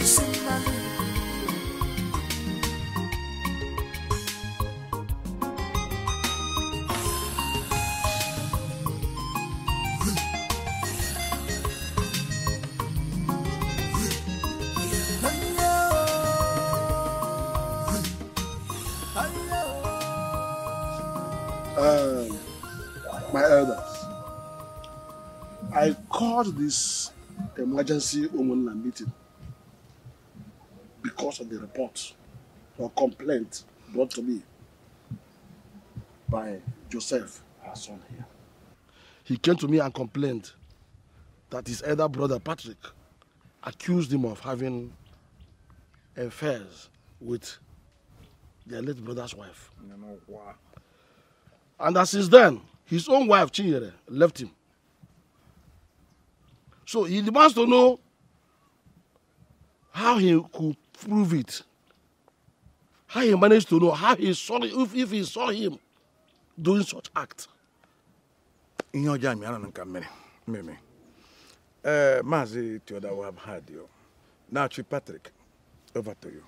Called this emergency Umunna meeting because of the report or complaint brought to me by Joseph, our son here. He came to me and complained that his elder brother Patrick accused him of having affairs with their late brother's wife. And that since then, his own wife, Chinyere, left him. So he wants to know how he could prove it. How he managed to know how he saw if, if he saw him doing such act. ihe ọjọọ amị anọ nka mmiri mmiri ee maazị Theodore Wahab had you now Chief Patrick over to you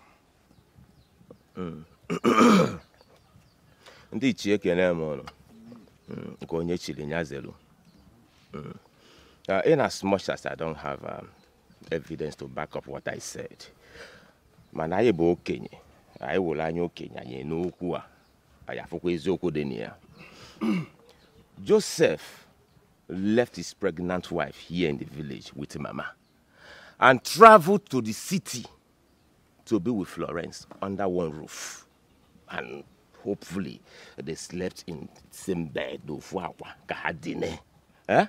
ndị ichie ekene m ụnụ Mm, nke onye chiri ya zelu Mm. Uh, in as much as I don't have um, evidence to back up what I said mana anyị okenye anyị wụrụ anya okenye anyị Joseph left his pregnant wife here in the village with mama and traveled to the city to be with Florence under one roof. And hopefully they slept in the same bed. Eh?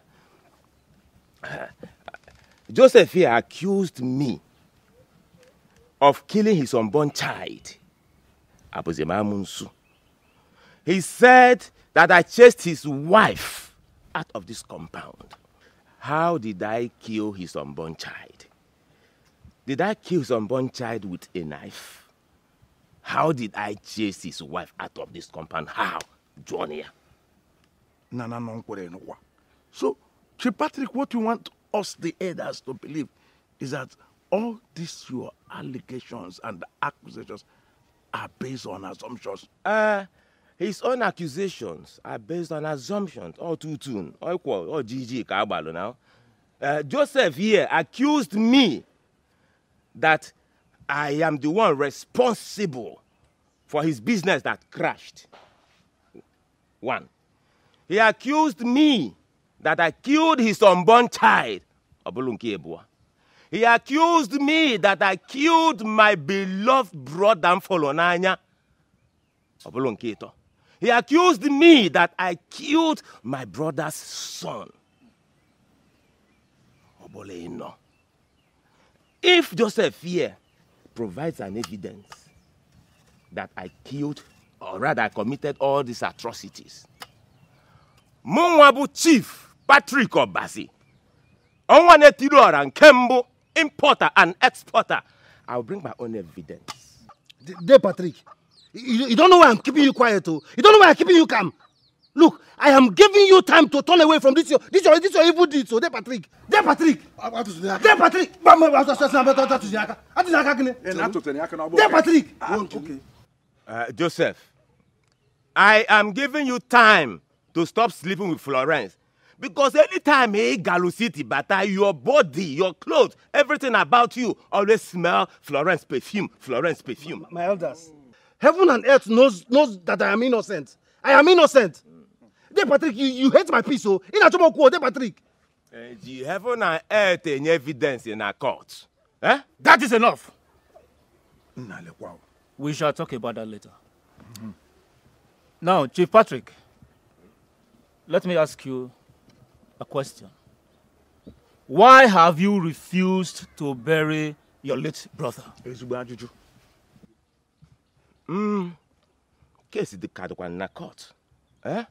Joseph here accused me of killing his unborn child. Abuzemamunsu. He said that I chased his wife out of this compound. How did I kill his unborn child? Did I kill his unborn child with a knife? How did I chase his wife out of this compound? How? N'ụwa. So, Chief Patrick, what you want us, the elders, to believe is that all these your allegations and accusations are based on assumptions. Uh, his own accusations are based on assumptions. All too soon. All equal. All GG ka agbalụ now. Uh, Joseph here accused me that I am the one responsible for his business that crashed. One. He accused me that I killed his unborn child. Nke abụọ. He accused me that I killed my beloved brother Mfolo n'anya. Ọbụlụ ịtọ. He accused me that I killed my brother's son. Ịnọ. If Joseph here provides an evidence that I killed, or rather I committed all these atrocities, mụnwa bụ Chief Patrick Obasi, ọnwa na-etiri ọra nke mbụ, importer and exporter, I will bring my own evidence. Dey Patrick, you, you don't know why I'm keeping you quiet, oh. You don't know why I'm keeping you calm. Look, I am giving you time to turn away from this your this your this your evil deed. So, Patrick, De Patrick, De Patrick. Tuziaka. Atuziaka gini. De Patrick. okay. Uh, Joseph, I am giving you time to stop sleeping with Florence. Because anytime hey City bata, your body, your clothes, everything about you always smell Florence perfume, Florence perfume. My elders, heaven and earth knows knows that I am innocent. I am innocent. De Patrick, you, you hate my peace, oh. In a trouble, De Patrick. Uh, the heaven and earth any evidence in our court. Eh? That is enough. We shall talk about that later. Mm-hmm. Now, Chief Patrick, let me ask you a question. Why have you refused to bury your late brother? Hmm. Case the Kadukwan na court. Eh?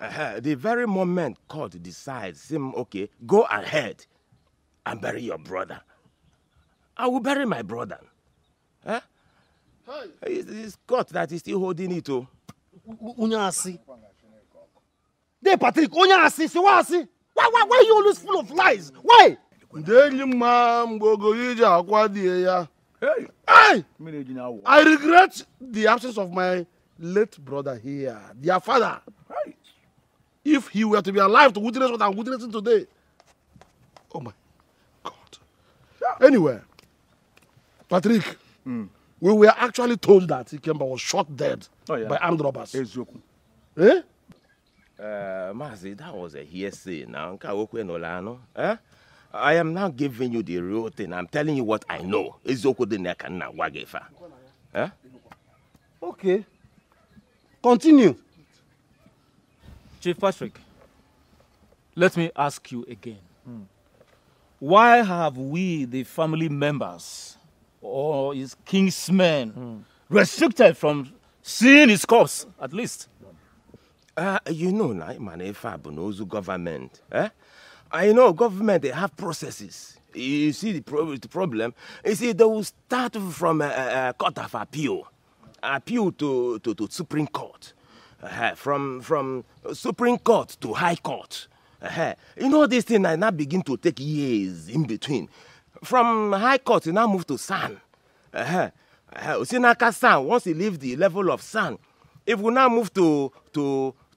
Uh, the very moment court decides, him, okay, go ahead and bury your brother. I will bury my brother. Eh? Hey. It's, it's court that is still holding it. Oh. Unyasi. There, Patrick, I see? Why, why, why are you always full of lies? Why? Hey! Hey! I regret the absence of my late brother here, their father. If he were to be alive to witness what I'm witnessing today. Oh my God. Anyway, Patrick, mm. we were actually told that Ikemba was shot dead oh, yeah. by armed robbers. Eh? Uh, Mazi, that was a hearsay now. Eh? I am now giving you the real thing. I'm telling you what I know. Eh? Okay. Continue. Chief Patrick, let me ask you again. Hmm. Why have we, the family members, or his kingsmen, hmm. restricted from seeing his corpse, at least? Uh, you know, like, man, if I knows government, eh? I know government, they have processes. You see the, pro- the problem? You see, they will start from a, a, court of appeal, appeal to, to, to Supreme Court, uh, from, from Supreme Court to High Court. Uh, you know, this thing I now begin to take years in between. From High Court, you now move to San. Uh, uh, Sinaka San, once you leave the level of San, if we now move to, to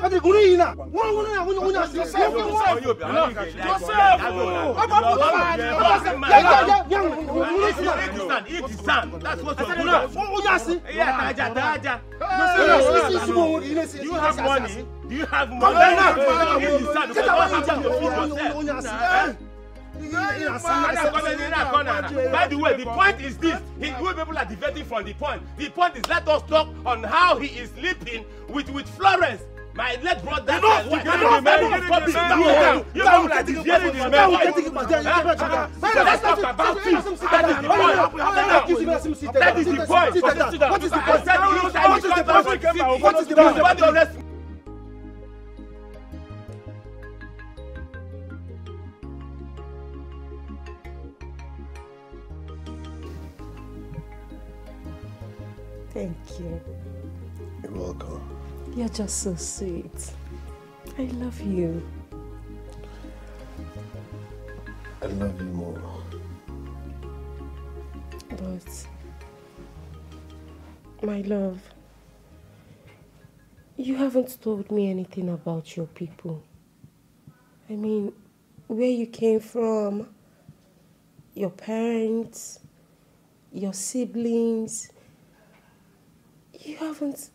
pati kunu yi na. Wọn wọn na wọn wọn asi. Joseph Joseph. Ọba ọba ọba ya ya ya ya wọn si na. Eat the sand. That's what you're doing. Wọn wọn yasi. Yeah, taja taja. Do you have money? Do you have money? Eat the sand. Because what happened to food yourself? By the way, the point is this. He, we people are diverting from the point. The point is let us talk on how he is sleeping with, with Florence. My late brother. Enough! Enough! Enough! Enough! You people are diverting the man. Let's talk about this. That is the point. That is the point. What is the point? What is the point? What is the point? What is the point? Thank you. You're welcome. You're just so sweet. I love you. I love you more. But, my love, you haven't told me anything about your people. I mean, where you came from, your parents, your siblings. You haven't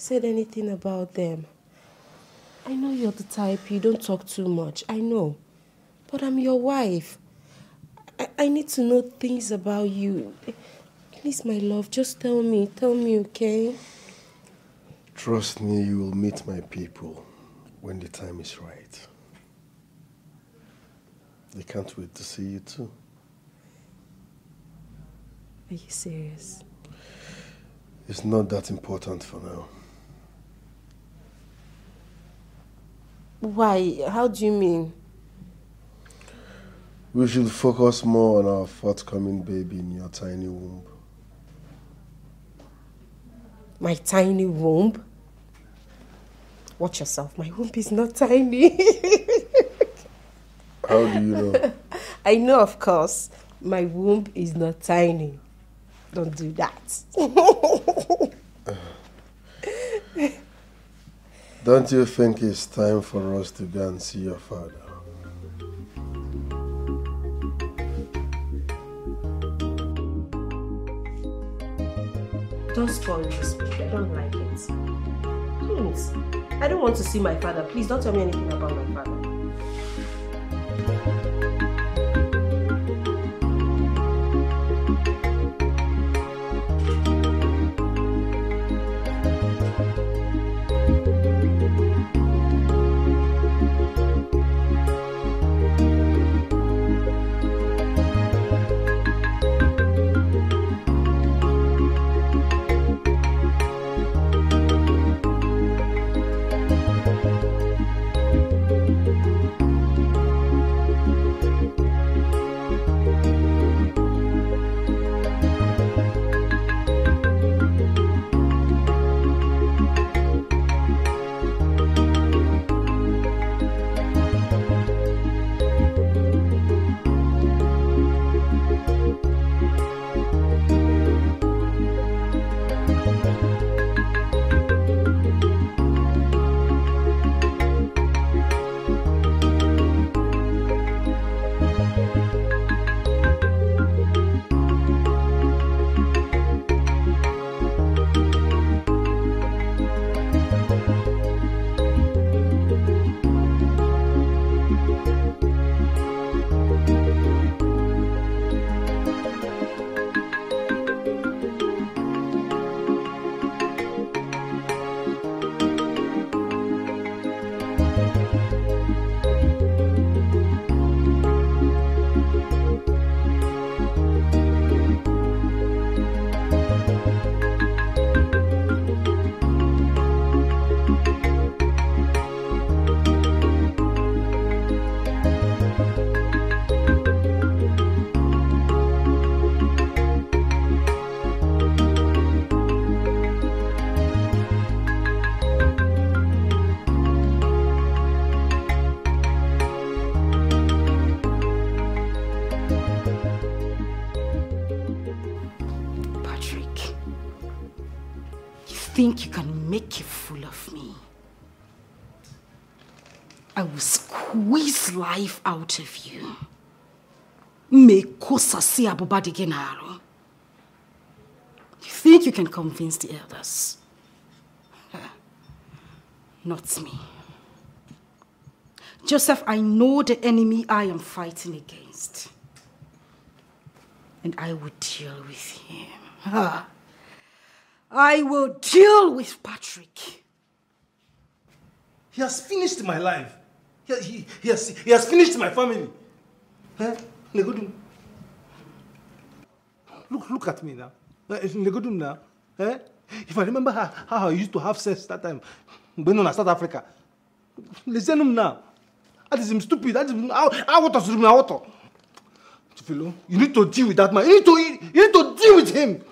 said anything about them. I know you're the type, you don't talk too much. I know. But I'm your wife. I, I need to know things about you. Please, my love, just tell me. Tell me, okay? Trust me, you will meet my people when the time is right. They can't wait to see you too. Are you serious? It's not that important for now. Why? How do you mean? We should focus more on our forthcoming baby in your tiny womb. My tiny womb? Watch yourself. My womb is not tiny. How do you know? I know, of course. My womb is not tiny. Don't do that. Don't you think it's time for us to go and see your father? Don't spoil this. I don't like it. Please. I don't want to see my father. Please don't tell me anything about my father. Life out of you. You think you can convince the elders? Not me. Joseph, I know the enemy I am fighting against. And I will deal with him. I will deal with Patrick. He has finished my life. He, he, he, has, he has finished my family. Eh? Legodum. Look, look at me now. Eh, Legodum now. Eh? If I remember how, how I used to have sex that time, when on South Africa. Listen now. That is him stupid. That is him. How, what is my auto? Philo, you need to deal with that man. You need to, you need to deal with him.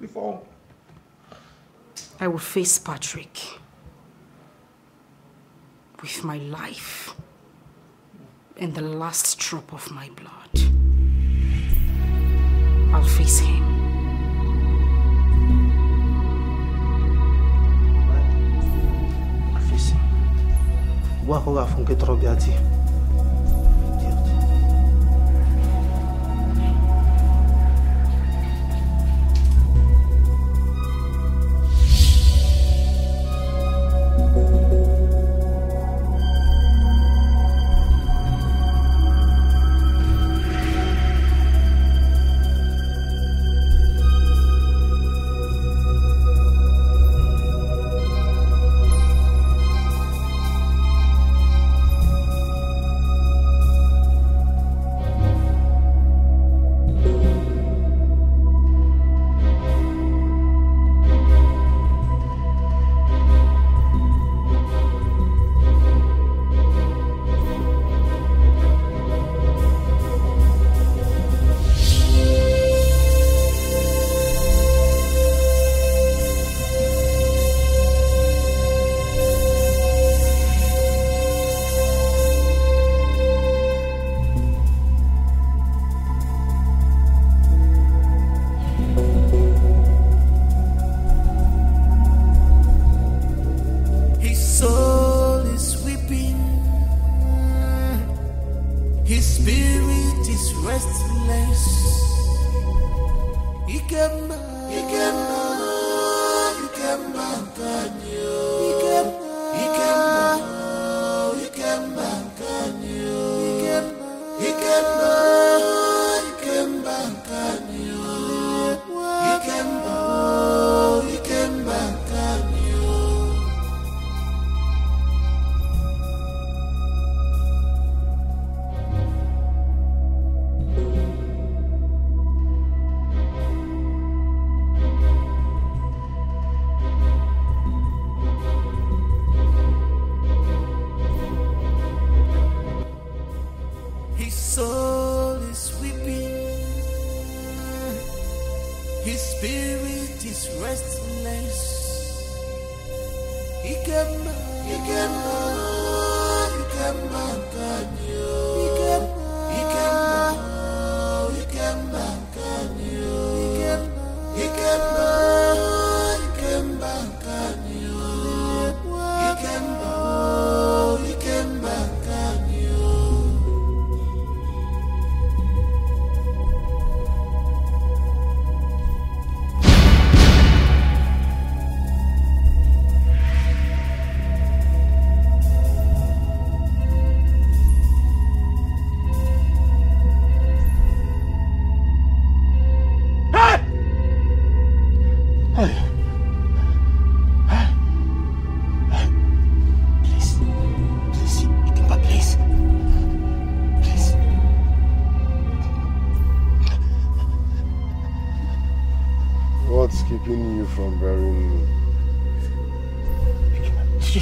Before. I will face Patrick with my life and the last drop of my blood. I'll face him. Fils. Wa ko ga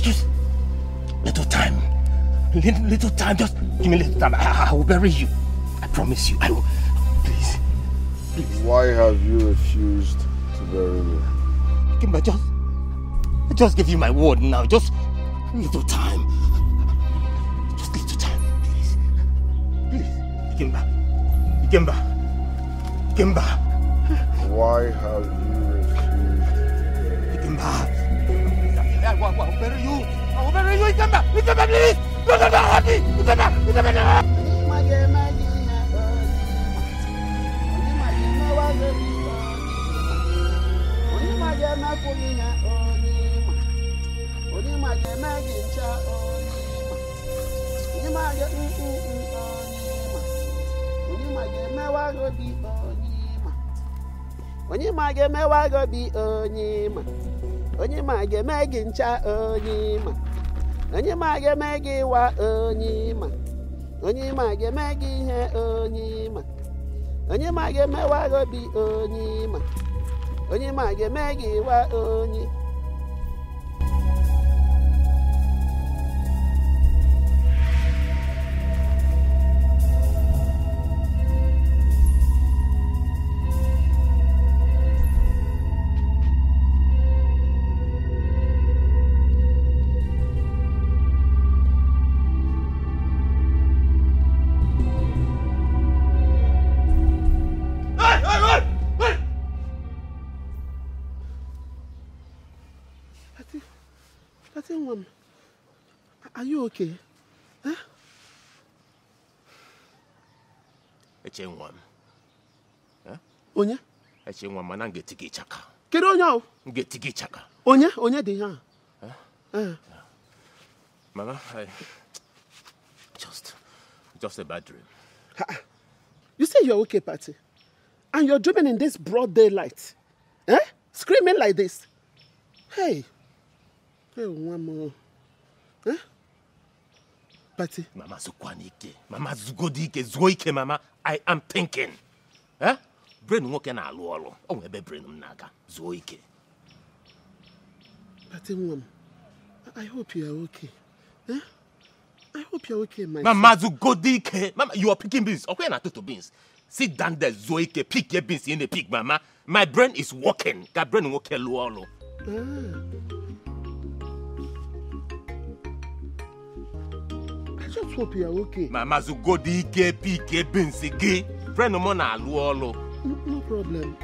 Just, little time. Little, little time. Just give me little time. I, I will bury you. I promise you. I will. Please. Please. Why have you refused to bury me? Ikemba, just. I just give you my word now. Just little time. Just little time. Please. Please. Ikemba. Ikemba. Ikemba. Why have you refused? Ikemba. I will, I will bury you. I will bury you, Ikemba. Ikemba, please. No, no, no, Adi. Ikemba. Ikemba, no. onye ma ga-emewa gị obi onye ma onye ma ga-eme gị ncha onye ma. Onye ma ga-eme gị ịwa onye ma. Onye ma ga-eme gị ihe onye ma. Onye ma ga-emewa gị obi onye ma. Onye ma ga-eme gị ịwa onye are you okay? Huh? Eche nwa m. Eh? Onye? Eche nwa m mana m ga-eti gị. Kedu onye ahụ? M ga-eti gị. Onye? Onye dị ihe a? Eh. Mama, I... Just... Just a bad dream. You say you're okay, Patty, and you're dreaming in this broad daylight, eh? Screaming like this. Hey, hey, one more, eh? Patty. Mama zukwana ike. Mama zugodi ike. Zuo ike, mama. I am thinking. Eh? Brain nwoke na-alụ ọrụ. O ebe brain m na-aga. Zuo ike. Patty, one. I hope you are okay, eh? I hope you're okay, my Mama zugodi ike. Mama, you are picking beans. Okay, na toto beans. Sit down there, zuo ike. Pick your beans in the pick, mama. My brain is working. Ka brain nwoke lụọ ọrụ. I just hope you are okay. Mama zugodi ike. Pick your beans gị. Brain m na-alụ. No, problem.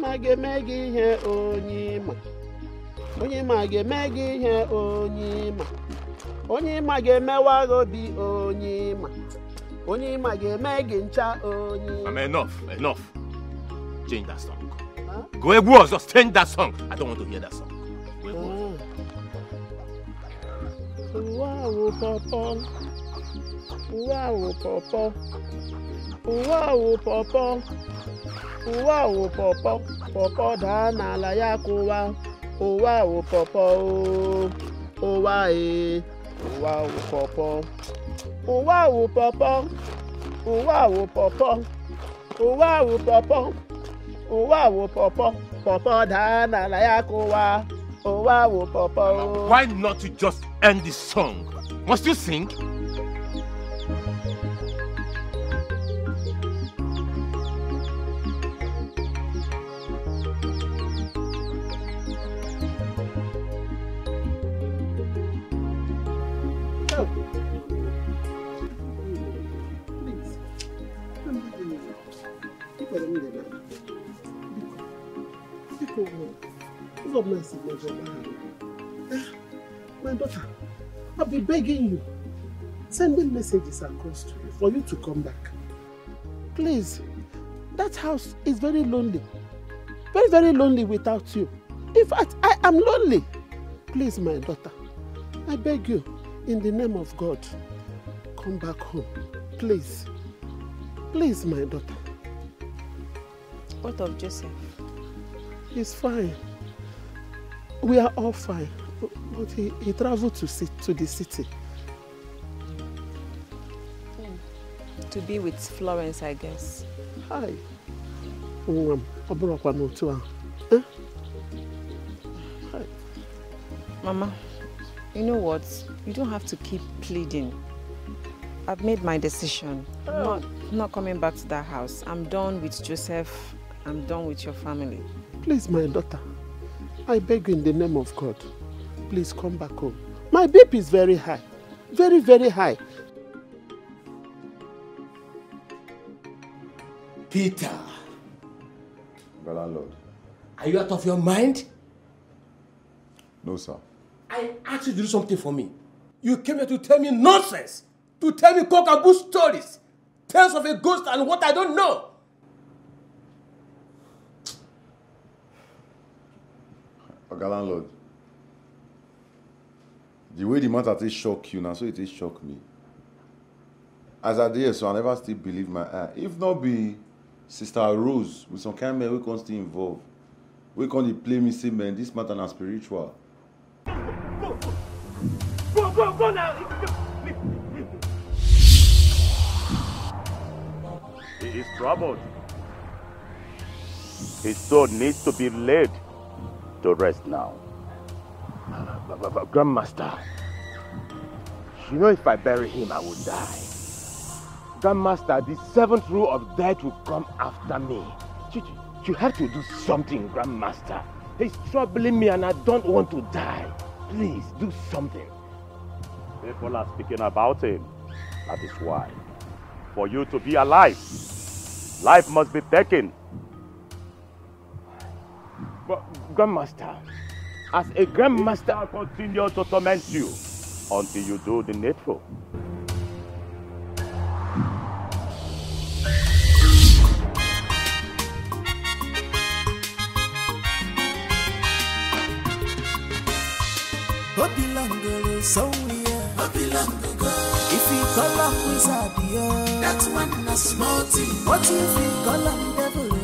Ma ga-eme gị ihe onye ma onye ma ga-eme gị ihe onye ma onye ma ga-emewa gị obi onye ma onye ma ga-eme gị ncha onye Mama, enough, enough. Change that song. Go egwu ọzọ, change that song. I don't want to hear that song. Go egwu ọzọ. ụwa wụ pọpọ wụ pọpọ pọpọ daa n'ala ya kụwa ụwa wụ pọpọ oo ụwa ee wụ pọpọ òwò àwò pọ̀pọ̀ òwò àwò pọ̀pọ̀ òwò àwò pọ̀pọ̀ òwò àwò pọ̀pọ̀ pọ̀pọ̀ dáná láyà kó wa òwò. Why not just end the song? Must you sing? Biko, ụzọ ọbụla si mejọ gbaghara. Eh, My daughter, I've been begging you, sending messages across to you for you to come back. Please, that house is very lonely. Very, very lonely without you. In fact, I am lonely. Please, my daughter, I beg you, in the name of God, come back home. Please. Please, my daughter. What of Joseph? He's fine. We are all fine. But- he, he traveled to, to the city. Hmm. To be with Florence, I guess. Hi. Nwa m, ọ bụrụkwa n'otu ahụ. Eh? Mama, you know what? You don't have to keep pleading. I've made my decision. I'm not, not coming back to that house. I'm done with Joseph. I'm done with your family. Please, my daughter, I beg you in the name of God, please come back home. My BP is very high. Very, very high. Peter, The landlord. are you out of your mind? No, sir. I asked you to do something for me. You came here to tell me nonsense, to tell me cockaboo stories, tales of a ghost and what I don't know. Oga landlord. The way the matter take shock you now, so it take shock me. As I dey so I never still believe my eye. If not be Sister Rose with some kind men wey come still involve, wey come dey play me say man, this matter na spiritual. Go, go, go now. He is troubled. His soul needs to be laid to rest now. But, but, but, Grandmaster, you know if I bury him, I will die. Grandmaster, the seventh rule of death will come after me. You, you- you have to do something, Grandmaster. He's troubling me and I don't want to die. Please, do something. People are speaking about him. That is why. For you to be alive, life must be taken. Grandmaster, as a Grandmaster, I'll continue to torment you until you do the needful. One small thing. What if you call devil?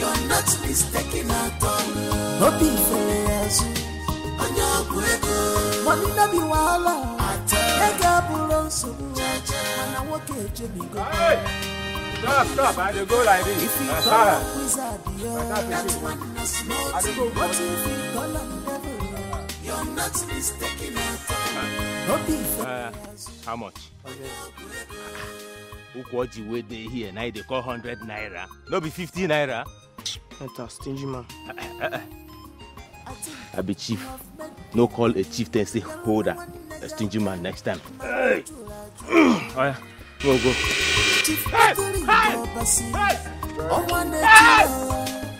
You're not mistaken at all. No be feleazu. Onye ọgwụ ego. Money no be wahala. Ego abụrụ nsogbu. Mana nwoke echebigo. Stop, stop. I dey go like this. If you Uh, call Sarah. am wizard, yeah. That one a small go thing. What if you call am devil? You're not mistaken at all. No be Uh, how much? Ukwu ọjị wey dey here na e dey call hundred naira. No be fifty naira. Enter, stingy man. I be chief. No call a chieftain say holder. A stingy man next time. Hey! Oya, go go. Hey! Hey!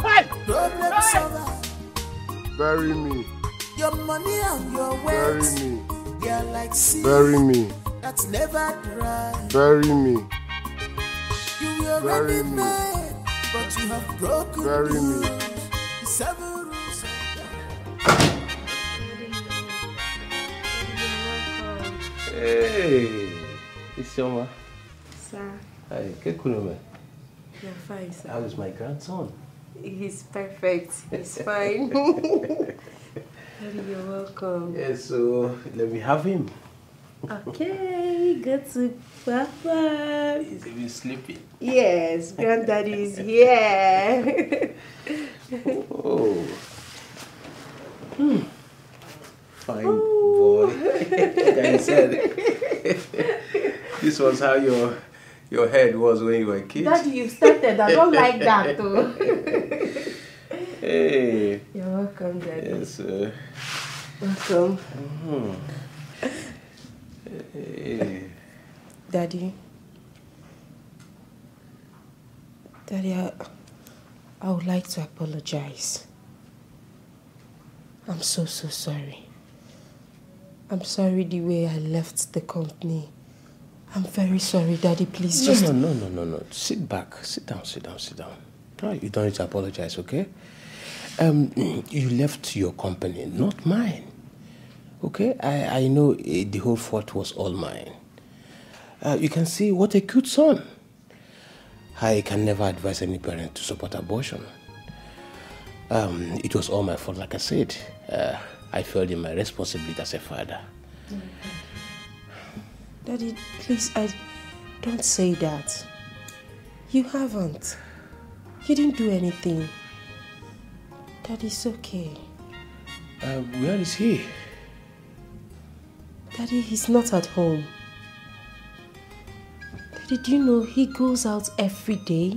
Hey! Bury me. Your money and your Bury wealth, me. they are like sea Bury me. that's never dry. Bury me. You Bury me. made, but you have broken Bury me. the seven rules of Hey, Isioma. Sir, Hi, Kekunume. you're fine, sir. How is my grandson? He's perfect. He's fine. You're welcome. Yes, so let me have him. Okay, go to Papa. He's even sleeping. Yes, granddaddy is here. Oh. Hmm. Fine boy. like said, this was how your your head was when you were a kid. Daddy, you started. I don't like that though. Hey. You're welcome, Daddy. Yes. Uh, Welcome. mhm. Hey. Daddy. Daddy, I, I would like to apologize. I'm so, so sorry. I'm sorry the way I left the company. I'm very sorry, Daddy. Please No, just. no, no, no, no, no. Sit back. Sit down, sit down, sit down. No, you don't need to apologize, okay? Um, you left your company, not mine. Okay? I, I know eh, the whole fault was all mine. Uh, you can see what a cute son. I can never advise any parent to support abortion. Um, it was all my fault, like I said. Uh, I failed in my responsibility as a father. Daddy, please, I don't say that. You haven't. You didn't do anything. Daddy's okay. Uh, where is he? Daddy, he's not at home. Do you know he goes out every day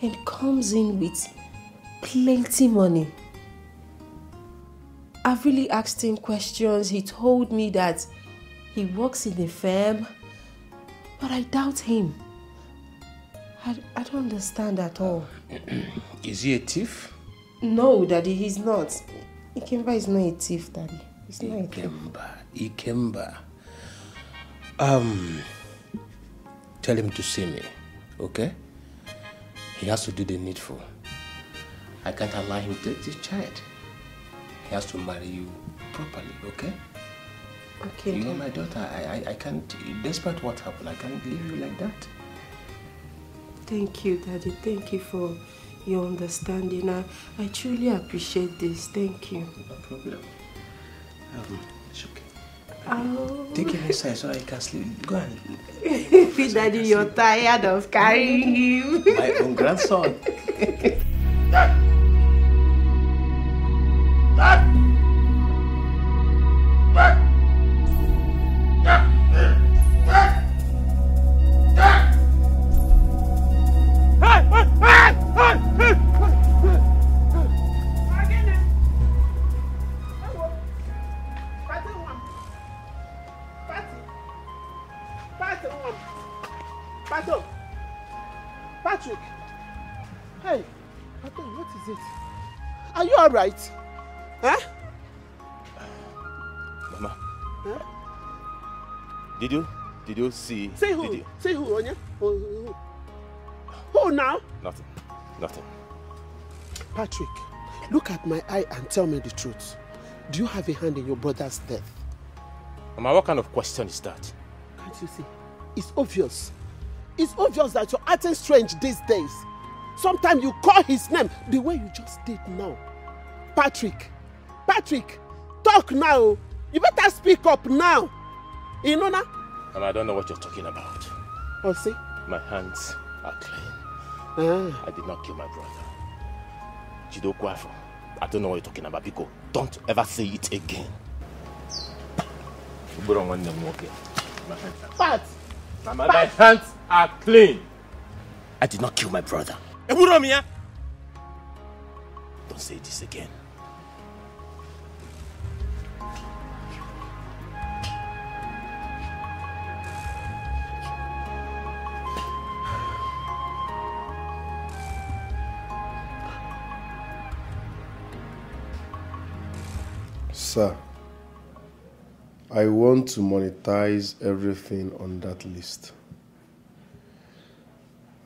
and comes in with plenty money? I've really asked him questions. He told me that he works in a firm, but I doubt him. I, I don't understand at all. Is he a thief? No, Daddy, he's not. Ikemba is not a thief, Daddy. He's not a thief. Ikemba, Ikemba. Um, tell him to see me, okay? He has to do the needful. I can't allow him to take this child. He has to marry you properly, okay? Okay. You Daddy. my daughter. I, I, I can't, despite what happened, I can't leave you like that. Thank you, Daddy. Thank you for your understanding. I, I truly appreciate this. Thank you. No problem. Um, it's okay. Oh. Take him inside so I can sleep. Go and Daddy, you're tired of carrying him. my own grandson. Pato! you see? Say Did who? you? Say who, Onya? Who, who? Who now? Nothing. Nothing. Patrick, look at my eye and tell me the truth. Do you have a hand in your brother's death? Mama, what kind of question is that? Can't you see? It's obvious. It's obvious that you're acting strange these days. Sometimes you call his name the way you just did now. Patrick, Patrick, talk now. You better speak up now. You know now? Mama, I don't know what you're talking about. Oh, see? My hands are clean. Ah. I did not kill my brother. Jido Kwafo, I don't know what you're talking about, Biko. Don't ever say it again. Ugboro nwanne m nwoke. My hands are- Pat! Mama, my hands are clean. I did not kill my brother. Don't say this again. Sir, I want to monetize everything on that list.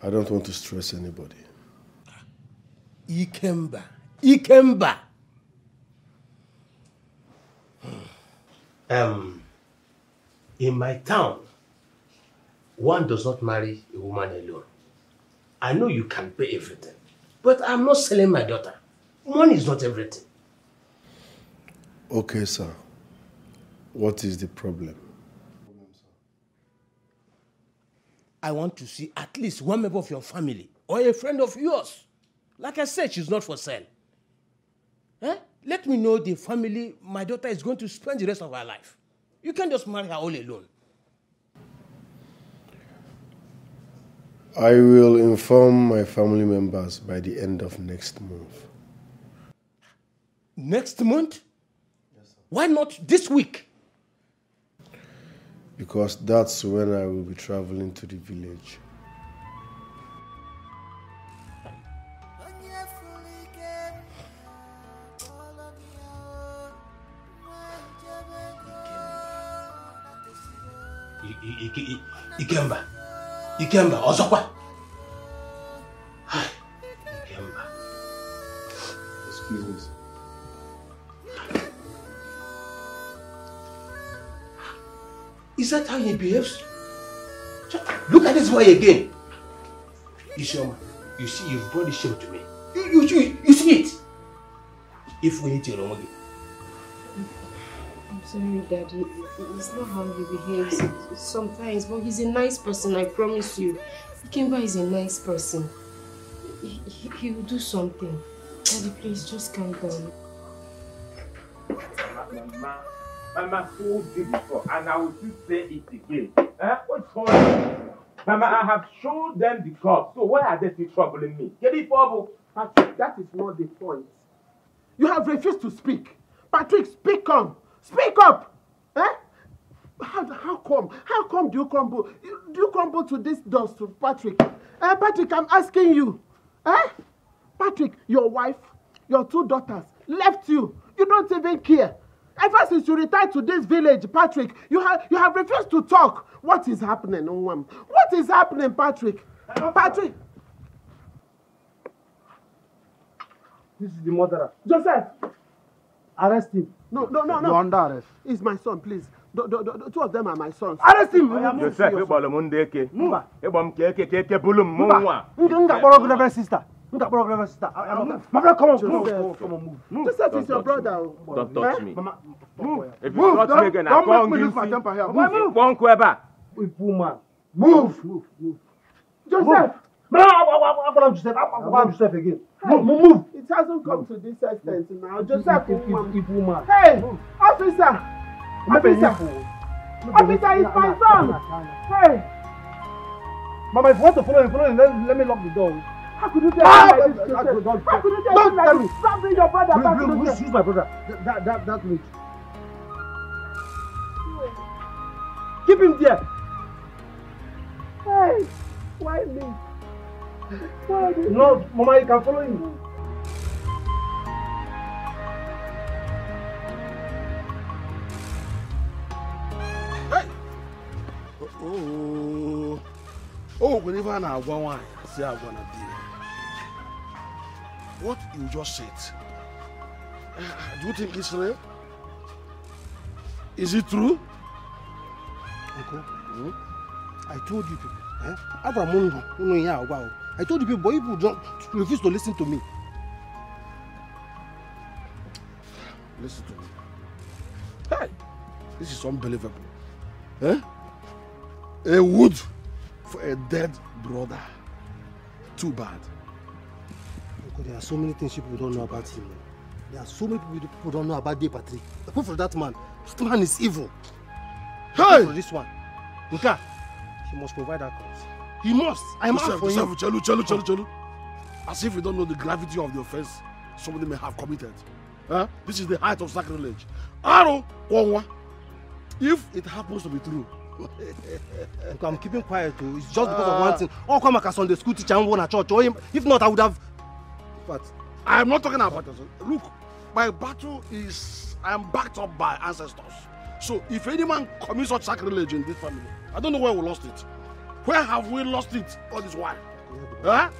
I don't want to stress anybody. Ikemba. Ikemba. Um, in my town, one does not marry a woman alone. I know you can pay everything, but I'm not selling my daughter. Money is not everything. Okay, sir. What is the problem? I want to see at least one member of your family or a friend of yours. Like I said, she's not for sale. Eh? Let me know the family my daughter is going to spend the rest of her life. You can't just marry her all alone. I will inform my family members by the end of next month. Next month? Why not this week? Because that's when I will be traveling to the village. I- I- Ike- Ikemba. Ikemba, ọzọkwa. That how he behaves? Look at this boy again. Isioma, you see, you've brought this shame to me. You, you, you, you see it? If we need to, Romogi. I'm sorry, Daddy. It's not how he behaves sometimes, but he's a nice person, I promise you. Ikemba is a nice person. He, he, he will do something. Daddy, please, just calm down. Mama, Mama told you before, and I will still say it again. Eh? What's wrong? Mama, I have shown them the cup, so why are they still troubling me? Get it, Bobo. Patrick, that is not the point. You have refused to speak. Patrick, speak up. Speak up. Eh? How, how come? How come do you crumble? Do you crumble to this dust, Patrick? Eh, Patrick, I'm asking you. Eh? Patrick, your wife, your two daughters left you. You don't even care. Ever since you retired to this village, Patrick, you have you have refused to talk. What is happening, Onwam? What is happening, Patrick? Patrick. This is the murderer. Joseph. Arrest him. No, no, no, no. You're under arrest. He's my son, please. The, the, the, the two of them are my sons. Arrest him. Joseph, ịgbọrọ m ndị eke. Mba. Ịgbọ m ka eke ka eke bulu m nwa. M ga- m ga-akpọrọ gị sister. M ga-akpọrọ gị reverend sister. I- I'm- My brother, come on, on, come on, come on, move. Move. Joseph is your brother. oh. Don't touch me. Mama, Move. If you Move. touch Don't- me again, don't I'll call make me you. lose my temper here. Move. Move. Ịkpọ nkụ ebe a. We fool man. Move. Move. Move. Joseph. No, I, I, I, I, I'm Joseph. I, I, I'm Joseph again. Move, move, move. It hasn't come to this extent now. Joseph, If- if- if- woman. Hey, officer. Maybe Officer. you- Officer, it's my son. Hey. Mama, if you want to follow him, follow him. Let, let me lock the door. How could you do Ah, like don't- this, don't- Joseph? don't- How could you do don't like tell this? me. Stop being your brother. Who- back who- to who's- Joseph. who's my brother? That, that, that, that rich. Keep him there. Hey, why me? Why me? No, Mama, you can follow him. Oh, oh, whenever I agwa nwaanyị si agwa na di ya. What you just said, uh, do you think it's real? Is it true? Uncle, I told you people. Eh? I told you people, but people don't refuse to listen to me. Listen to me. Hey, this is unbelievable. Eh? A wood for a dead brother. Too bad. There are so many things people don't know about him. There are so many people people don't know about Dave Patrick. Apart from that man, that man is evil. Hey! For this one, Nka, he must provide that court. He must. I am out for him. Chelu, Chelu, Chelu, Chelu. As if you don't know the gravity of the offense somebody may have committed. Huh? This is the height of sacrilege. Aro, Onwa. If it happens to be true, I'm keeping quiet too. It's just because of one thing. Oh, come back as Sunday school teacher and one at church. Or him. If not, I would have. But I'm not talking about that. Look, my battle is I am backed up by ancestors. So if any man commits such sacrilege in this family, I don't know where we lost it. Where have we lost it all this while? Huh?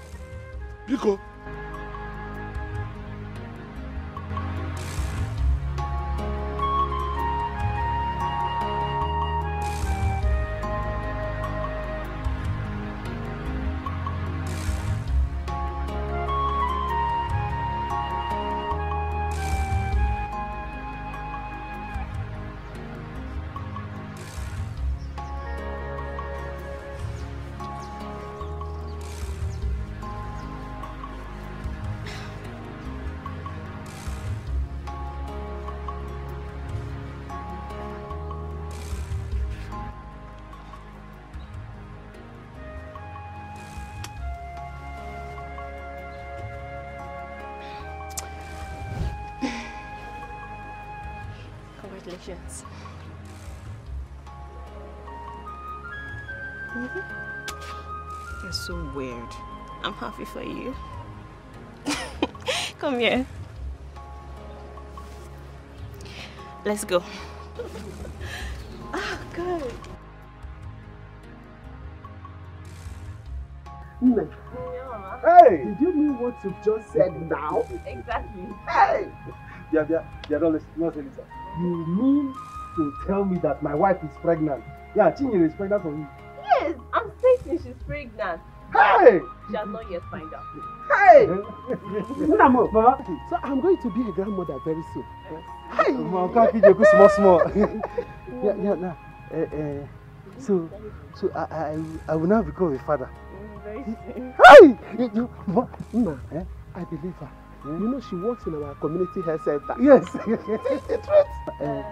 Biko, Congratulations. You're so weird. I'm happy for you. Come here. Let's go. Ah, good. Nne. Hey! Did you mean what you've just said now? Exactly. Hey! Yeah, yeah, yeah, don't listen, don't listen. You mean to tell me that my wife is pregnant? Yeah, Chinyere is pregnant for me. Yes, I'm stating she's pregnant. Hey! She has not yet find out. Hey! Mama, so I'm going to be a grandmother very soon. Hey! Mama, can't feed you small, small. yeah, yeah, nah. Uh, uh, so, so I, I, I will now become a father. Very soon. Hey! You, you, eh? I believe her. You know she works in our community health center. Yes. it's the truth. Uh,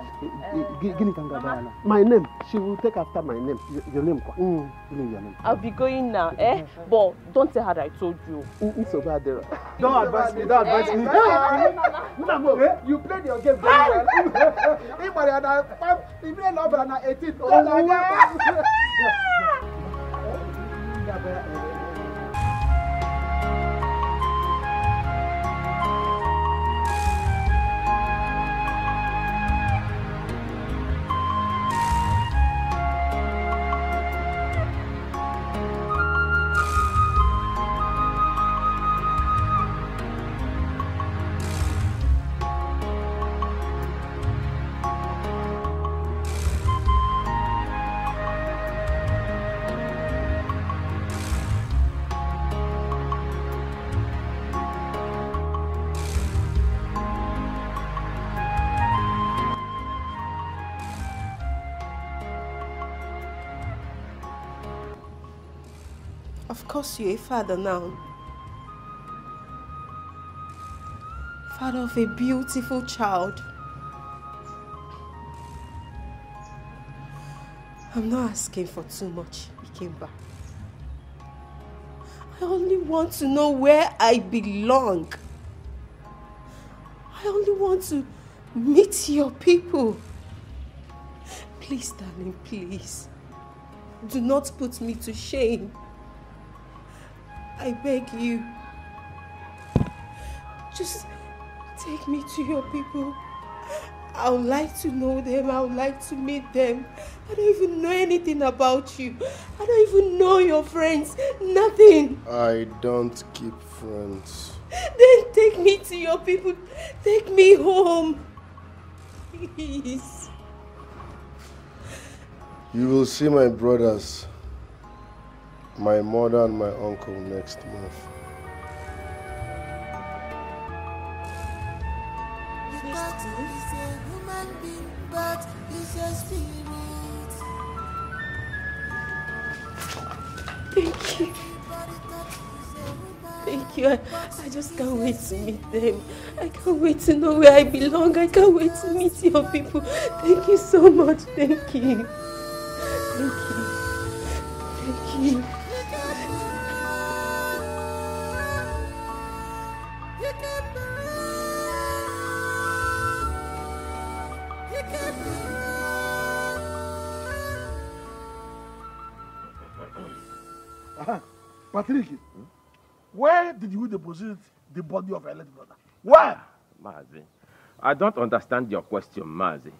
Kangabana. My name. She will take after my name. Your, your name, kwa? Mm. Your name. I'll be going now, eh? But don't tell her I told you. It's over there. Don't advise me, don't advise me. Namo, you played your game very well. If I had a if you love an 18, oh, Of course, you're eh, a father now. Father of a beautiful child. I'm not asking for too much, Ikemba. I only want to know where I belong. I only want to meet your people. Please, darling, please. Do not put me to shame. I beg you. Just take me to your people. I would like to know them. I would like to meet them. I don't even know anything about you. I don't even know your friends. Nothing. I don't keep friends. Then take me to your people. Take me home. Please. You will see my brothers, my mother and my uncle next month. Thank you. Thank you. I, I just can't wait to meet them. I can't wait to know where I belong. I can't wait to meet your people. Thank you so much. Thank you. Thank you. Thank you. Patrick, where did you deposit the body of your late brother? Where? Mazi, I don't understand your question, Mazi.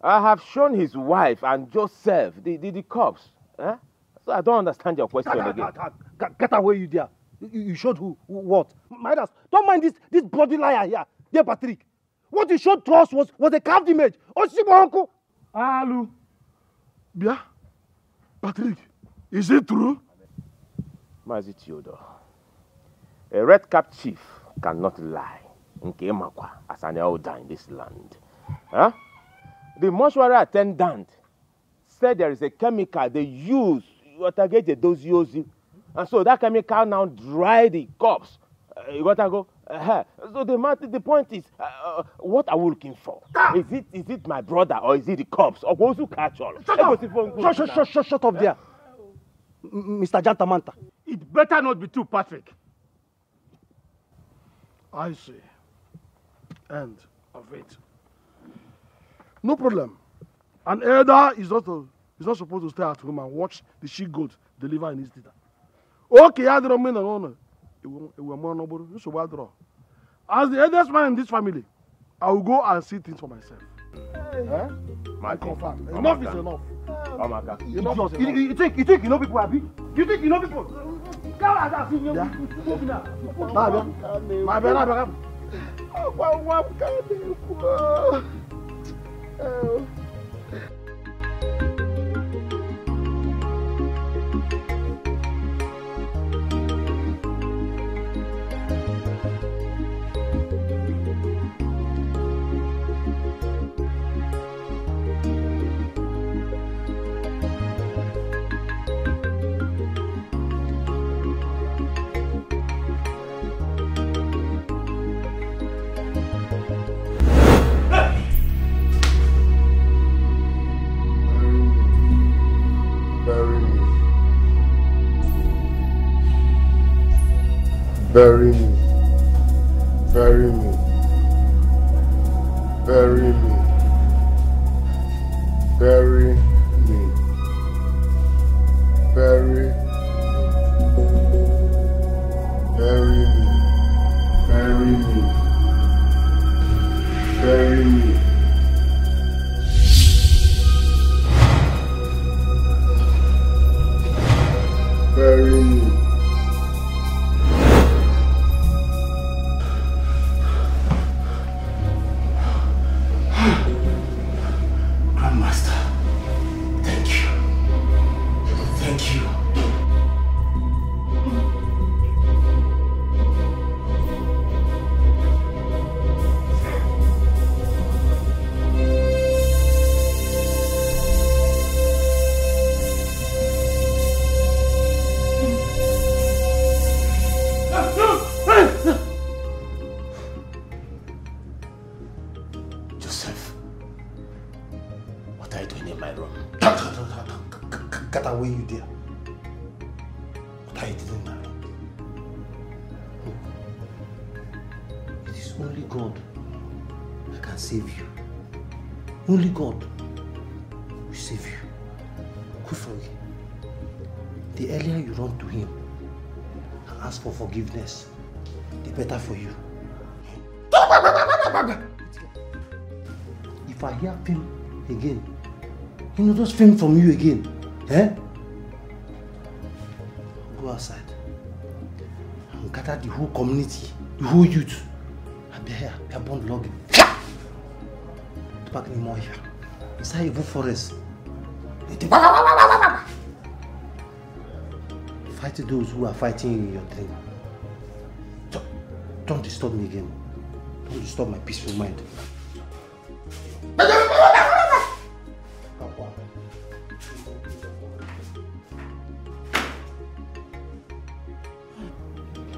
I have shown his wife and Joseph the, the, the cops. Eh? So I don't understand your question Get, again. get, get, get away, you there. You, you showed who? who- What? Midas, don't mind this this bloody liar here. Dear Patrick, what you showed to us was, was a carved image. Osimo uncle. Alu. Bia. Patrick, is it true? Mazi Theodore, a red cap chief cannot lie. Nke makwa as an elder in this land. Huh? The mortuary attendant said there is a chemical they use to get the doziosi. And so that chemical now dry the corpse. Uh, you gotta go. Uh, so the matter, the point is, uh, uh, what are we looking for? Is it is it my brother or is it the corpse? Or who's who catch all? Shut up! Shut, shut, shut, shut, up there. Mr. Jantamanta. It better not be true, Patrick. I see. End of it. No problem. An elder is not, a, is not supposed to stay at home and watch the she goat deliver in his theater. Okay, I don't mean no, no. As the eldest man in this family, I will go and see things for myself. Eh? I confirm. Enough is enough. Enough is enough. You, you, you think you think you know people, Abi? You think you know people? Come on, that's it. Yeah. Nah, bro. My bad, nah, bro. Bury Bury Only God will save you. You. The earlier you run to Him and ask for forgiveness, the better for you. If I hear him again, you know those film from you again, eh? Go outside and gather the whole community, the whole youth, and be here, be born logging. Anymore here. Inside even forest. Fight those who are fighting in your dream. Don't, don't disturb me again. Don't disturb my peaceful mind.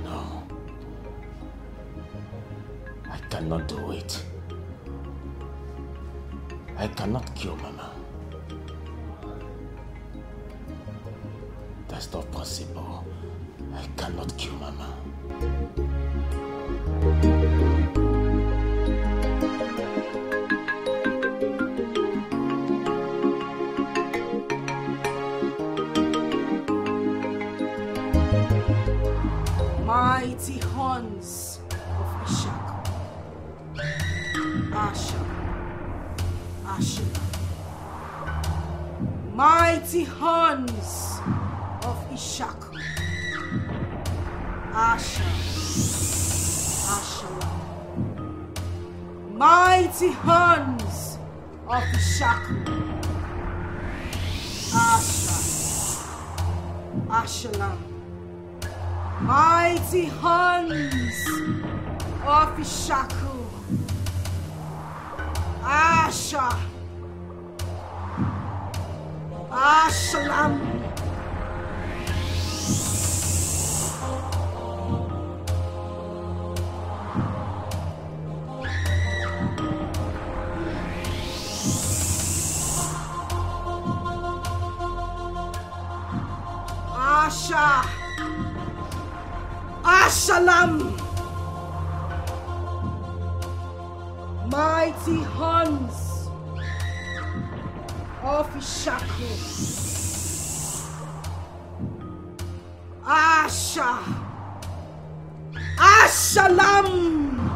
No. I cannot do it. I cannot kill Mama. That's not possible. I cannot kill Mama. Mighty horns of Ishak. Ashila. Mighty horns of Ishak. Asha. Ashala. Mighty horns of Ishak. Asha. Ashala. Mighty horns of Ishaku. Asha. Ashalam. Asha. Mighty horns of Ishaku. Asha. Ashalam. Auntie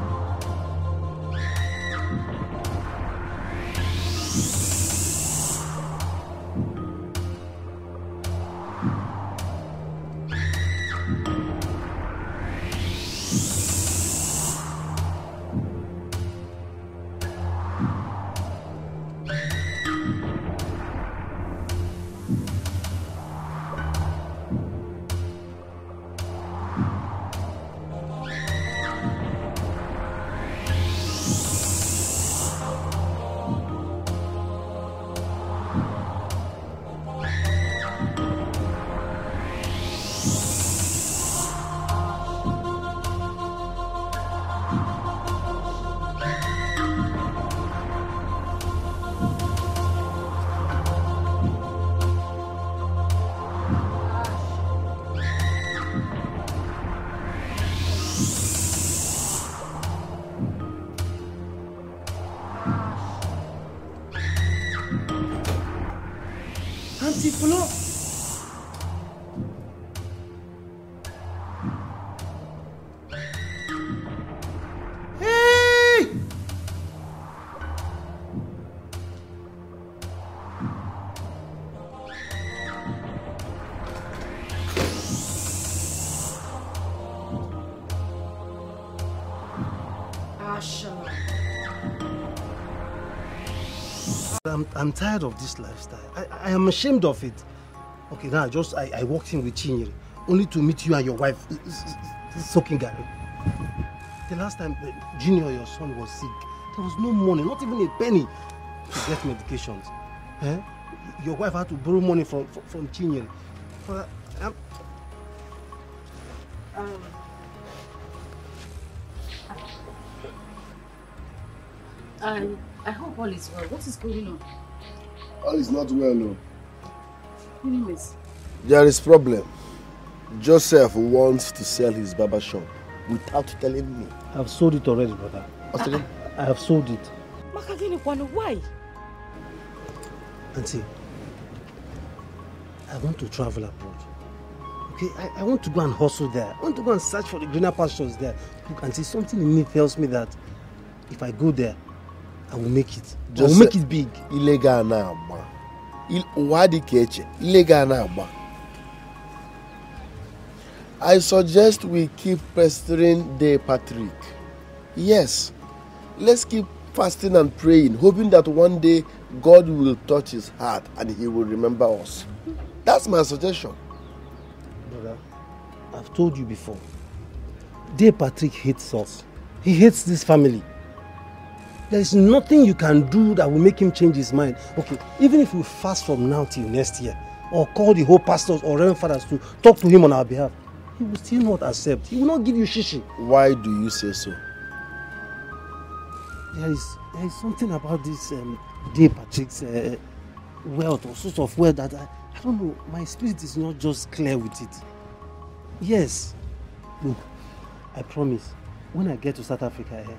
I'm, I'm tired of this lifestyle. I, I am ashamed of it. Okay, now I just I, I walked in with Chinyere, only to meet you and your wife soaking Gary. The last time uh, Junior, your son, was sick, there was no money, not even a penny to get medications. Eh? Your wife had to borrow money from from, from Chinyere. All is well. What is going on? All is not well, no. Really, miss? There is problem. Joseph wants to sell his barber shop without telling me. I've sold it already, brother. After I have sold it. Makavini Kwano, why? Auntie, I want to travel abroad. Okay, I, I want to go and hustle there. I want to go and search for the greener pastures there. Look, Auntie, something in me tells me that if I go there, I will make it. I will make it big. Illegal na-agba. Il- Ụwa dị ka eche. Illegal na-agba. I suggest we keep pestering De Patrick. Yes, let's keep fasting and praying, hoping that one day God will touch his heart and he will remember us. That's my suggestion. Brother, I've told you before. De Patrick hates us. He hates this family. There is nothing you can do that will make him change his mind. Okay, even if we fast from now till next year, or call the whole pastors or reverend fathers to talk to him on our behalf, he will still not accept. He will not give you shishi. Why do you say so? There is there is something about this um, De Patrick's uh, wealth or source of wealth that I, I don't know. My spirit is not just clear with it. Yes. Look, I promise. When I get to South Africa, eh,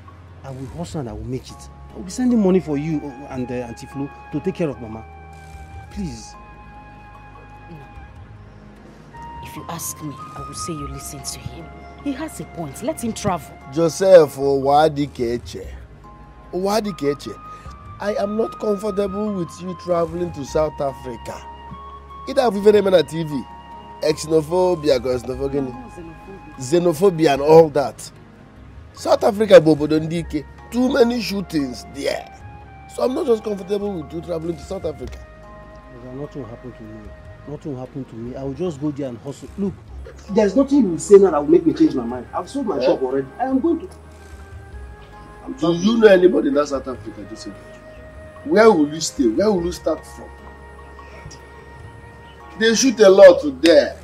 I will hustle and I will make it. I will be sending money for you uh, and uh, Auntie Flo to take care of Mama. Please. If you ask me, I will say you listen to him. He has a point. Let him travel. Joseph ụwa dị ka eche ụwa dị ka eche I am not comfortable with you traveling to South Africa. Either have even been on TV, xenophobia, xenophobia, xenophobia and all that. South Africa, Bobodo Ndike, too many shootings there. So I'm not just comfortable with you traveling to South Africa. Nothing will happen to me. Nothing will happen to me. I will just go there and hustle. Look, there's nothing you will say now that will make me change my mind. I've sold my Eh? shop already. I am going to. Do you know anybody in South Africa, Joseph? Where will you stay? Where will you start from? They shoot a lot there.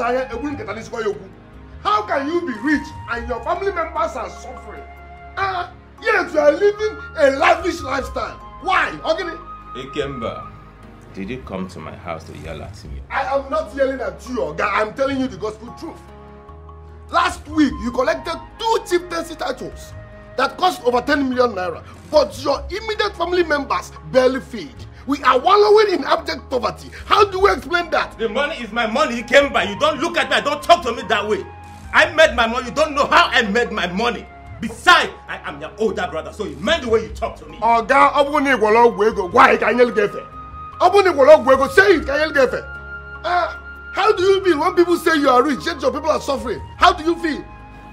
Asọkete Sanya, egburu nkata n'isi ya okwu. How can you be rich and your family members are suffering? Ah! Yet you are living a lavish lifestyle. Why? Ogini? Ikemba, did you come to my house to yell at me? I am not yelling at you, Oga. I'm telling you the gospel truth. Last week, you collected two chieftaincy titles that cost over 10 million naira, but your immediate family members barely feed. We are wallowing in abject poverty. How do we explain that? The money is my money, Ikemba. You don't look at me, don't talk to me that way. I made my money, you don't know how I made my money. Besides, I am your older brother, so you mind the way you talk to me. Oga, ọ bụrụ na ị gwọrọ ọgwụ ego, gwa anyị ka anyị nyere gị efe. Ọ bụrụ na ị gwọrọ ọgwụ ego, it gị efe. Ah, how do you feel when people say you are rich, yet your people are suffering? How do you feel?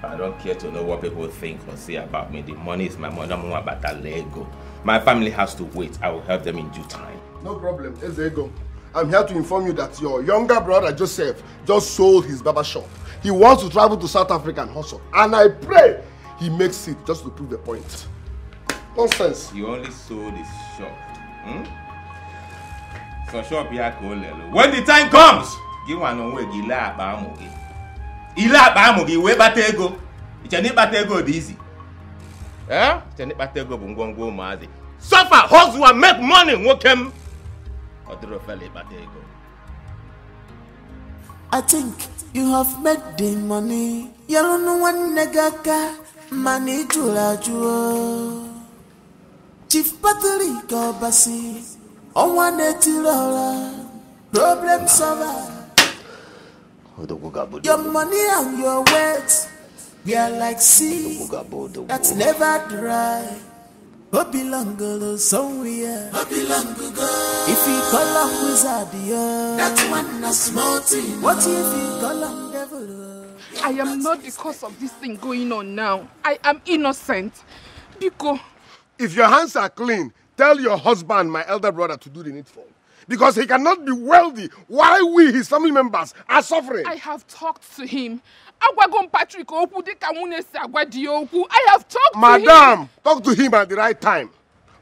I don't care to know what people think or say about me. The money is my money. I'm about that Lego. My family has to wait. I will help them in due time. No problem, Ezego. I'm here to inform you that your younger brother Joseph just sold his barber shop. He wants to travel to South Africa and hustle. And I pray he makes it just to prove the point. Nonsense. You only sold his shop. Hmm? So shop ya ka o lelu. When the time comes, onwe gị lee akpa amụ gị. Ile akpa amụ gị wee kpata ego. Ego dị easy. Eh? Iche na ịkpata ego bụ ngwongwo ụmụazị. Suffer, hustle and make money nwoke m. Ọ dịrị ofele ịkpata ego. I think you have made the money. Yaro no one negaka, money jula juo. Chief Patrick Obasi, on one etirora, problem solver. Your money and your words, we are like sea that's never dry. Obilangolo somewhere. Obilangugo. If you call am wizard, yeah. That one a small thing. What if you call am devil? I am not the cause of this thing going on now. I am innocent. Biko, If your hands are clean, tell your husband, my elder brother, to do the needful. Because he cannot be wealthy while we, his family members, are suffering. I have talked to him. Agwagom Patrick okwu dịka nwunye si agwa di ya okwu. I have talked to him. Madam, talk to him at the right time.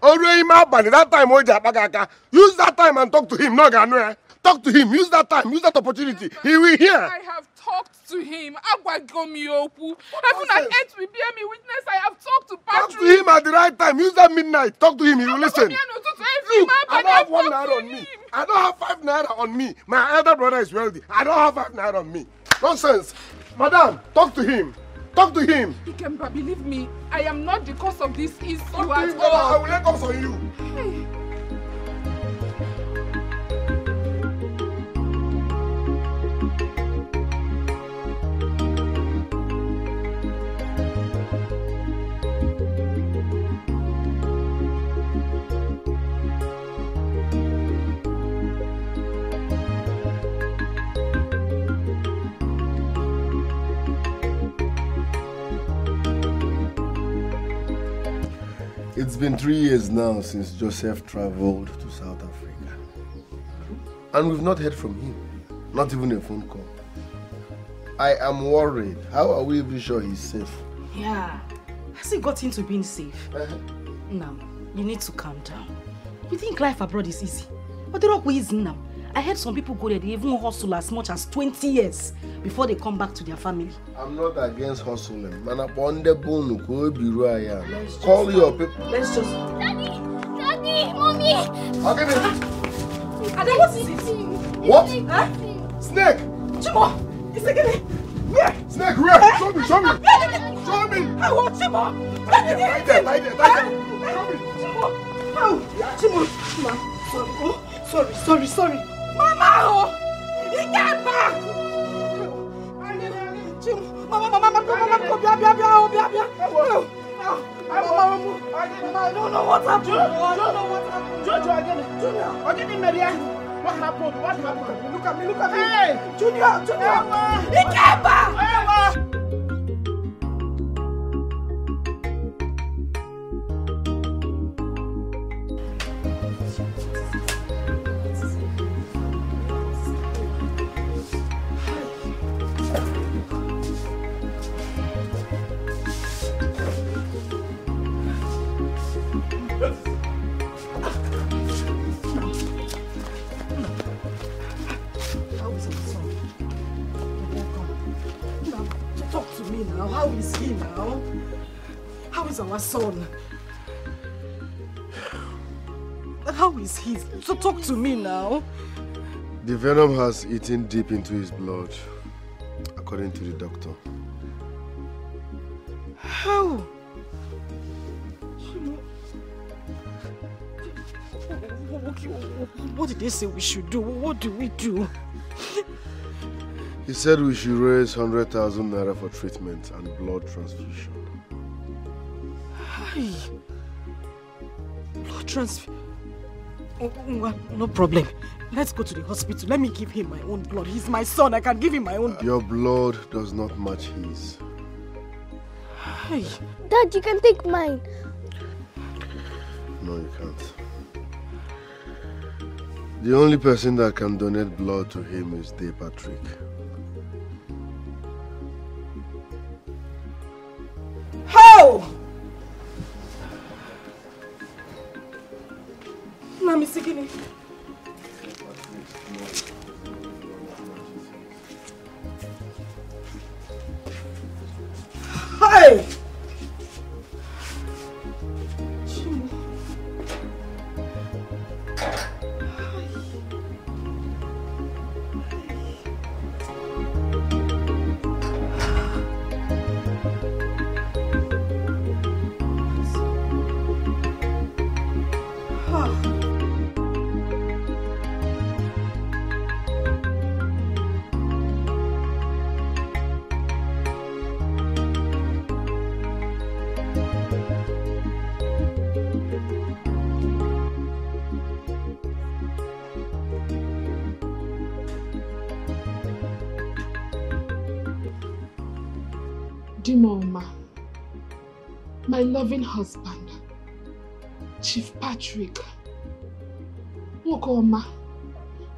Oruo ime abalị, that time o ji akpa gị aka. Use that time and talk to him. No ga-anụ ya. Talk to him. Use that time. Use that opportunity. He will hear. I have talked to him. Agwagom ya okwu. Even at eight will bear me witness. I have talked to Talk Patrick. to him at the right time. Use that midnight. Talk to him. He will listen. Look, I don't have one naira on me. I don't have five naira on me. My elder brother is wealthy. I don't have five naira on me. Nonsense. Madam, talk to him. Talk to him. Ikemba, believe me, I am not the cause of this issue at Baba. I all. will let off on you. Hey. It's been three years now since Joseph traveled to South Africa. And we've not heard from him. Not even a phone call. I am worried. How are we even sure he's safe? Yeah. Has he got into being safe? Uh-huh. Now, you need to calm down. You think life abroad is easy? But the rock is now. I heard some people go there, they even hustle as much as 20 years before they come back to their family. I'm not against hustling. Man, upon the bone, go be right. Call your people. Let's just. Daddy! Daddy! Mommy! Okay, Ada, what is it? What? Huh? Snake! Chimo! It's again. Where? Snake, where? Show me, show me. Show me! I want Chimo! Lie there, lie there, lie there. Chimo! Oh, Chimo! Chimo! Sorry, oh, sorry, sorry, sorry. Mama! oh! Ikemba! Chim, mama, mama, mama, mama, mama, bia, bia, bia, oh, bia, bia. Mama, mama, mama, I don't know what happened. I don't know what happened. Jojo again. Junior. Again, Maria. What happened? What happened? Look at me, look at me. Hey! Junior, Junior. Ikemba! How son? How is he? So talk to me now. The venom has eaten deep into his blood, according to the doctor. How? What did they say we should do? What do we do? He said we should raise 100,000 naira for treatment and blood transfusion. Hi. Blood transfer. Oh, oh, ah, no problem. Let's go to the hospital. Let me give him my own blood. He's my son. I can give him my own blood. Your blood does not match his. Hi. Dad, you can take mine. No, you can't. The only person that can donate blood to him is De Patrick. How? na mi sí kíni. Hey! Chimo. My loving husband, Chief Patrick, Nwokoma,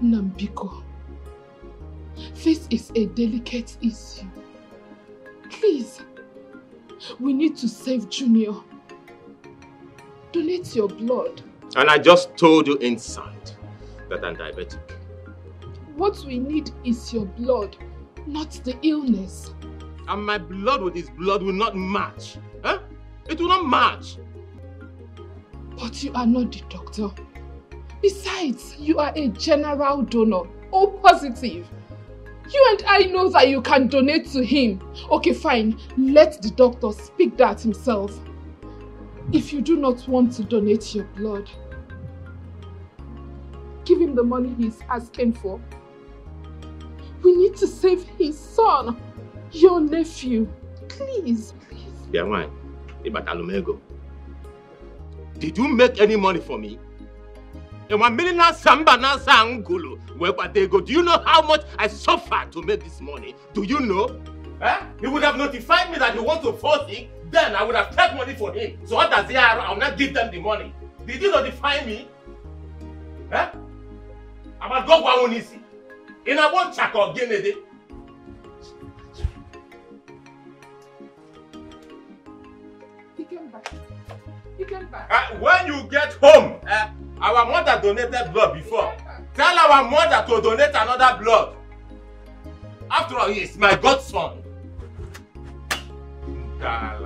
Nambiko. This is a delicate issue. Please, we need to save Junior. Donate your blood. And I just told you inside that I'm diabetic. What we need is your blood, not the illness. And my blood with his blood will not match. Huh? It will not match. But you are not the doctor. Besides, you are a general donor, O positive. You and I know that you can donate to him. Okay, fine. Let the doctor speak that himself. If you do not want to donate your blood, give him the money he's asking for. We need to save his son, your nephew. Please, please. Yeah, why? Ibatalumego. Did you make any money for me? And one million samba na sangulu. Do you know how much I suffered to make this money? Do you know? Eh? He would have notified me that he wants to force it. Then I would have kept money for him. So what does he have? I will not give them the money. Did you notify me? Eh? About go one easy. In a one check or back. He came back. Uh, when you get home, uh, our mother donated blood before. Tell our mother to donate another blood. After all, he is my godson. Dala.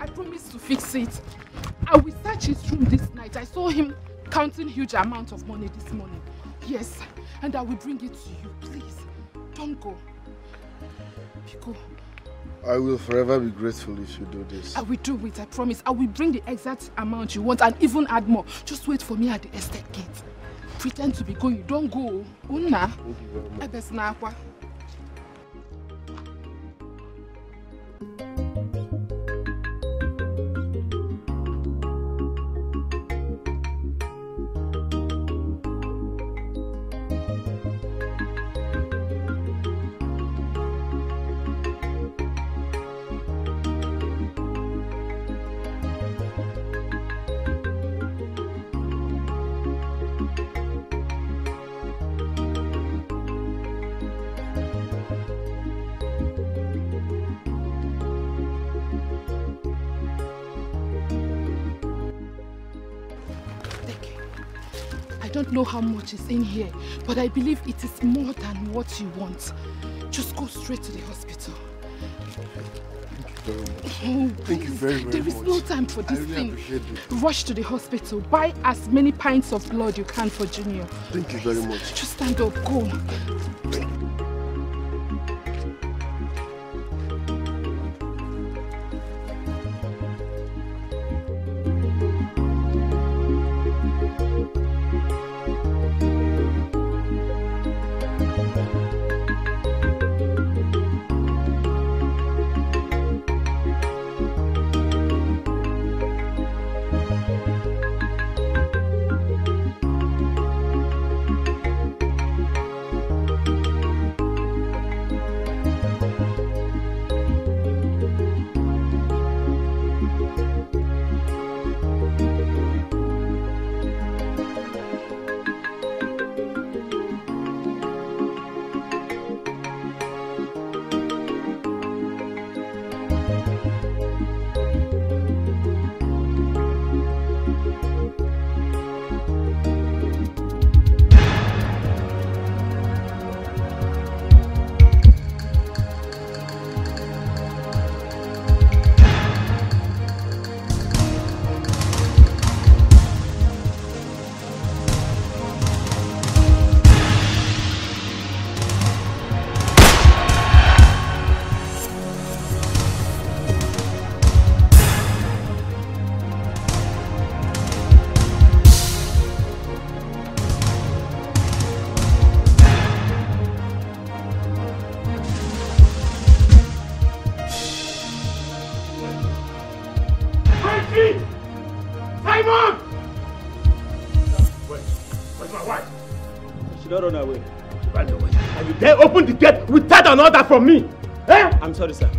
I promise to fix it. I will search his room this night. I saw him counting huge amounts of money this morning. Yes, and I will bring it to you. Please, don't go. Biko, I will forever be grateful if you do this. I will do it, I promise. I will bring the exact amount you want and even add more. Just wait for me at the estate gate. Pretend to be going. Don't go. Unna. Ebes na akwa. I know how much is in here, but I believe it is more than what you want. Just go straight to the hospital. Very much. Oh, Thank you very, very There is much. no time for this really thing. Rush to the hospital. Buy as many pints of blood you can for Junior. Thank you very much. Just stand up. Go. From me? Eh? I'm sorry, sir.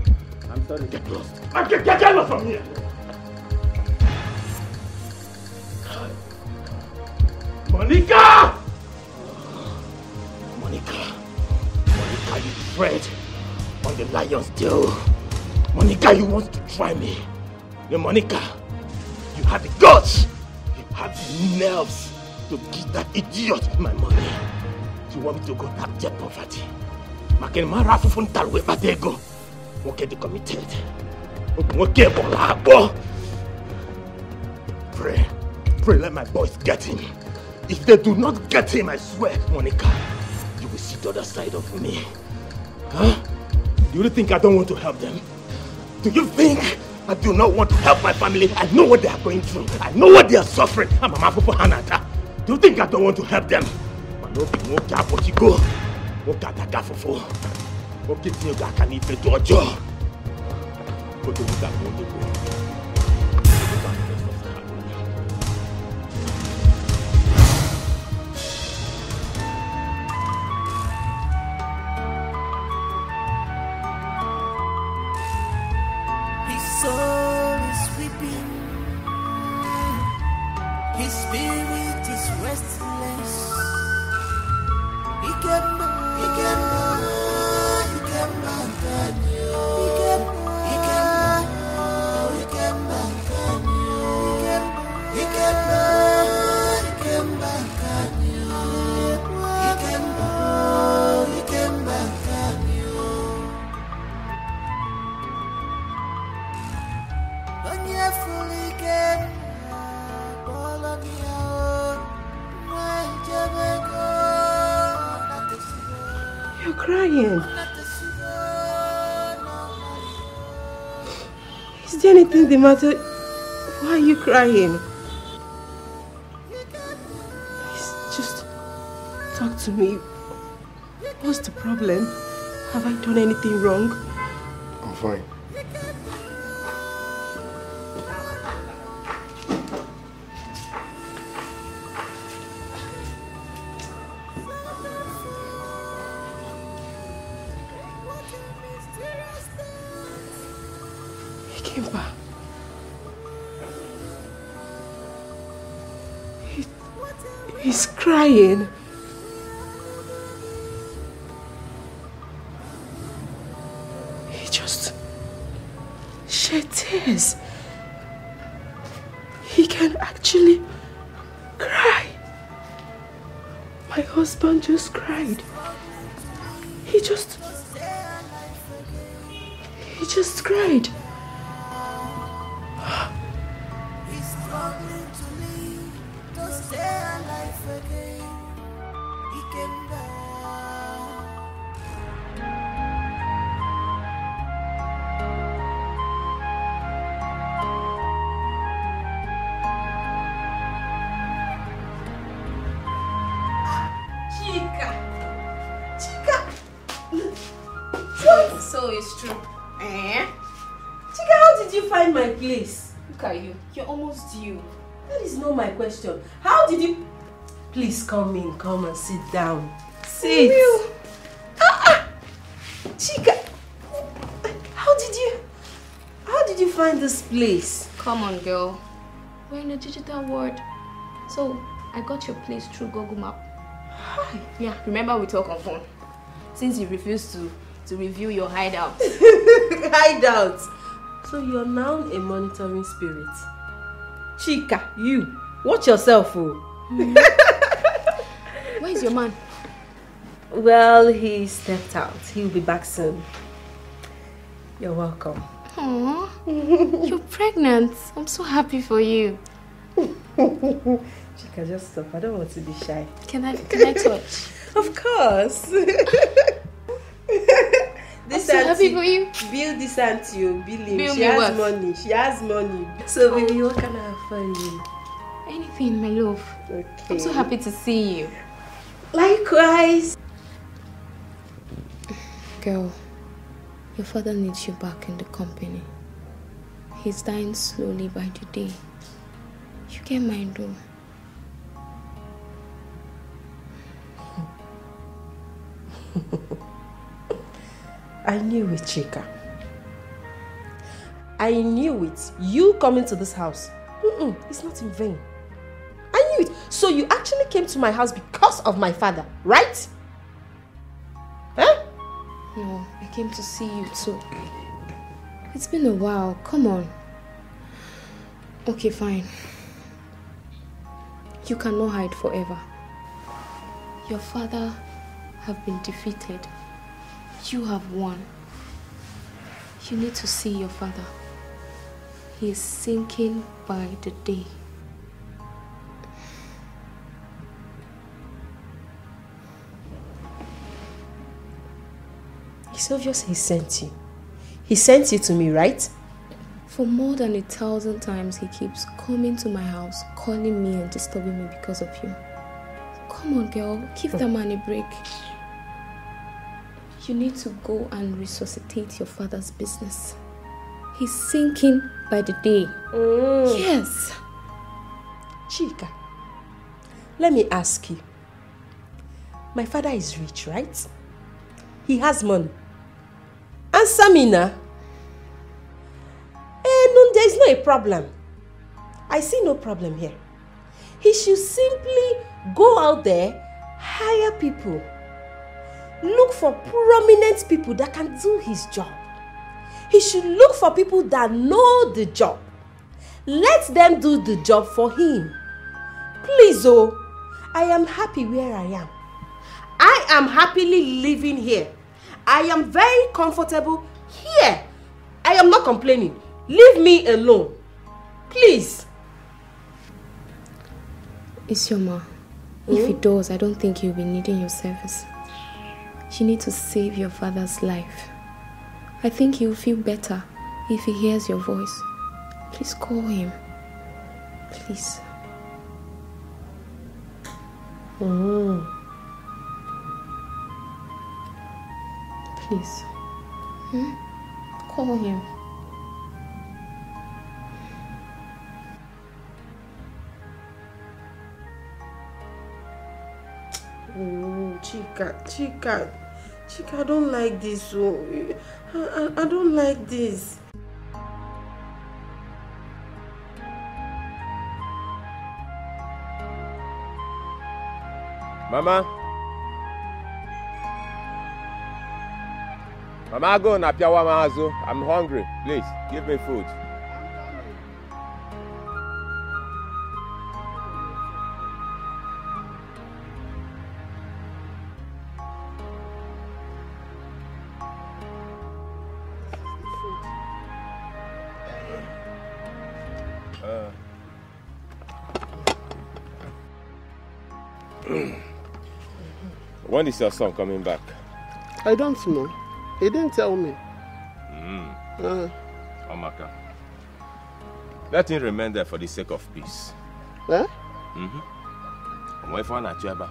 I'm sorry. Get lost. Ah, Get, get, get lost from here. Monica! Monica. Monica, you tread on the lion's tail. Monica, you want to try me. Yeah, Monica, you have the guts. You have the nerves to give that idiot my money. You want me to go tap debt poverty. Makin mara fufun talwe batego. Nwoke dị committed. Nwoke bọla agbọ. Pray, pray let my boys get him. If they do not get him, I swear, Monica, you will see the other side of me. Huh? Do you think I don't want to help them? Do you think I do not want to help my family? I know what they are going through. I know what they are suffering. I'm a Mapupo Hanata. Do you think I don't want to help them? Manobi nwoke abọchigo. Nwoke ogadaga fofo okitinye ga aka n'ife dị ọjọọ oge m ga-agba onye The matter? Why are you crying? Please, just talk to me. What's the problem? Have I done anything wrong? I'm fine. Come and sit down. Sit. Ah, ah. Chika, how did you... How did you find this place? Come on, girl. We're in a digital world. So, I got your place through Google Map. Hi. Yeah, remember we talk on phone. Since you refused to, to review your hideout. Hideout. So you're now a monitoring spirit. Chika, you. Watch yourself, oh. Where is your man? Well, he stepped out. He'll be back soon. You're welcome. Aww. You're pregnant. I'm so happy for you. Chika, just stop. I don't want to be shy. Can I can I touch? Of course. this I'm so happy for you. Bill this auntie, you Bill him. Bill She has money. She has money. So baby, what can I offer you? Anything, my love. Okay. I'm so happy to see you. Likewise. Girl, your father needs you back in the company. He's dying slowly by the day. You get mind though. I knew it, Chika. I knew it. You coming to this house, mm-mm, it's not in vain. I knew it. So you actually came to my house because of my father, right? Huh? No, I came to see you too. It's been a while. Come on. Okay, fine. You cannot hide forever. Your father have been defeated. You have won. You need to see your father. He is sinking by the day. It's obvious he sent you. He sent you to me, right? For more than a thousand times, he keeps coming to my house, calling me and disturbing me because of you. Come on, girl, give that man a break. You need to go and resuscitate your father's business. He's sinking by the day. Mm. Yes. Chika, let me ask you. My father is rich, right? He has money. Answer me now. Eh, no, there is no a problem. I see no problem here. He should simply go out there, hire people, look for prominent people that can do his job. He should look for people that know the job. Let them do the job for him. Please, oh, I am happy where I am. I am happily living here. I am very comfortable here. I am not complaining. Leave me alone. Please. Isioma, if he does, I don't think he'll be needing your service. You need to save your father's life. I think he'll feel better if he hears your voice. Please call him. Please. Mm. Please. Hmm? Call him. Oh, Chica, Chica, Chica, I don't like this. Oh, I, I, I don't like this. Mama. Mama, go na piawa mazo. I'm hungry. Please, give me food. Uh. when is your son coming back? I don't know. He didn't tell me. Mm. Uh, Amaka. Let him remain there for the sake of peace. eh? Mm-hmm. Wait for na cheba.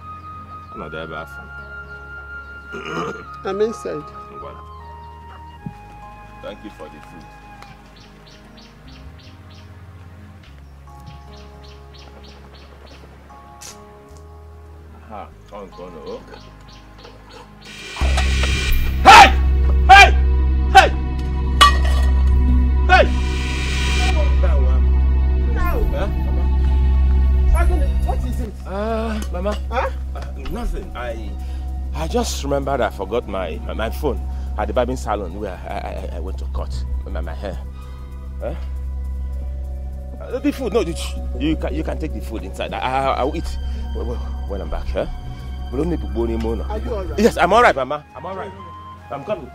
Another ever I'm inside. Well, thank you for the food. Ha, on kono. Hey! Uh, Mama. Huh? Uh, nothing. I I just remembered I forgot my my, my phone at the barbing salon where I, I, I went to cut my, my hair. Huh? Uh, the food, no, you, you can you can take the food inside. I, I, I'll eat when, when I'm back. Huh? We don't need to go anymore. Are you alright? Yes, I'm alright, Mama. I'm alright. I'm coming.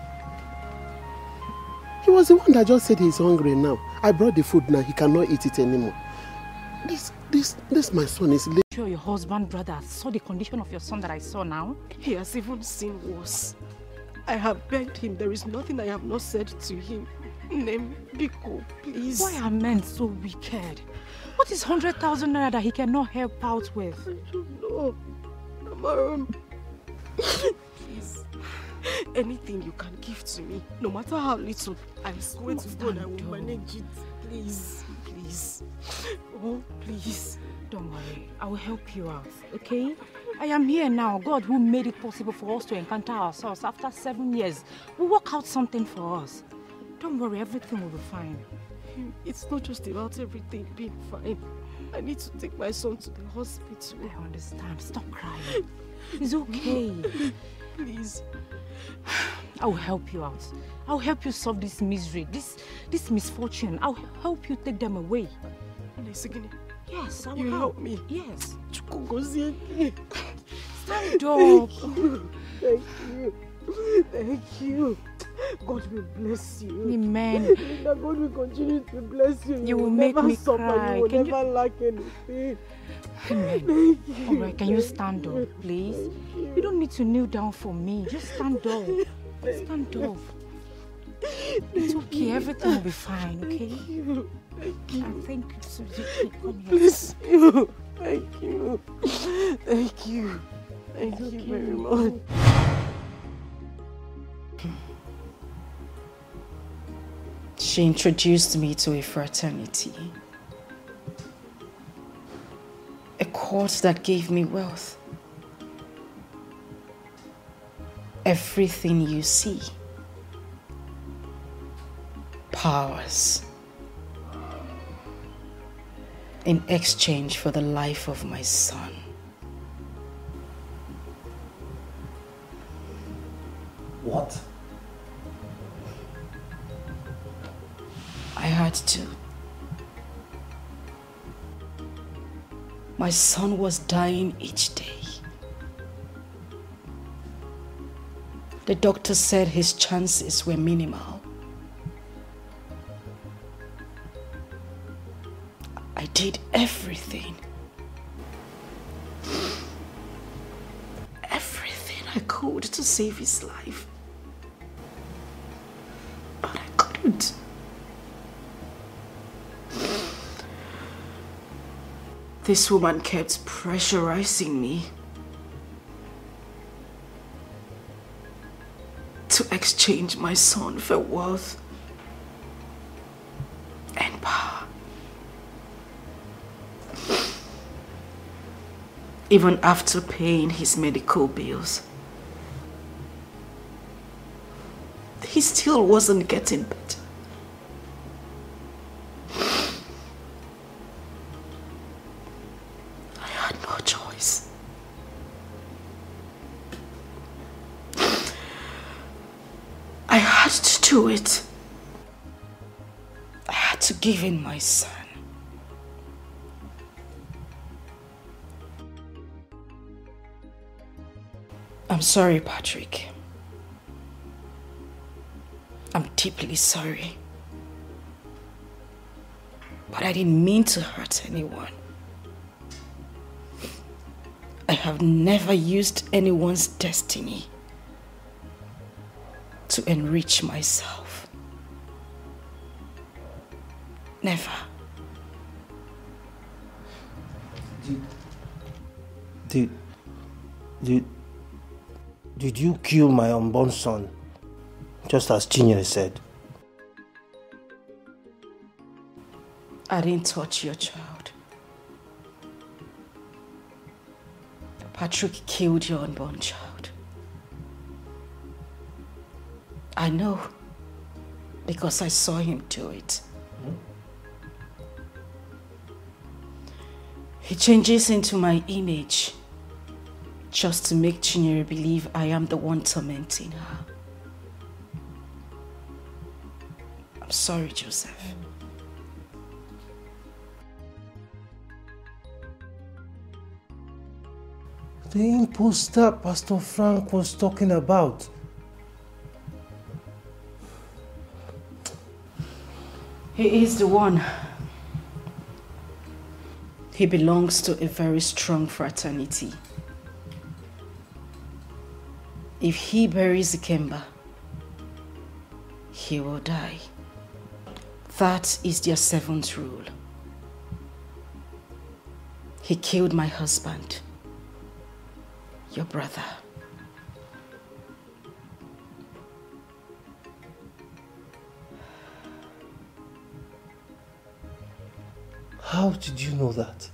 He was the one that just said he's hungry now. I brought the food now. He cannot eat it anymore. This, this, this, my son is late. Sure, your husband, brother, saw the condition of your son that I saw now. He has even seen worse. I have begged him. There is nothing I have not said to him. Name Biko, please. Why are men so wicked? What is 100,000 naira that he cannot help out with? I don't know. Amaram. please. Anything you can give to me, no matter how little, I swear to God I will manage it. Please, please. Oh, please. Don't worry, I will help you out, okay? I am here now. God who made it possible for us to encounter ourselves after seven years will work out something for us. Don't worry, everything will be fine. It's not just about everything being fine. I need to take my son to the hospital. I understand. Stop crying. It's okay. Please. I will help you out. I'll help you solve this misery, this this misfortune. I'll help you take them away. Yes, I will you help me. Yes. Chukwugozie. Stand up. Thank you. Thank you. Thank you. God will bless you. Amen. Linda, God will continue to bless you. You will never make me suffer. cry. You will Can you- never lack anything. Amen. Thank you. All right, can you stand up, please? You don't need to kneel down for me. Just stand up. Stand up. It's okay. Everything will be fine, okay? Thank you. Thank you. So. Come here. Bless you. Thank you. Thank you. Thank you very much. She introduced me to a fraternity. A court that gave me wealth. Everything you see. Powers. In exchange for the life of my son. What? I had to. My son was dying each day. The doctor said his chances were minimal. I did everything. Everything I could to save his life. But I couldn't. This woman kept pressurizing me to exchange my son for wealth and power. Even after paying his medical bills, he still wasn't getting better. I had no choice. I had to do it. I had to give in my son. I'm sorry, Patrick. I'm deeply sorry. But I didn't mean to hurt anyone. I have never used anyone's destiny to enrich myself. Never. Did, did, did, did you kill my unborn son? Just as Chinyere said. I didn't touch your child. Patrick killed your unborn child. I know because I saw him do it. He changes into my image just to make Chinyere believe I am the one tormenting her. I'm sorry, Joseph. The imposter Pastor Frank was talking about. He is the one. He belongs to a very strong fraternity. If he buries Ikemba, he will die. That is their seventh rule. He killed my husband, your brother. How did you know that?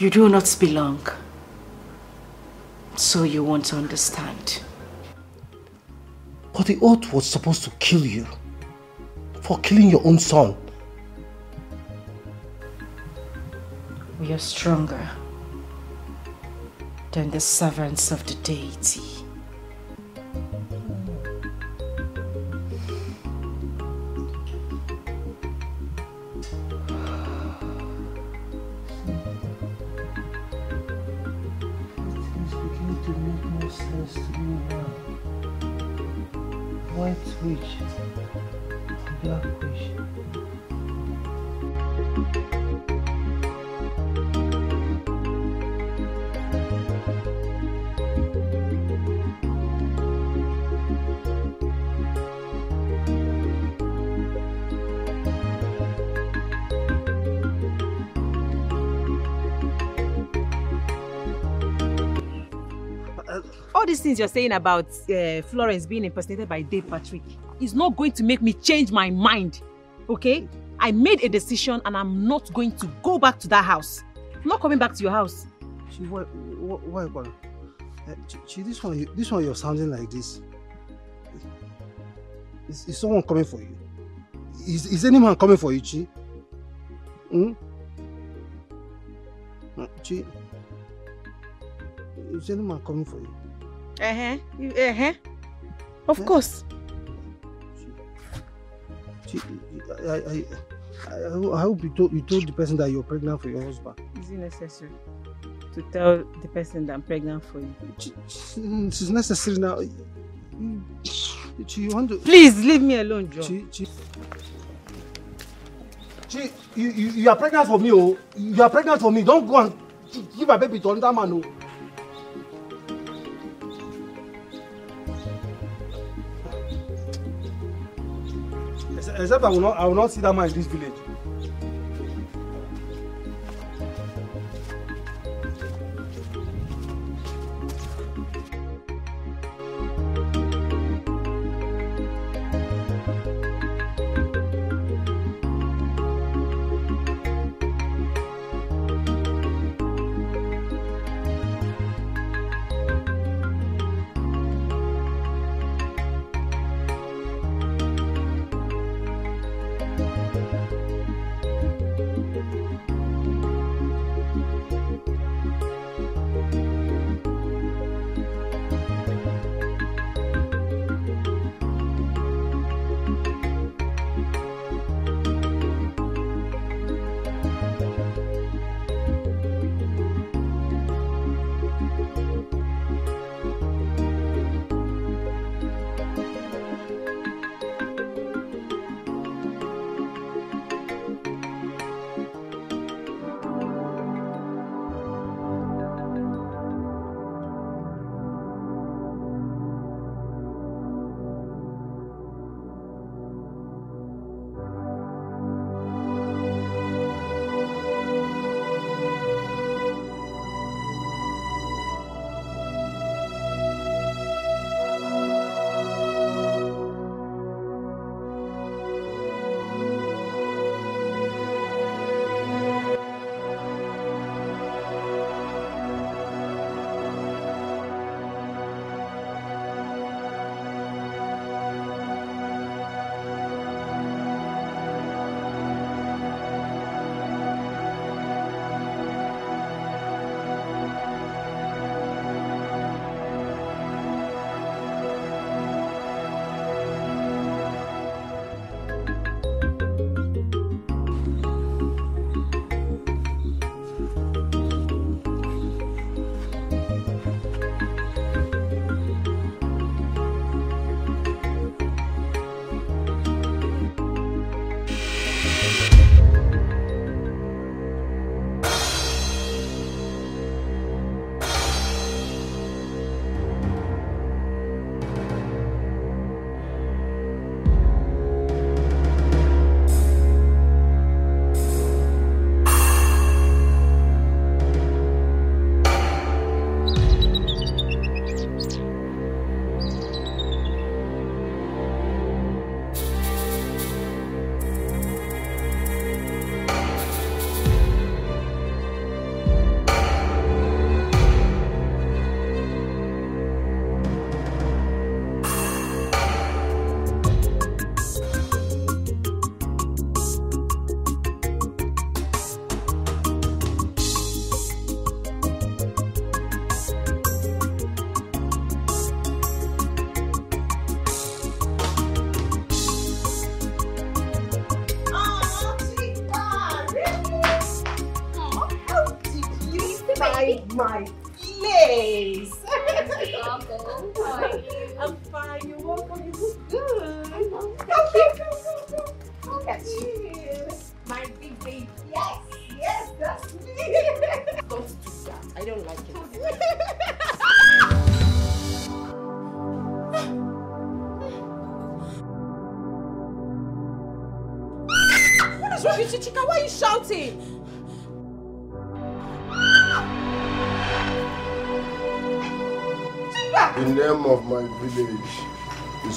You do not belong. So you won't understand. But the oath was supposed to kill you. For killing your own son. We are stronger than the servants of the deity. White witch, black All these things you're saying about uh, Florence being impersonated by Dave Patrick is not going to make me change my mind. Okay? I made a decision and I'm not going to go back to that house. I'm not coming back to your house. Chi, why, why, why? Chi, this one, this one, you're sounding like this. Is, is someone coming for you? Is, is any man coming for you, Chi? Hmm? Uh, Chi, is anyone coming for you? Uh-huh. Uh-huh. Of yeah. course. She, she, I, I, I, I hope you told, you told the person that you're pregnant for your husband. Is it necessary to tell the person that I'm pregnant for you? She, it's necessary now. She, you want to... Please leave me alone, John. She, she... She, you, you, you are pregnant for me, oh. You are pregnant for me. Don't go and give my baby to another man, oh. except I will not I will not see that man in this village.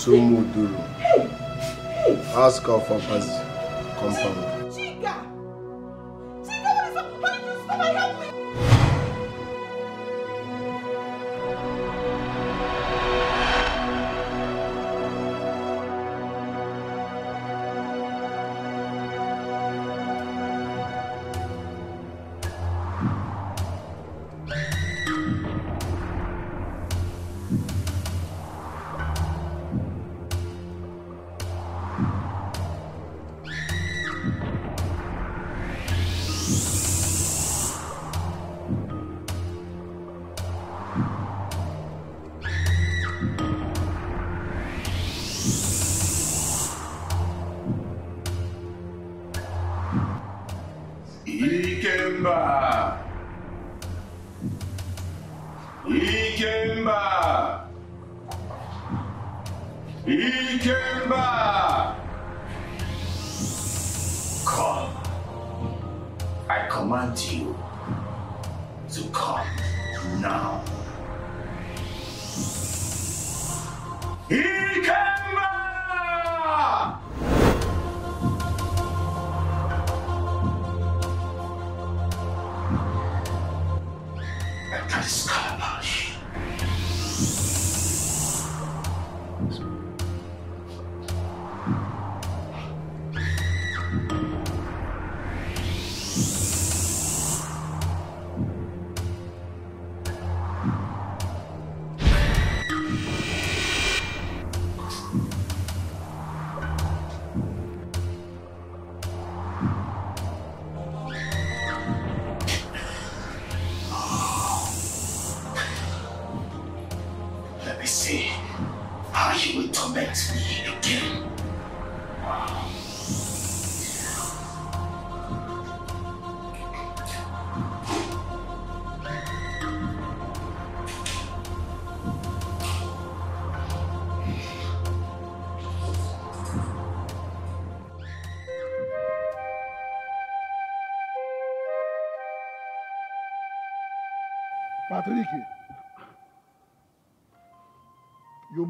Sumuduru. Ask her for compound.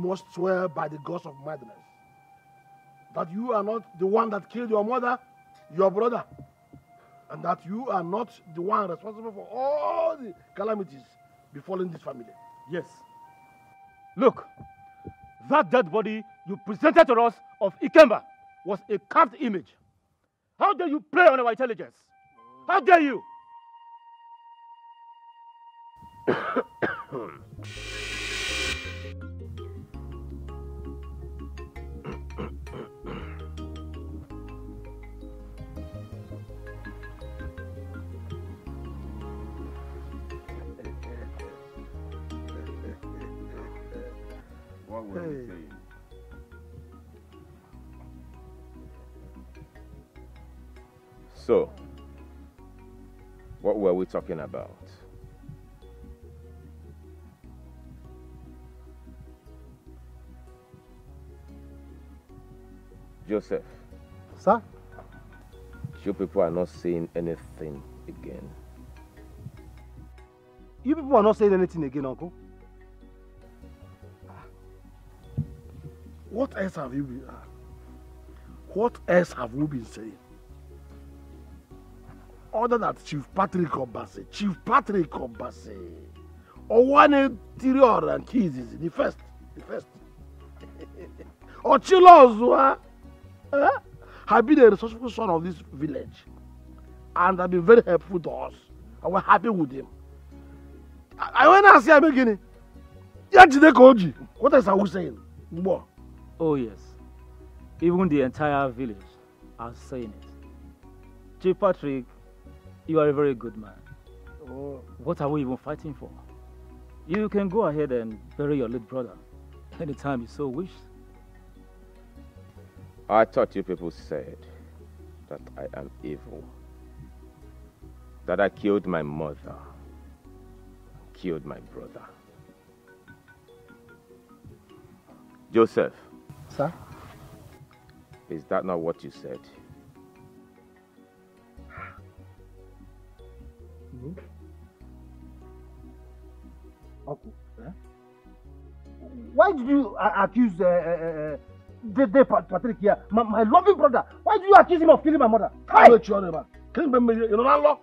Must swear by the gods of madness that you are not the one that killed your mother, your brother, and that you are not the one responsible for all the calamities befalling this family. Yes. Look, that dead body you presented to us of Ikemba was a carved image. How dare you play on our intelligence? How dare you? What Hey. saying? So, what were we talking about? Joseph, Sir? you people are not saying anything again. You people are not saying anything again, Uncle. What else have you been? uh, what else have we been saying? Other than Chief Patrick Obase, Chief Patrick Obase, Owane Tirior and Keys is the first, the first. Ochilo Ozua eh, have been a resourceful son of this village and have been very helpful to us, and we're happy with him. I, I want to say again. Ya jide ka o ji. What else are we saying? Mgbo. Oh, yes. Even the entire village are saying it. Chief Patrick, you are a very good man. Oh. What are we even fighting for? You can go ahead and bury your late brother anytime you so wish. I thought you people said that I am evil. That I killed my mother, killed my brother. Joseph, Sir? is that not what you said? Uncle, eh? Why did you uh, accuse uh, uh, uh, Dede Patrick here, my, my loving brother? Why did you accuse him of killing my mother? How much you man? Can you remember? You know law?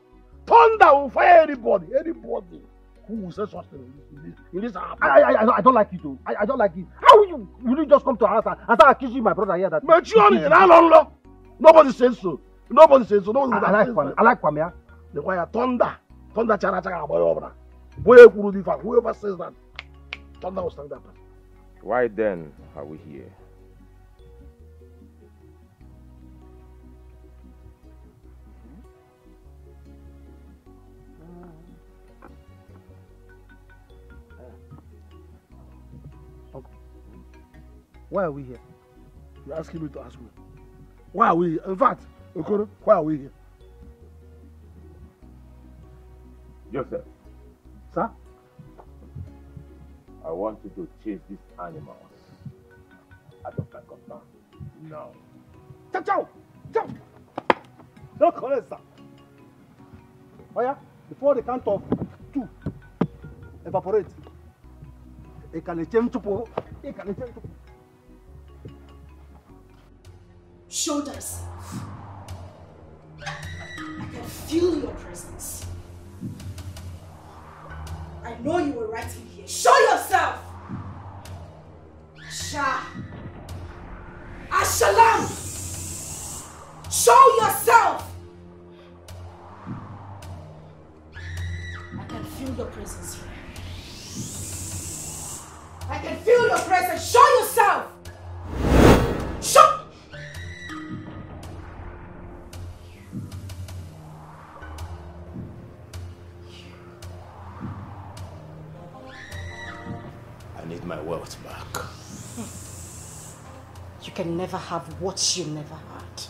Thunder will fire anybody, anybody who will say such thing in this, in this. I, I, I, I don't like it, too. I, I don't like it. How will you, just come to our house and, start accusing my brother here that... Mature, you know law? Nobody says so. Nobody says so. Nobody I, I like Kwame. I like Kwame. ah. The wire thunder, thunder chara chara boy over. Boy, whoever says that, thunder will stand up. Why then are we here? Why are we here? You're asking me to ask me. Why are we here? In fact, Okoro, why are we here? Joseph. Sir? I want you to chase these animals out of my compound. Now. Ciao, ciao! Ciao! No correct, sir. Oh yeah, before the count of two, evaporate. It can change to It can change to Show thyself. I can feel your presence. I know you were right in here. Show yourself! Asha! Ashalam! Show yourself! I can feel your presence here. I can feel your presence. Show yourself! Show! Never have what you never had.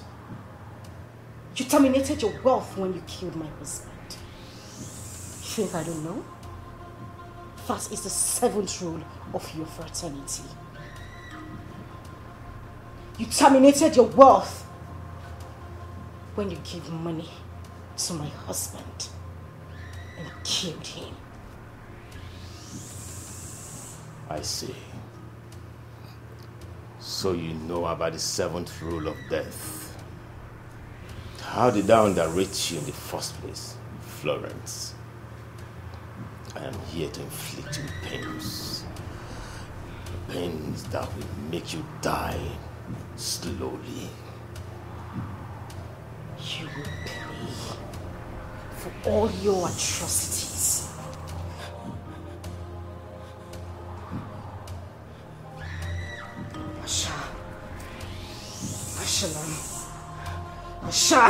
You terminated your wealth when you killed my husband. You think I don't know? That is the seventh rule of your fraternity. You terminated your wealth when you gave money to my husband and killed him. I see. So you know about the seventh rule of death. How did I underrate you in the first place, Florence? I am here to inflict you pains. Pains that will make you die slowly. You will pay for all your atrocities. Ashalam. Asha.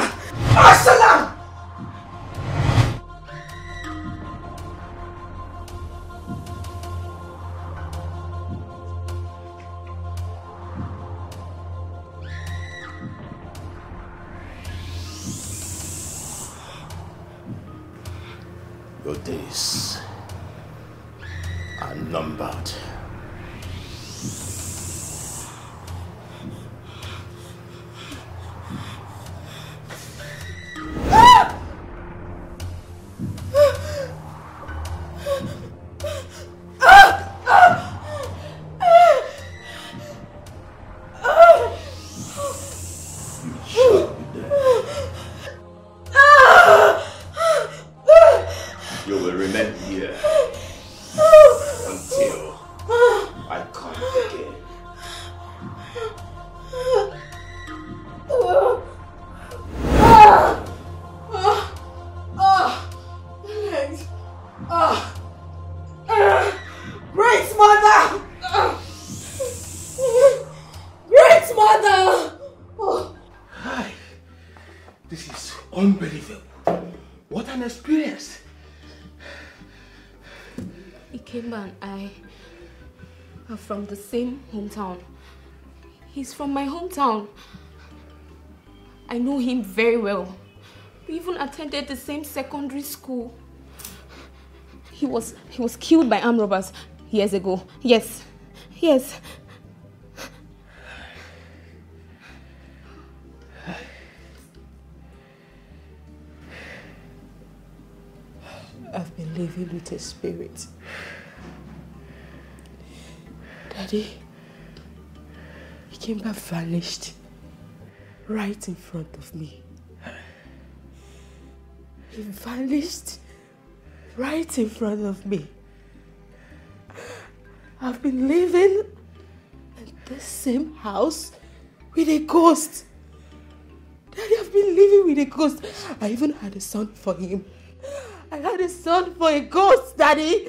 Ashalam! Your days are numbered. From the same hometown. He's from my hometown. I know him very well. We even attended the same secondary school. He was he was killed by armed robbers years ago. Yes. Yes. I've been living with a spirit. Daddy, he came back vanished right in front of me. He vanished right in front of me. I've been living in the same house with a ghost. Daddy, I've been living with a ghost. I even had a son for him. I had a son for a ghost, Daddy.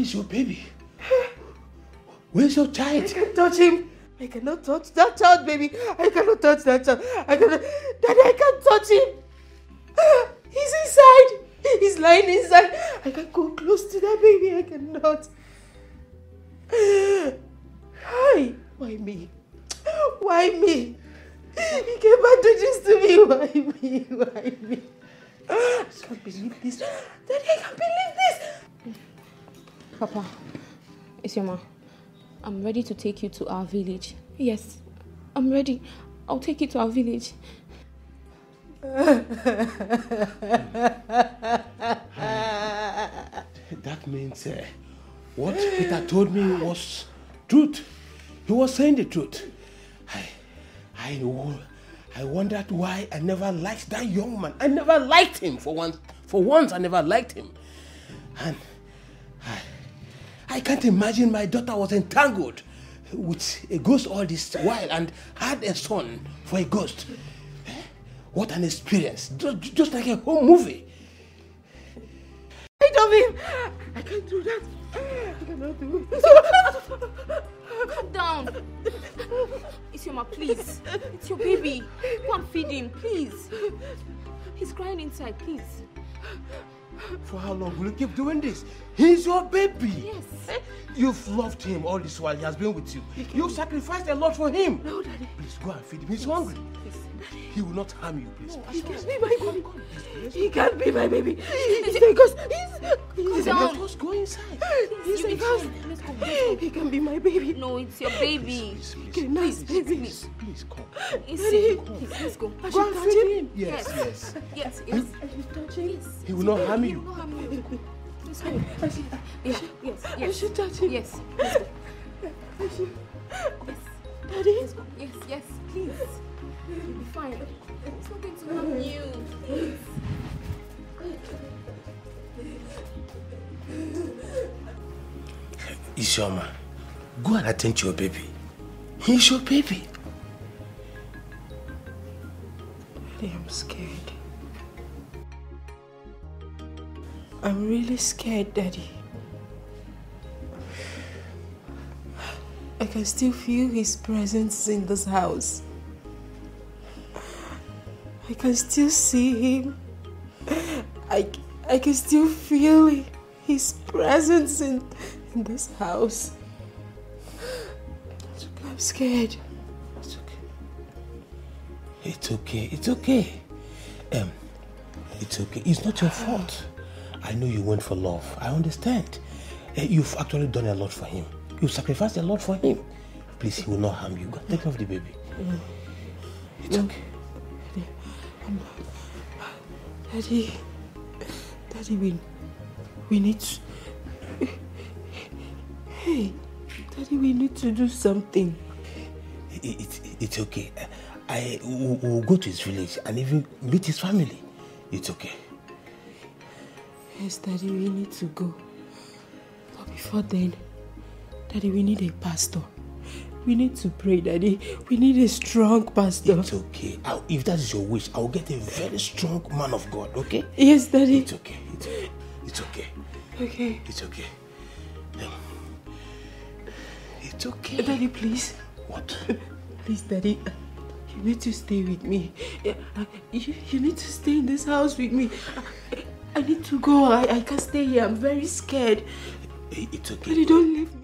Is your baby? Where's your child? I can't touch him. I cannot touch that child, baby. I cannot touch that child. I cannot. Daddy, I can't touch him. He's inside. He's lying inside. I can't go close to that baby. I cannot. Hi. Why me? Why me? He came back to this to me. Why me? Why me? I can't believe this. Daddy, I can't believe this. Papa, Isioma, I'm ready to take you to our village. Yes, I'm ready. I'll take you to our village. That means uh, what Peter told me was truth. He was saying the truth. I, I, I wondered why I never liked that young man. I never liked him for once. For once, I never liked him. And I, I can't imagine my daughter was entangled with a ghost all this while and had a son for a ghost. Eh? What an experience! Just, just like a home movie. I love him. I can't do that. I cannot do it. Calm down. Isioma, please. It's your baby. Go and feed him, please. He's crying inside, please. For how long will you keep doing this? He's your baby. Yes. You've loved him all this while he has been with you. You've sacrificed a lot for him. No, Daddy. Please go and feed him. He's hungry. He will not harm you, please. He can't be my baby. He can't be my baby. He's a ghost. He's, he's a down. ghost. Go inside. He's a ghost. Let's go, let's go. He can be my baby. No, it's your baby. Okay, nice baby. Please, please come. Isi, please, let's go. I Go should and touch feed him. him. Yes, yes. Yes, yes. I should touch him. He will not harm He you. will not harm you. Let's go. I should, Yeah, yes, I yes. should touch him. Yes, let's go. I should. Yes. Daddy. Let's go. Yes, yes, please. You'll be fine. It's not going to harm you. Please. Isioma, go and attend to your baby. He's your baby. Daddy, I'm scared. I'm really scared, Daddy. I can still feel his presence in this house. I can still see him. I, I can still feel his presence in, in this house. It's okay, I'm scared. It's okay. It's okay. It's okay. Um, it's okay. It's not your fault. I know you went for love. I understand. Eh, you've actually done a lot for him. You've sacrificed a lot for him. Please, he will not harm you. Take care of the baby. It's okay. Daddy, Daddy, we, we need to. Hey, Daddy, we need to do something. It, it, it's okay. I will we'll go to his village and even meet his family. It's okay. Yes, Daddy, we need to go. But before then, Daddy, we need a pastor. We need to pray, Daddy. We need a strong pastor. It's okay. I'll, if that is your wish, I'll get a very strong man of God, okay? Yes, Daddy. It's okay. It's, it's okay. Okay. It's okay. Um, It's okay. Daddy, please. What? Please, Daddy. You need to stay with me. You, you need to stay in this house with me. I, I need to go. I, I can't stay here. I'm very scared. It's okay. Daddy, don't leave me.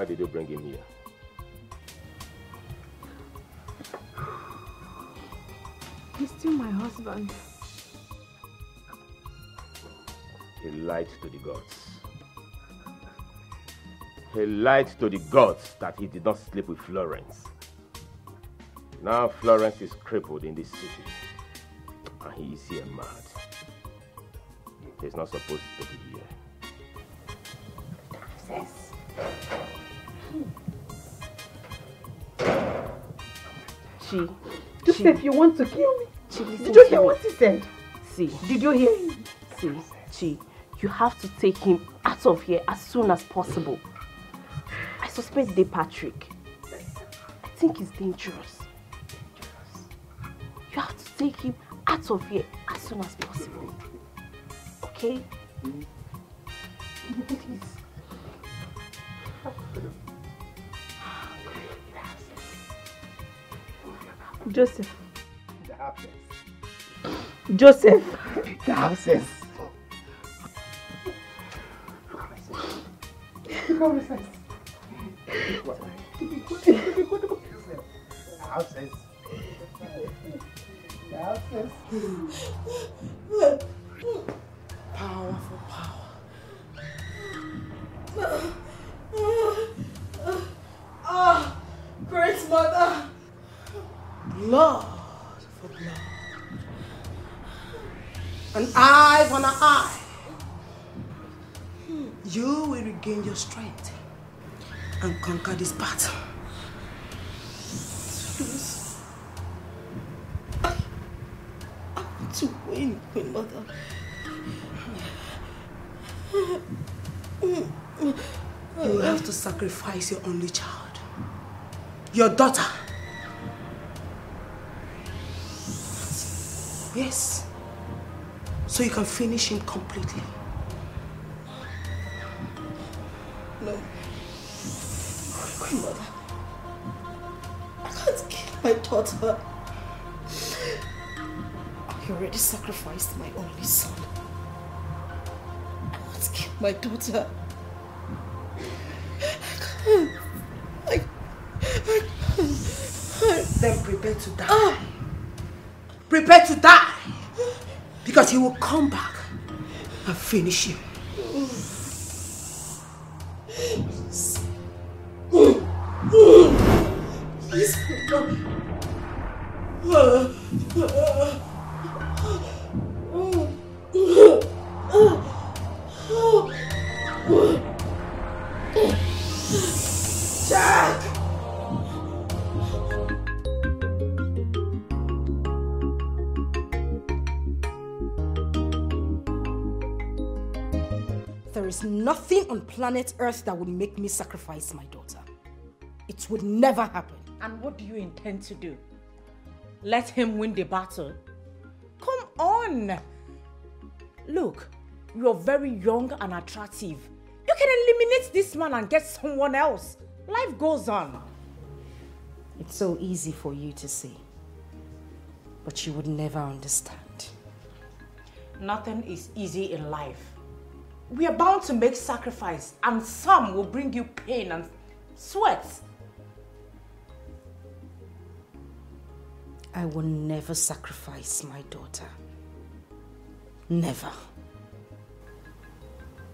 Why did you bring him here? He's still my husband. He lied to the gods. He lied to the gods that he did not sleep with Florence. Now Florence is crippled in this city. And he is here mad. He's not supposed to be here. Chi. Joseph, you want to kill me? Did you hear what he said? See, Did you hear him? see, Chi, you have to take him out of here as soon as possible. I suspect De Patrick. I think he's dangerous. You have to take him out of here as soon as possible. Okay? Mm-hmm. Please. Joseph. Joseph. The houses. Houses. Houses. Powerful power. Ah, great mother. Blood for blood. An eye for an eye. Hmm. You will regain your strength and conquer this battle. Please. I, want to win, Queen Mother. You have to sacrifice your only child, your daughter. Yes, so you can finish him completely. No, Queen Mother, I can't kill my daughter. I already sacrificed my only son. I won't kill my daughter. I can't. I, I can't. Then prepare to die. Ah. Prepare to die. Because he will come back and finish you. Please, Jack! Is nothing on planet Earth that would make me sacrifice my daughter. It would never happen. And what do you intend to do? Let him win the battle? Come on! Look, you're very young and attractive. You can eliminate this man and get someone else. Life goes on. It's so easy for you to say, but you would never understand. Nothing is easy in life. We are bound to make sacrifice, and some will bring you pain and sweat. I will never sacrifice my daughter. Never.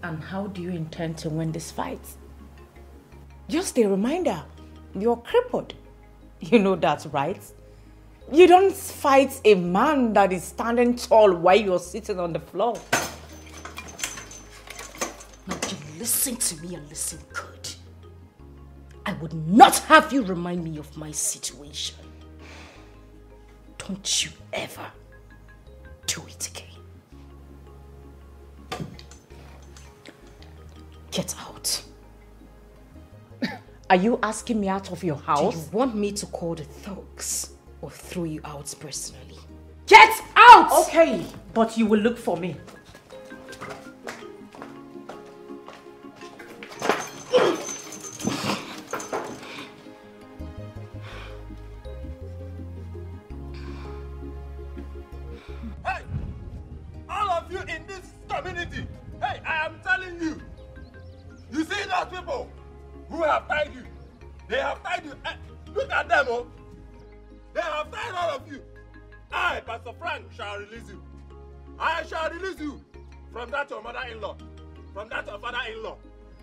And how do you intend to win this fight? Just a reminder, you're crippled. You know that, right? You don't fight a man that is standing tall while you're sitting on the floor. Listen to me and listen good. I would not have you remind me of my situation. Don't you ever do it again. Get out. Are you asking me out of your house? Do you want me to call the thugs or throw you out personally? Get out! Okay, but you will look for me. Them, oh. They have tied all of you. I, Pastor Frank, shall release you. I shall release you from that your mother-in-law, from that your father-in-law.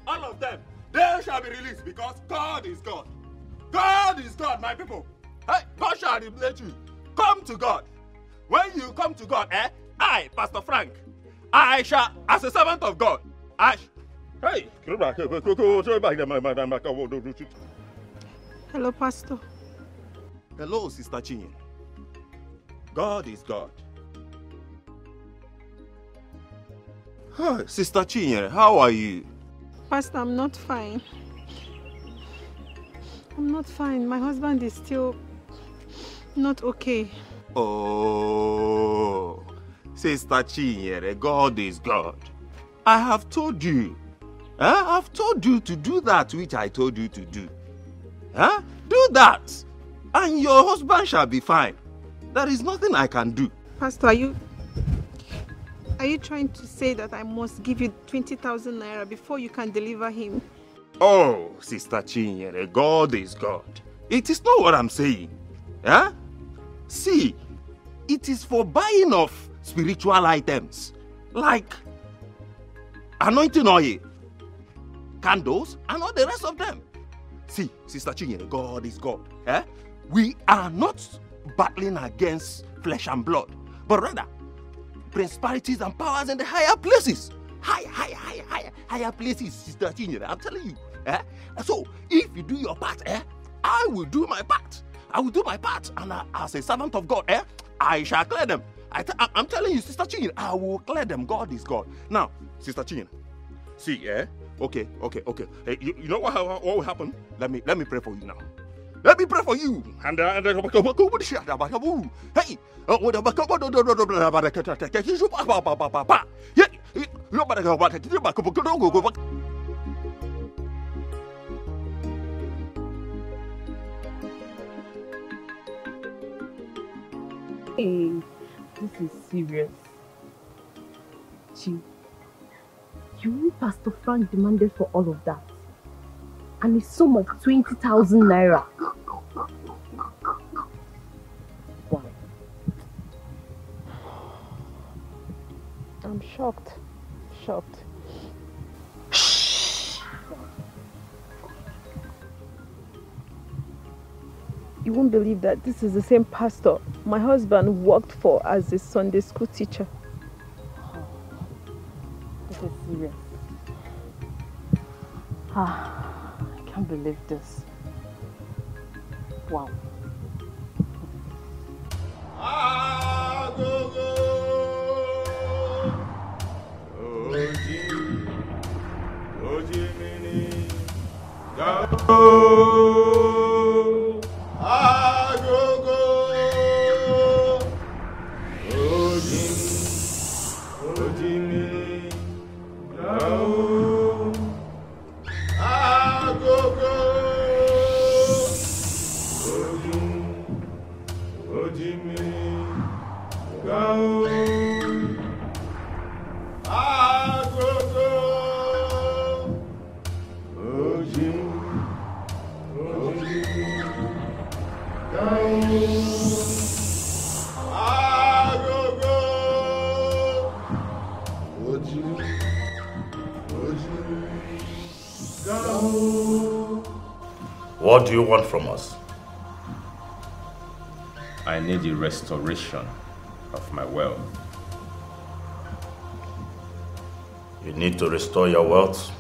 All of them, they shall be released because God is God. God is God, my people. Hey, God shall liberate you. Come to God. When you come to God, eh? I, Pastor Frank, I shall, as a servant of God, I. Hey, Hello, Pastor. Hello, Sister Chinye. God is God. Hi, Sister Chinye, how are you? Pastor, I'm not fine. I'm not fine. My husband is still not okay. Oh, Sister Chinyere, God is God. I have told you. Huh? I've told you to do that which I told you to do. Huh? Do that, and your husband shall be fine. There is nothing I can do. Pastor, are you are you trying to say that I must give you 20,000 naira before you can deliver him? Oh, Sister Chinyere, God is God. It is not what I'm saying. Huh? See, it is for buying of spiritual items like anointing oil, candles, and all the rest of them. See, Sister Chinyere, God is God. Eh? We are not battling against flesh and blood, but rather principalities and powers in the higher places. Higher, higher, higher, higher, higher places, Sister Chinyere. I'm telling you. Eh? So, if you do your part, eh, I will do my part. I will do my part, and uh, as a servant of God, eh, I shall clear them. I t- I- I'm telling you, Sister Chin, I will clear them. God is God. Now, Sister Chin, see, eh? Okay, okay, okay. Hey, you, you know what, what will happen? Let me let me pray for you now. Let me pray for you. And uh, and uh, hey, uh, what about Yeah, you know about Hey, this is serious. Chi, you Pastor Frank demanded for all of that? And a sum of 20,000 naira. Wow. I'm shocked. Shocked. You won't believe that this is the same pastor my husband worked for as a Sunday school teacher. This is serious. Ah, can't believe this. Wow. Go. Agogo. What do you want from us? I need the restoration of my wealth. You need to restore your wealth.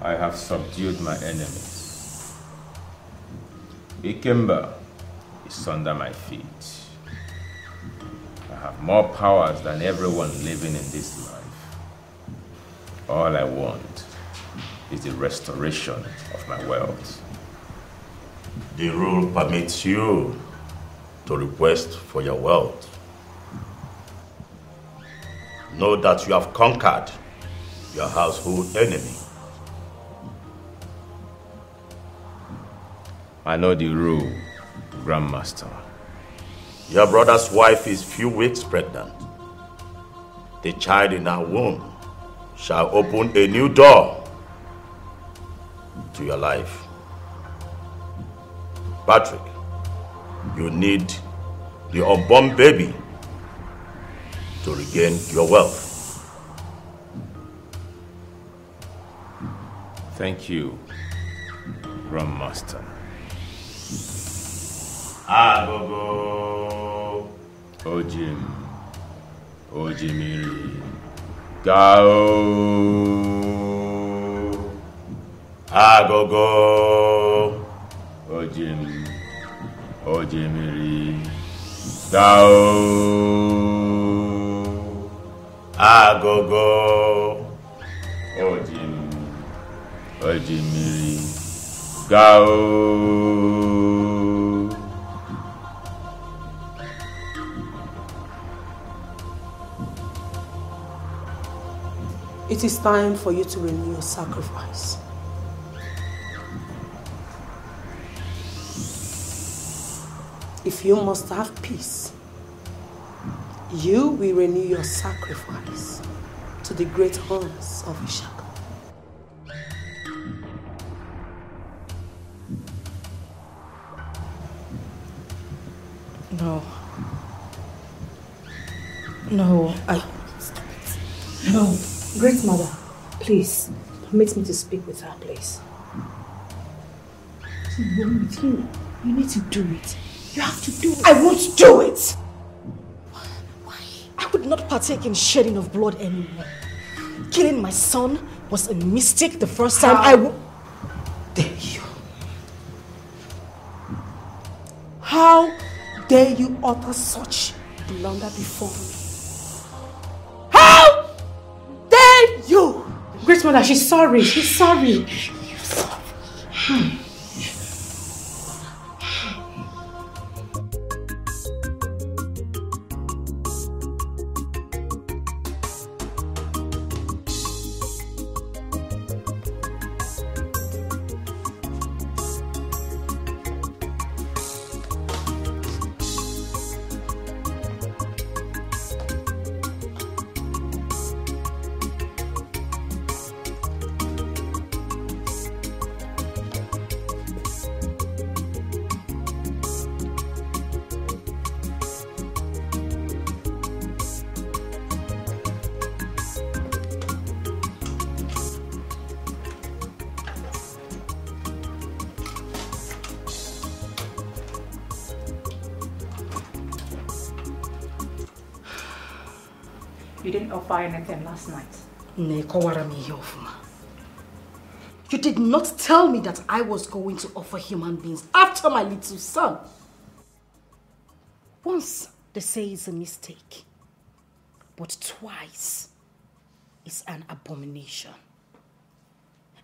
I have subdued my enemies. Ikemba is under my feet. I have more powers than everyone living in this life. All I want is the restoration of my wealth. The rule permits you to request for your wealth. Know that you have conquered your household enemy. I know the rule, Grandmaster. Your brother's wife is few weeks pregnant. the child in her womb shall open a new door to your life. Patrick, you need the unborn baby to regain your wealth. Thank you, Grandmaster. Agogo. Ojim. Ojimiri. Gao. Agogo. Ojim. Ojimiri. Gao. Agogo. Ojim. Ojimiri. Gao. It is time for you to renew your sacrifice. If you must have peace, you will renew your sacrifice to the great horns of Ishaka. No. No, I. No. Great mother, please, permit me to speak with her, please. What's wrong with you? You need to do it. You have to do it. I won't do it! Why? I would not partake in shedding of blood anymore. Killing my son was a mistake the first time I w- Dare you? How dare you utter such blunder before me? How dare you? Great mother, she's sorry. She's sorry. Hmm. You did not tell me that I was going to offer human beings after my little son. Once they say it's a mistake, but twice is an abomination.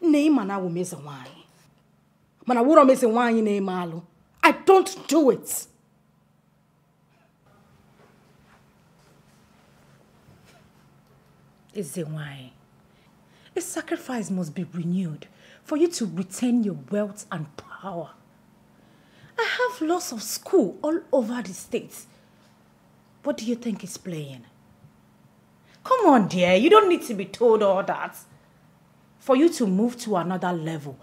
Nne ma na awụmeze nwanyị. Mana wụrọ meze nwanyị na-eme alụ. I don't do it. Ezewai, a sacrifice must be renewed for you to retain your wealth and power. I have lots of school all over the states. What do you think is playing? Come on, dear, you don't need to be told all that. For you to move to another level,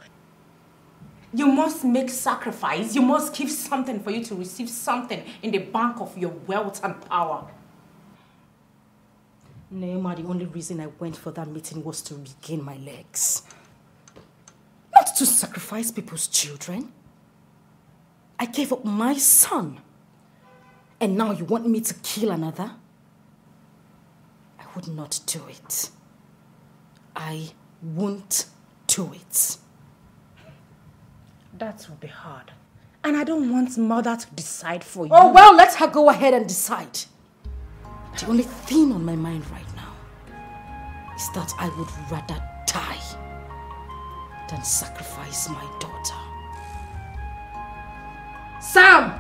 you must make sacrifice. You must give something for you to receive something in the bank of your wealth and power. Neema, the only reason I went for that meeting was to regain my legs. Not to sacrifice people's children. I gave up my son. And now you want me to kill another? I would not do it. I won't do it. That will be hard. And I don't want mother to decide for oh, you. Oh, well, let her go ahead and decide. The only thing on my mind right now is that I would rather die than sacrifice my daughter. Sam!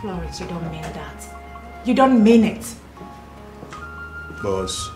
Florence, you don't mean that. You don't mean it. Boss.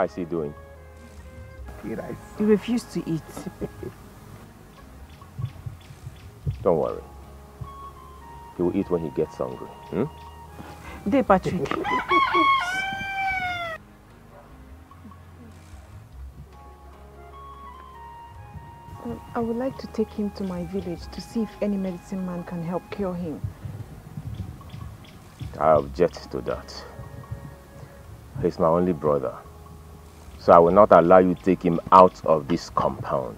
How is he doing? He refused to eat. Don't worry. He will eat when he gets hungry. Hmm? De, Patrick. Uh, I would like to take him to my village to see if any medicine man can help cure him. I object to that. He's my only brother. So I will not allow you to take him out of this compound.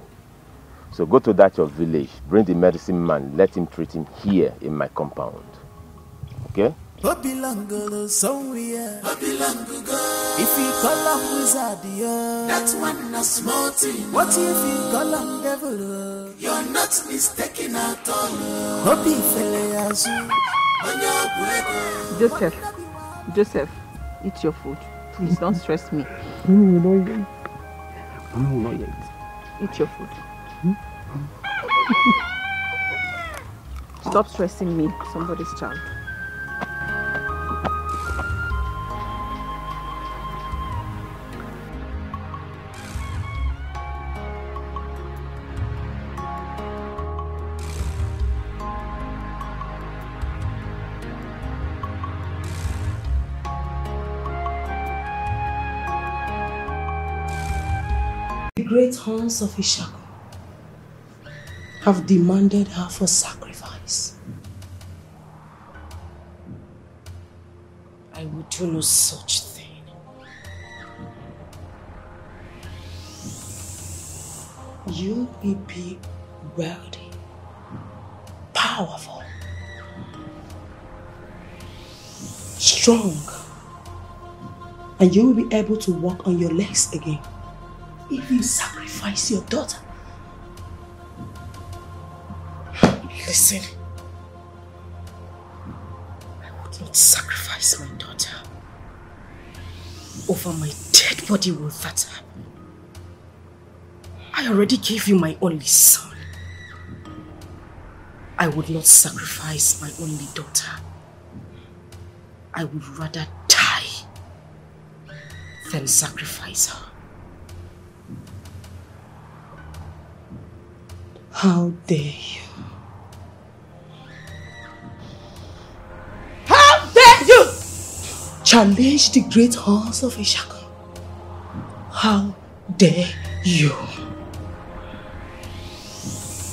So go to that your village, bring the medicine man, let him treat him here in my compound. Okay? Obilangolo somewhere. Obilangugo. If you call him wizard, yeah. That one na small thing. What if you call him devil? oh? You're not mistaken at all. Obi fele yazu. Onye ọgwụ ego. Joseph, Joseph, eat your food. Please don't stress me. No, not yet. No, not yet. Eat your food. Hmm? Stop stressing me, somebody's child. Horns of Ishaku have demanded her for sacrifice. I would do no such thing. You may be wealthy, powerful, strong, and you will be able to walk on your legs again if you sacrifice your daughter. Listen, I would not sacrifice my daughter. Over my dead body will that happen. I already gave you my only son. I would not sacrifice my only daughter. I would rather die than sacrifice her. How dare you? How dare you challenge the great horns of Ishaka? How dare you?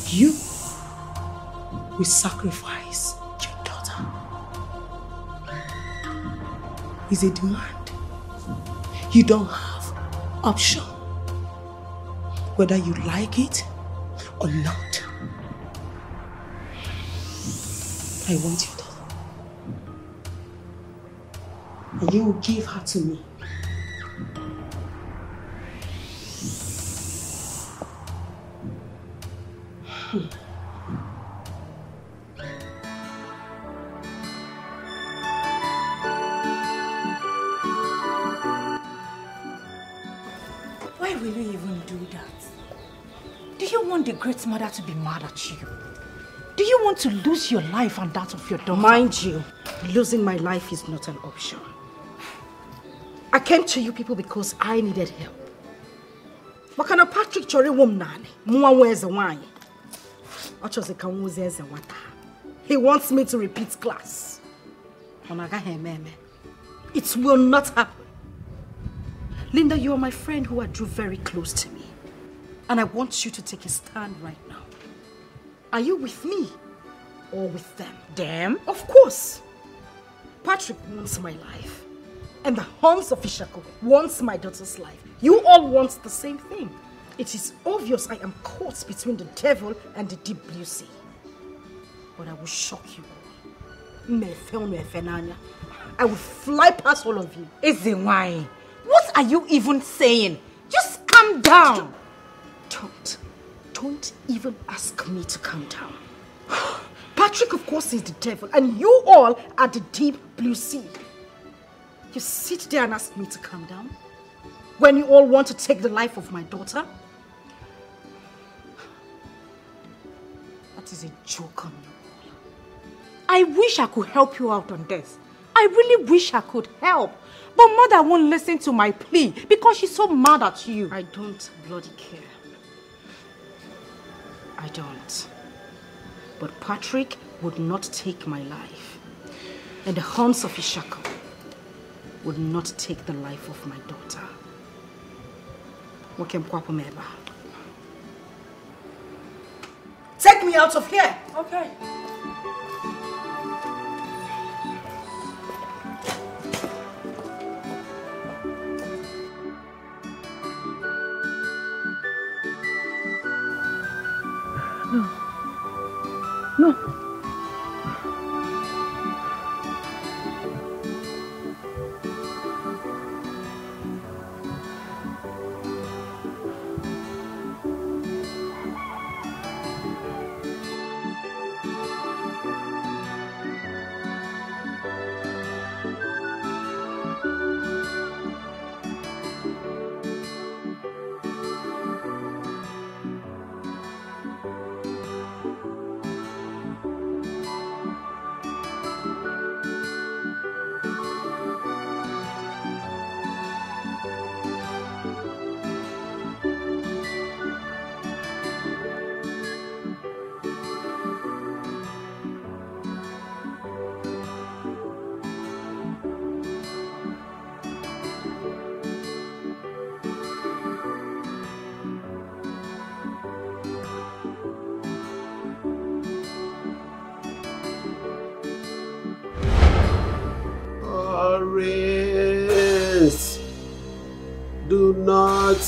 You will sacrifice your daughter. Is a demand. You don't have option. Whether you like it or not. I want your daughter. And you will give her to me. Mother to be mad at you? Do you want to lose your life and that of your daughter? Mind you, losing my life is not an option. I came to you people because I needed help. maka na Patrick chọrọ ịnwụ m naanị mụnwa nwa eze nwaanyị ọ he wants me to repeat class it will not happen Linda you are my friend who I drew very close to me and I want you to take a stand right now are you with me or with them Them? of course Patrick wants my life and the Hans of Ishako wants my daughter's life. You all want the same thing. It is obvious I am caught between the devil and the deep blue sea. But I will shock you all. Mefe unu efe n'anya. I will fly past all of you. Ezenwai, what are you even saying? Just calm down. Don't. Don't even ask me to calm down. Patrick, of course, is the devil, and you all are the deep blue sea. You sit there and ask me to calm down? When you all want to take the life of my daughter? That is a joke on you. I wish I could help you out on this. I really wish I could help. But mother won't listen to my plea because she's so mad at you. I don't bloody care. I don't. But Patrick would not take my life. And the Hans of Ishaka would not take the life of my daughter. Take me out of here! Okay. No.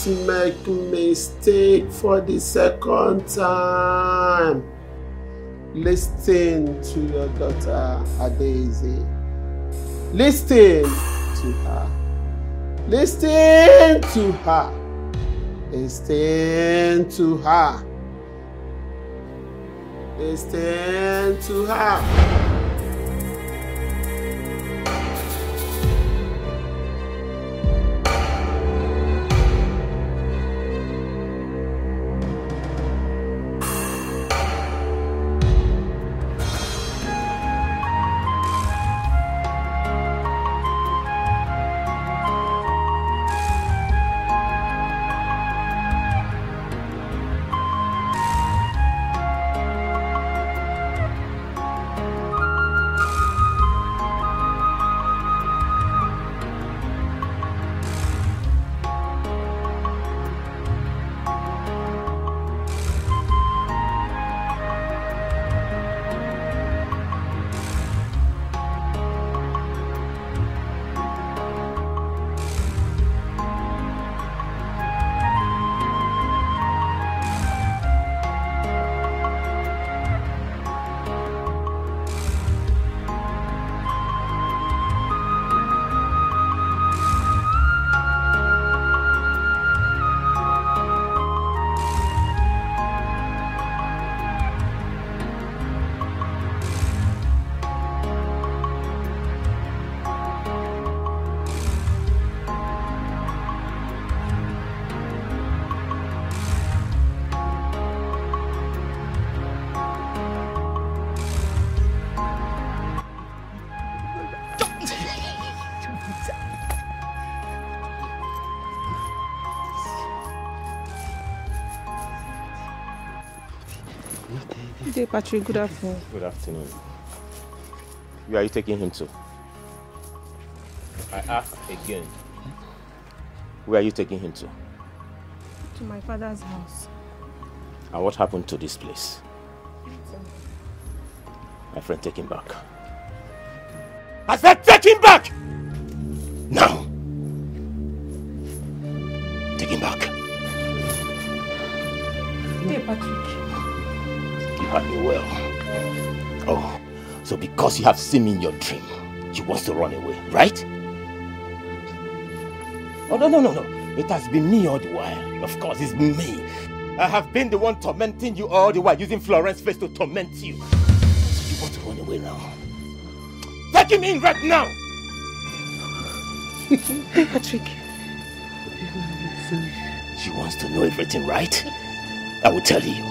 Not make mistake for the second time. Listen to your daughter Adaeze. Listen to her. Listen to her. Listen to her. Listen to her. Patrick. Good afternoon. Good afternoon. Where are you taking him to? I ask again. Where are you taking him to? To my father's house. And what happened to this place? My friend, take him back. I said take him back! Now! Well. Oh, so because you have seen me in your dream, she wants to run away, right? Oh, no, no, no, no. It has been me all the while. Of course, it's me. I have been the one tormenting you all the while, using Florence's face to torment you. So you want to run away now? Take him in right now! Patrick. She wants to know everything, right? I will tell you.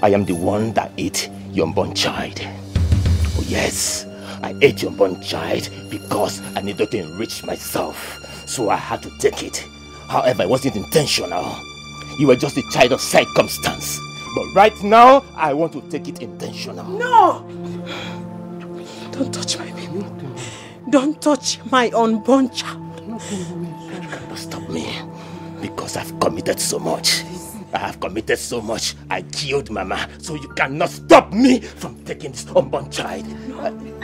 I am the one that ate your unborn child. Oh yes, I ate your unborn child because I needed to enrich myself. So I had to take it. However, it wasn't intentional. You were just a child of circumstance. But right now, I want to take it intentional. No! Don't touch my baby. Don't touch my unborn child. You cannot stop me because I've committed so much. I have committed so much. I killed Mama, so you cannot stop me from taking this unborn child. He's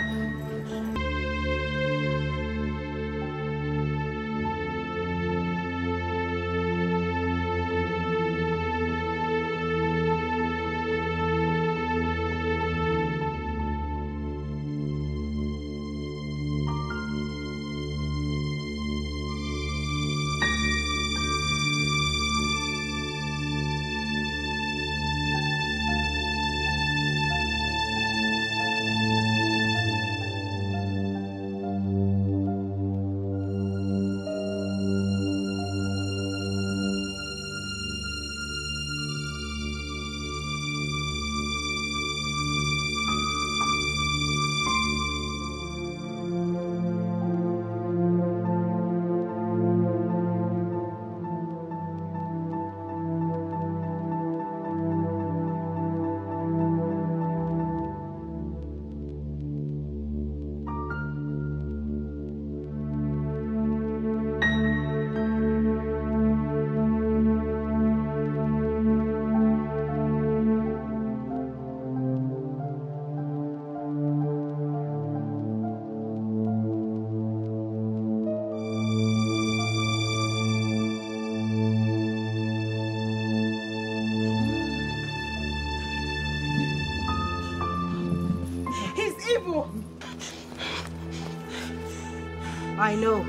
I know.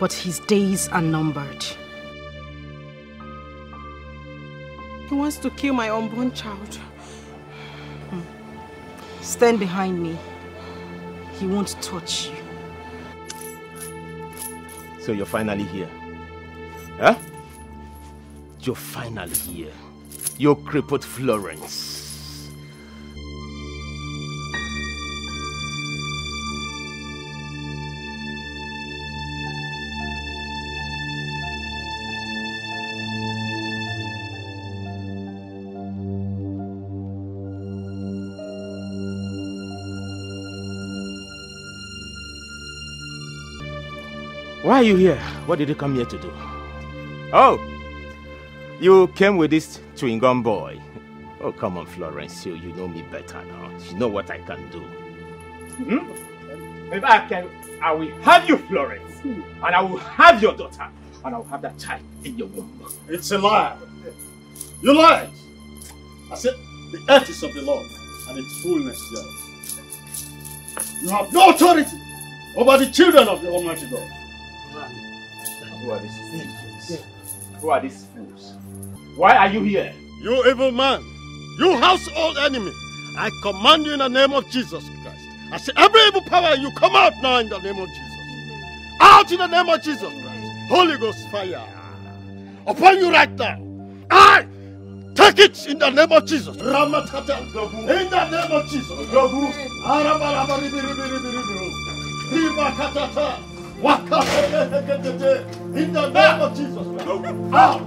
But his days are numbered. He wants to kill my unborn child. Hmm. Stand behind me. He won't touch you. So you're finally here. Huh? You're finally here. You crippled Florence. Are you here? What did you come here to do? Oh, you came with this chewing gum boy. Oh, come on, Florence. You, you know me better now. You know what I can do. Hmm? If I can, I will have you, Florence. And I will have your daughter. And I will have that child in your womb. It's a lie. You lied. I said the earth is of the Lord and its fullness thereof. You have no authority over the children of the Almighty God. Who are these thieves? Who are these fools? Why are you here? You evil man, you household enemy, I command you in the name of Jesus Christ. I say every evil power you come out now in the name of Jesus. Out in the name of Jesus Christ. Holy Ghost fire upon you right now. I take it in the name of Jesus. Ramatata. In the name of Jesus. Arabarabaribiriribiribiru. Ribakatata. Wakatete. In the name of Jesus. Out. In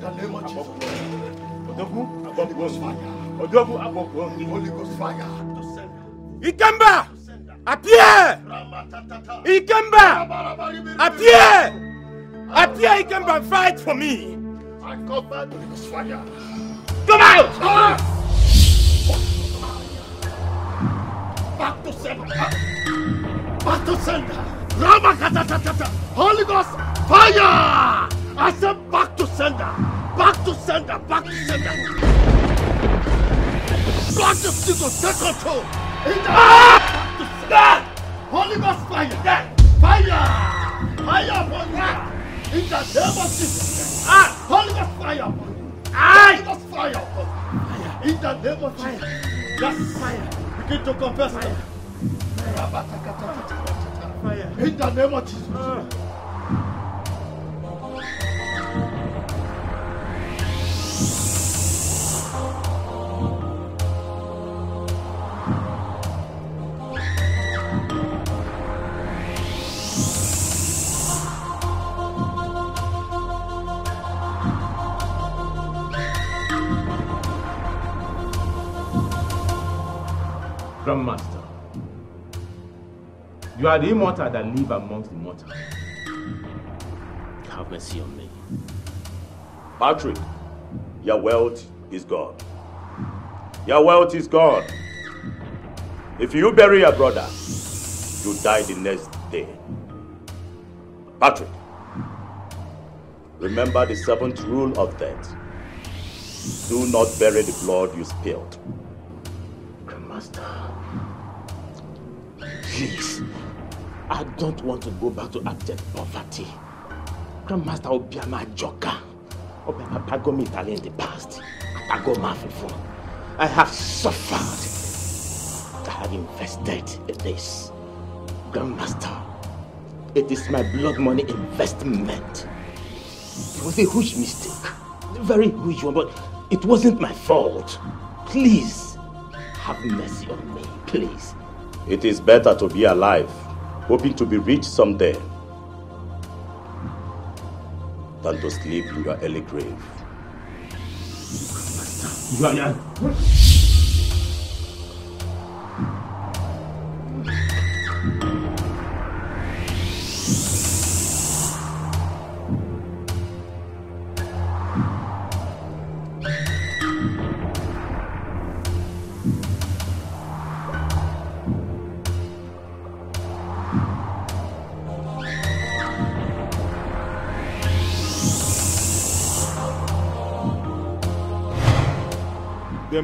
the name of Jesus. Odogwu, Holy Ghost fire. Abokwo. Holy Ghost fire. Ikemba! Appear! Ikemba! Appear! Appear, Ikemba, fight for me! I command Holy Ghost fire. Come out! Ah! Back to sender. Back to sender. Ramakatatata. Holy Ghost fire! I said back to sender. Back to sender. Back to sender. Blood the Jesus, take control. In the back to sender. Holy Ghost fire. Fire. Fire upon you. In the name of Jesus. Ah. Holy Ghost fire upon you. Holy Ghost fire upon you. In the name of Jesus. Yes. Fire. Begin to confess. Fire. Fire. In the name of Jesus. Grandmaster, you are the immortal that live amongst the mortals. Have mercy on me. Patrick, your wealth is gone. Your wealth is gone. If you bury your brother, you die the next day. Patrick, remember the seventh rule of death. Do not bury the blood you spilled. Grandmaster, please, I don't want to go back to abject poverty. Grandmaster Obiama Joka, Obiama Pagomi Italy in the past, Pagoma Fifo. I have suffered. I have invested in this. Grandmaster, it is my blood money investment. It was a huge mistake. A very huge one, but it wasn't my fault. Please, have mercy on me, please. It is better to be alive, hoping to be rich someday, than to sleep in your early grave. You are.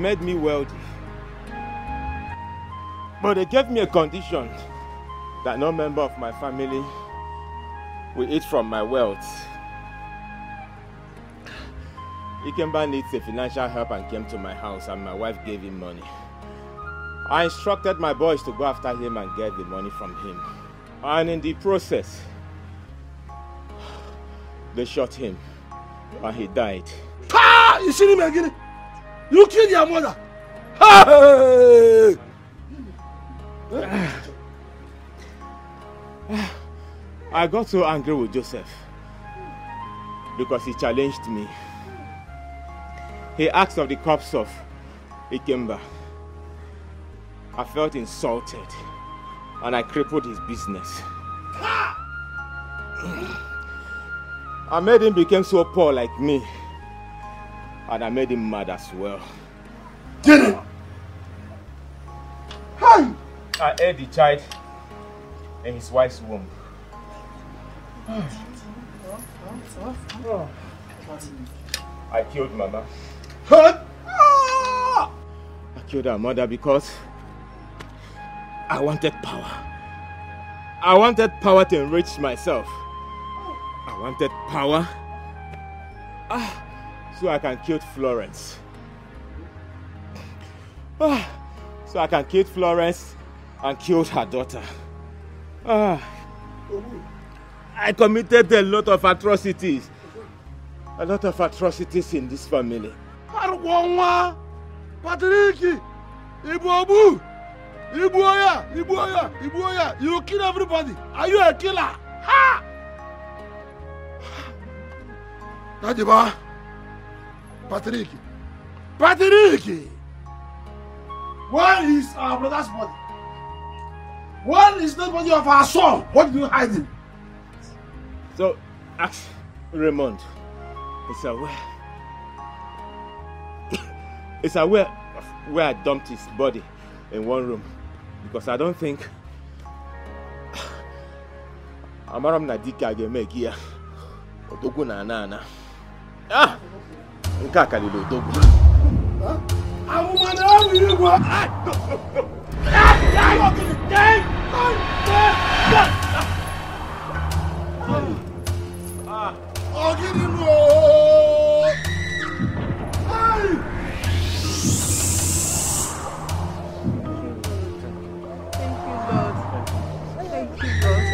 Made me wealthy. But they gave me a condition that no member of my family will eat from my wealth. Ikemba needs a financial help and came to my house and my wife gave him money. I instructed my boys to go after him and get the money from him. And in the process, they shot him and he died. Ah! You see him again? You killed your mother. Hey! I got so angry with Joseph because he challenged me. He asked of the corpse of Ikemba. I felt insulted and I crippled his business. I made him become so poor like me and I made him mad as well. Did it? Hey! I ate the child in his wife's womb. I killed Mama. I killed her mother because I wanted power. I wanted power to enrich myself. I wanted power ah, so I can kill Florence. Ah, so I can kill Florence and killed her daughter. Ah, I committed a lot of atrocities. A lot of atrocities in this family. Arụkwọ nwa Patrick Igbu ogbu Igbu oya Igbu oya Igbu oya You kill everybody Are you a killer? Ha! Daddy ba Patrick. Patrick! Where is our brother's body? Where is the body of our son? What did you hide him? So, ask Raymond. It's aware. it's aware of where I dumped his body in one room. Because I don't think. Amara m na dike a ga-eme. Ah! Nke a karịrị odogwu. Amụma na-ewu igwe! Ọgịnị nụ ooo! Ai! Thank you, Lord.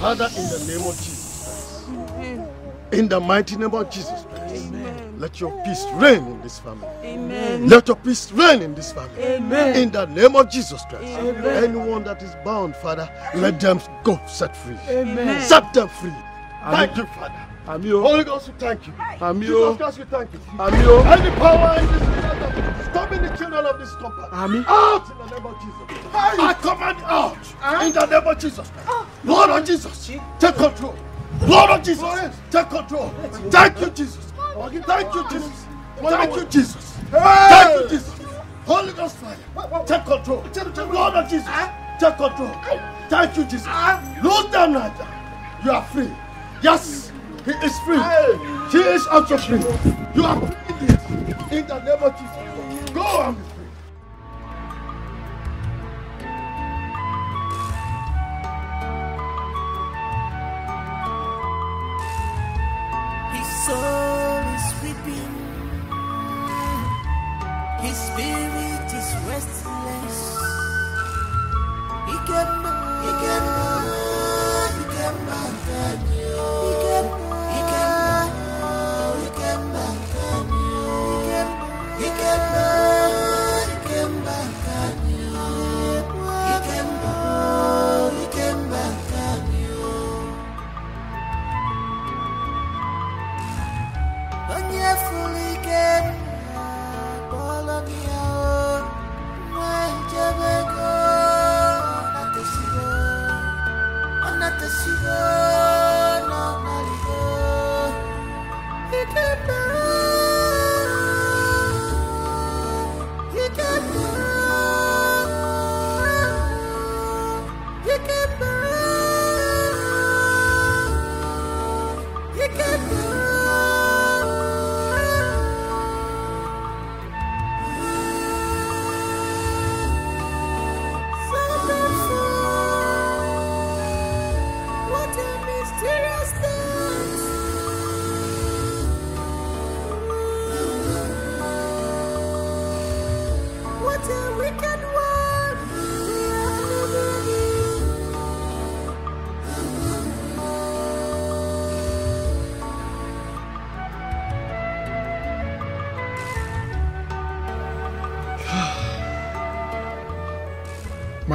Father, in the name of Jesus In the mighty name of Jesus Christ. Let your peace reign in this family. Amen. Let your peace reign in this family. Amen. In the name of Jesus Christ. Amen. Anyone that is bound, Father, let them go set free. Amen. Set them free. Amen. Thank you, Father. Amio. Holy Ghost, we thank you. Amio. Jesus Christ, we thank you. Amio. Any power in this world that is stopping the children of this compound. Ami. Out in the name of Jesus. I command out in the name of Jesus Christ. Oh. Lord of Jesus, take control. Lord of Jesus, take control. Thank you, Jesus. Thank you, Jesus. Thank you, Jesus. Thank you, Jesus. Holy Ghost fire, take control. Lord of Jesus, take control. Thank you, Jesus. Lose them right now. You are free. Yes, he is free. He is also free. You are free. In the name of Jesus. Go and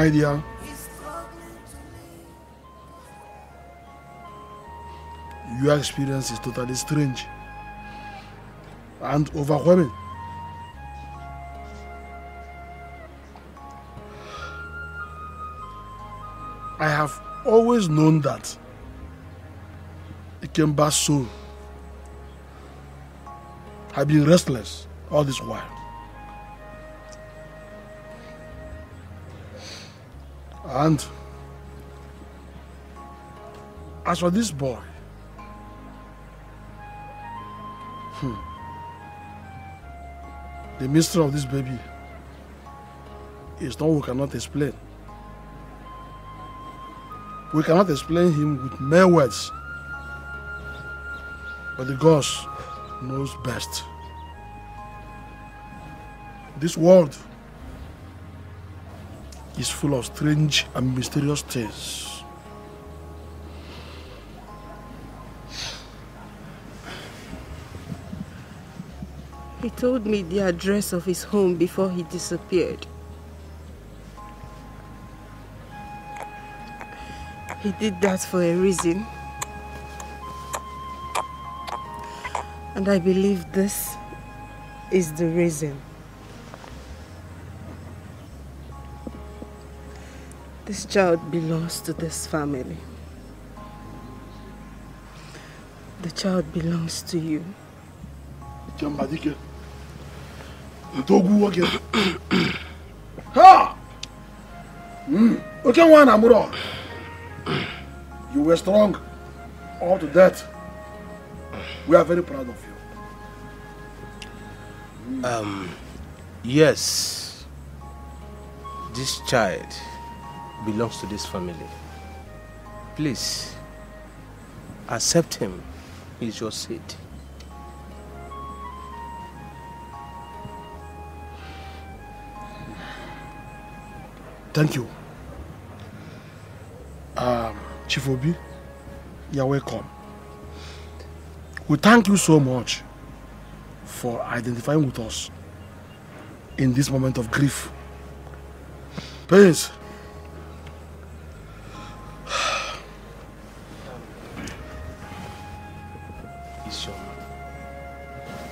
My dear, your experience is totally strange and overwhelming. I have always known that Ikemba's soul had been restless all this while. And as for this boy, hmm, the mystery of this baby is one we cannot explain. We cannot explain him with mere words, but the gods knows best. This world is full of strange and mysterious things. He told me the address of his home before he disappeared. He did that for a reason. And I believe this is the reason. This child belongs to this family. The child belongs to you. Jambadike. Ntogu nwoke. Ha! Mm. Oke nwa na amụrụ. You were strong all to death. We are very proud of you. Um, yes, this child belongs to this family. Please, accept him. He's your seed. Thank you. Um, Chief Obi, you're welcome. We thank you so much for identifying with us in this moment of grief. Please.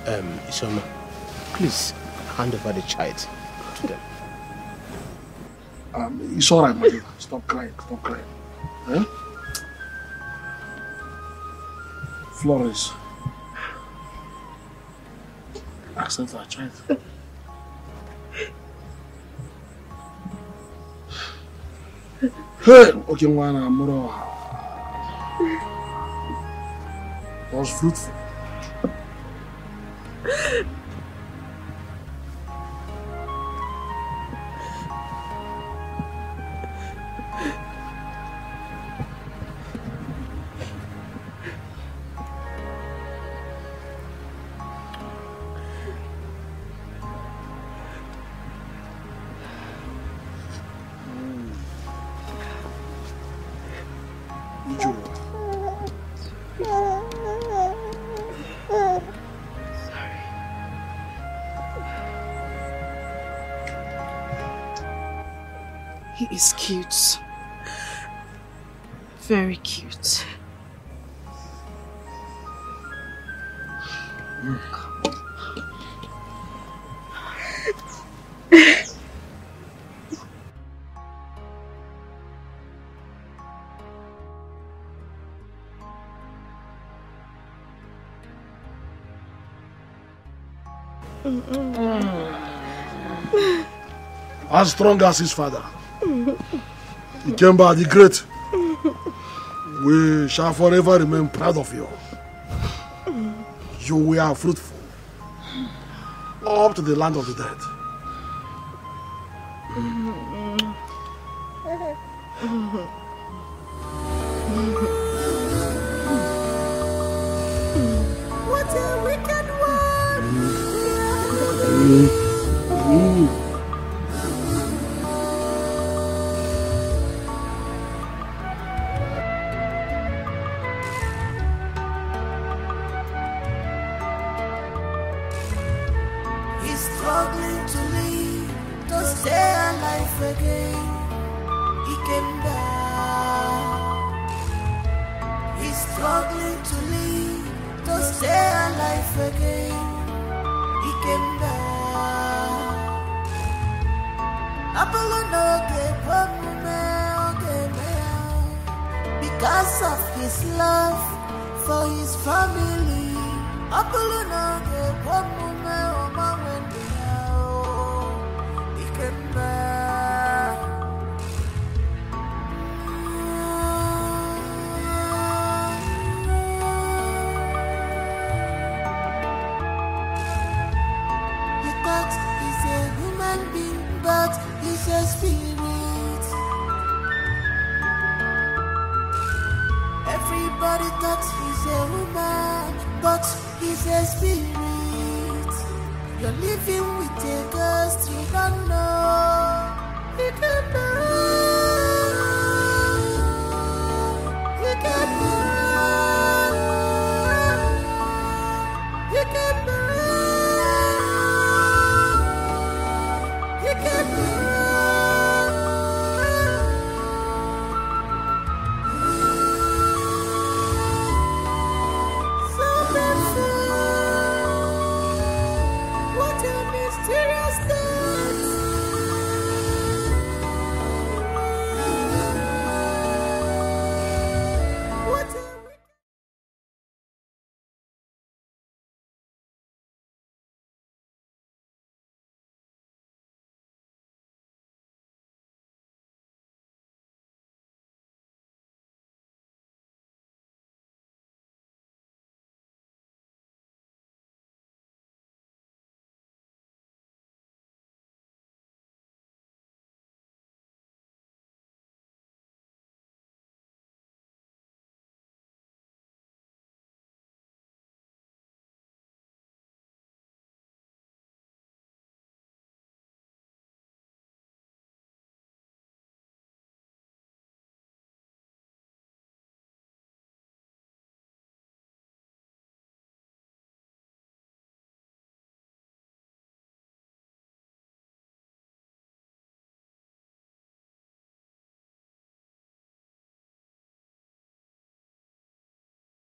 Um, Isoma, please hand over the child to them. Um, it's all right, my dear. Stop crying. Stop crying. Eh? Florence. Accept our child. Hey, okay, one amuro. Was fruitful. Ijo. He is cute. Very cute. As strong as his father. Ikemba the Great. We shall forever remain proud of you. You were fruitful. Up to the land of the dead. What a wicked one!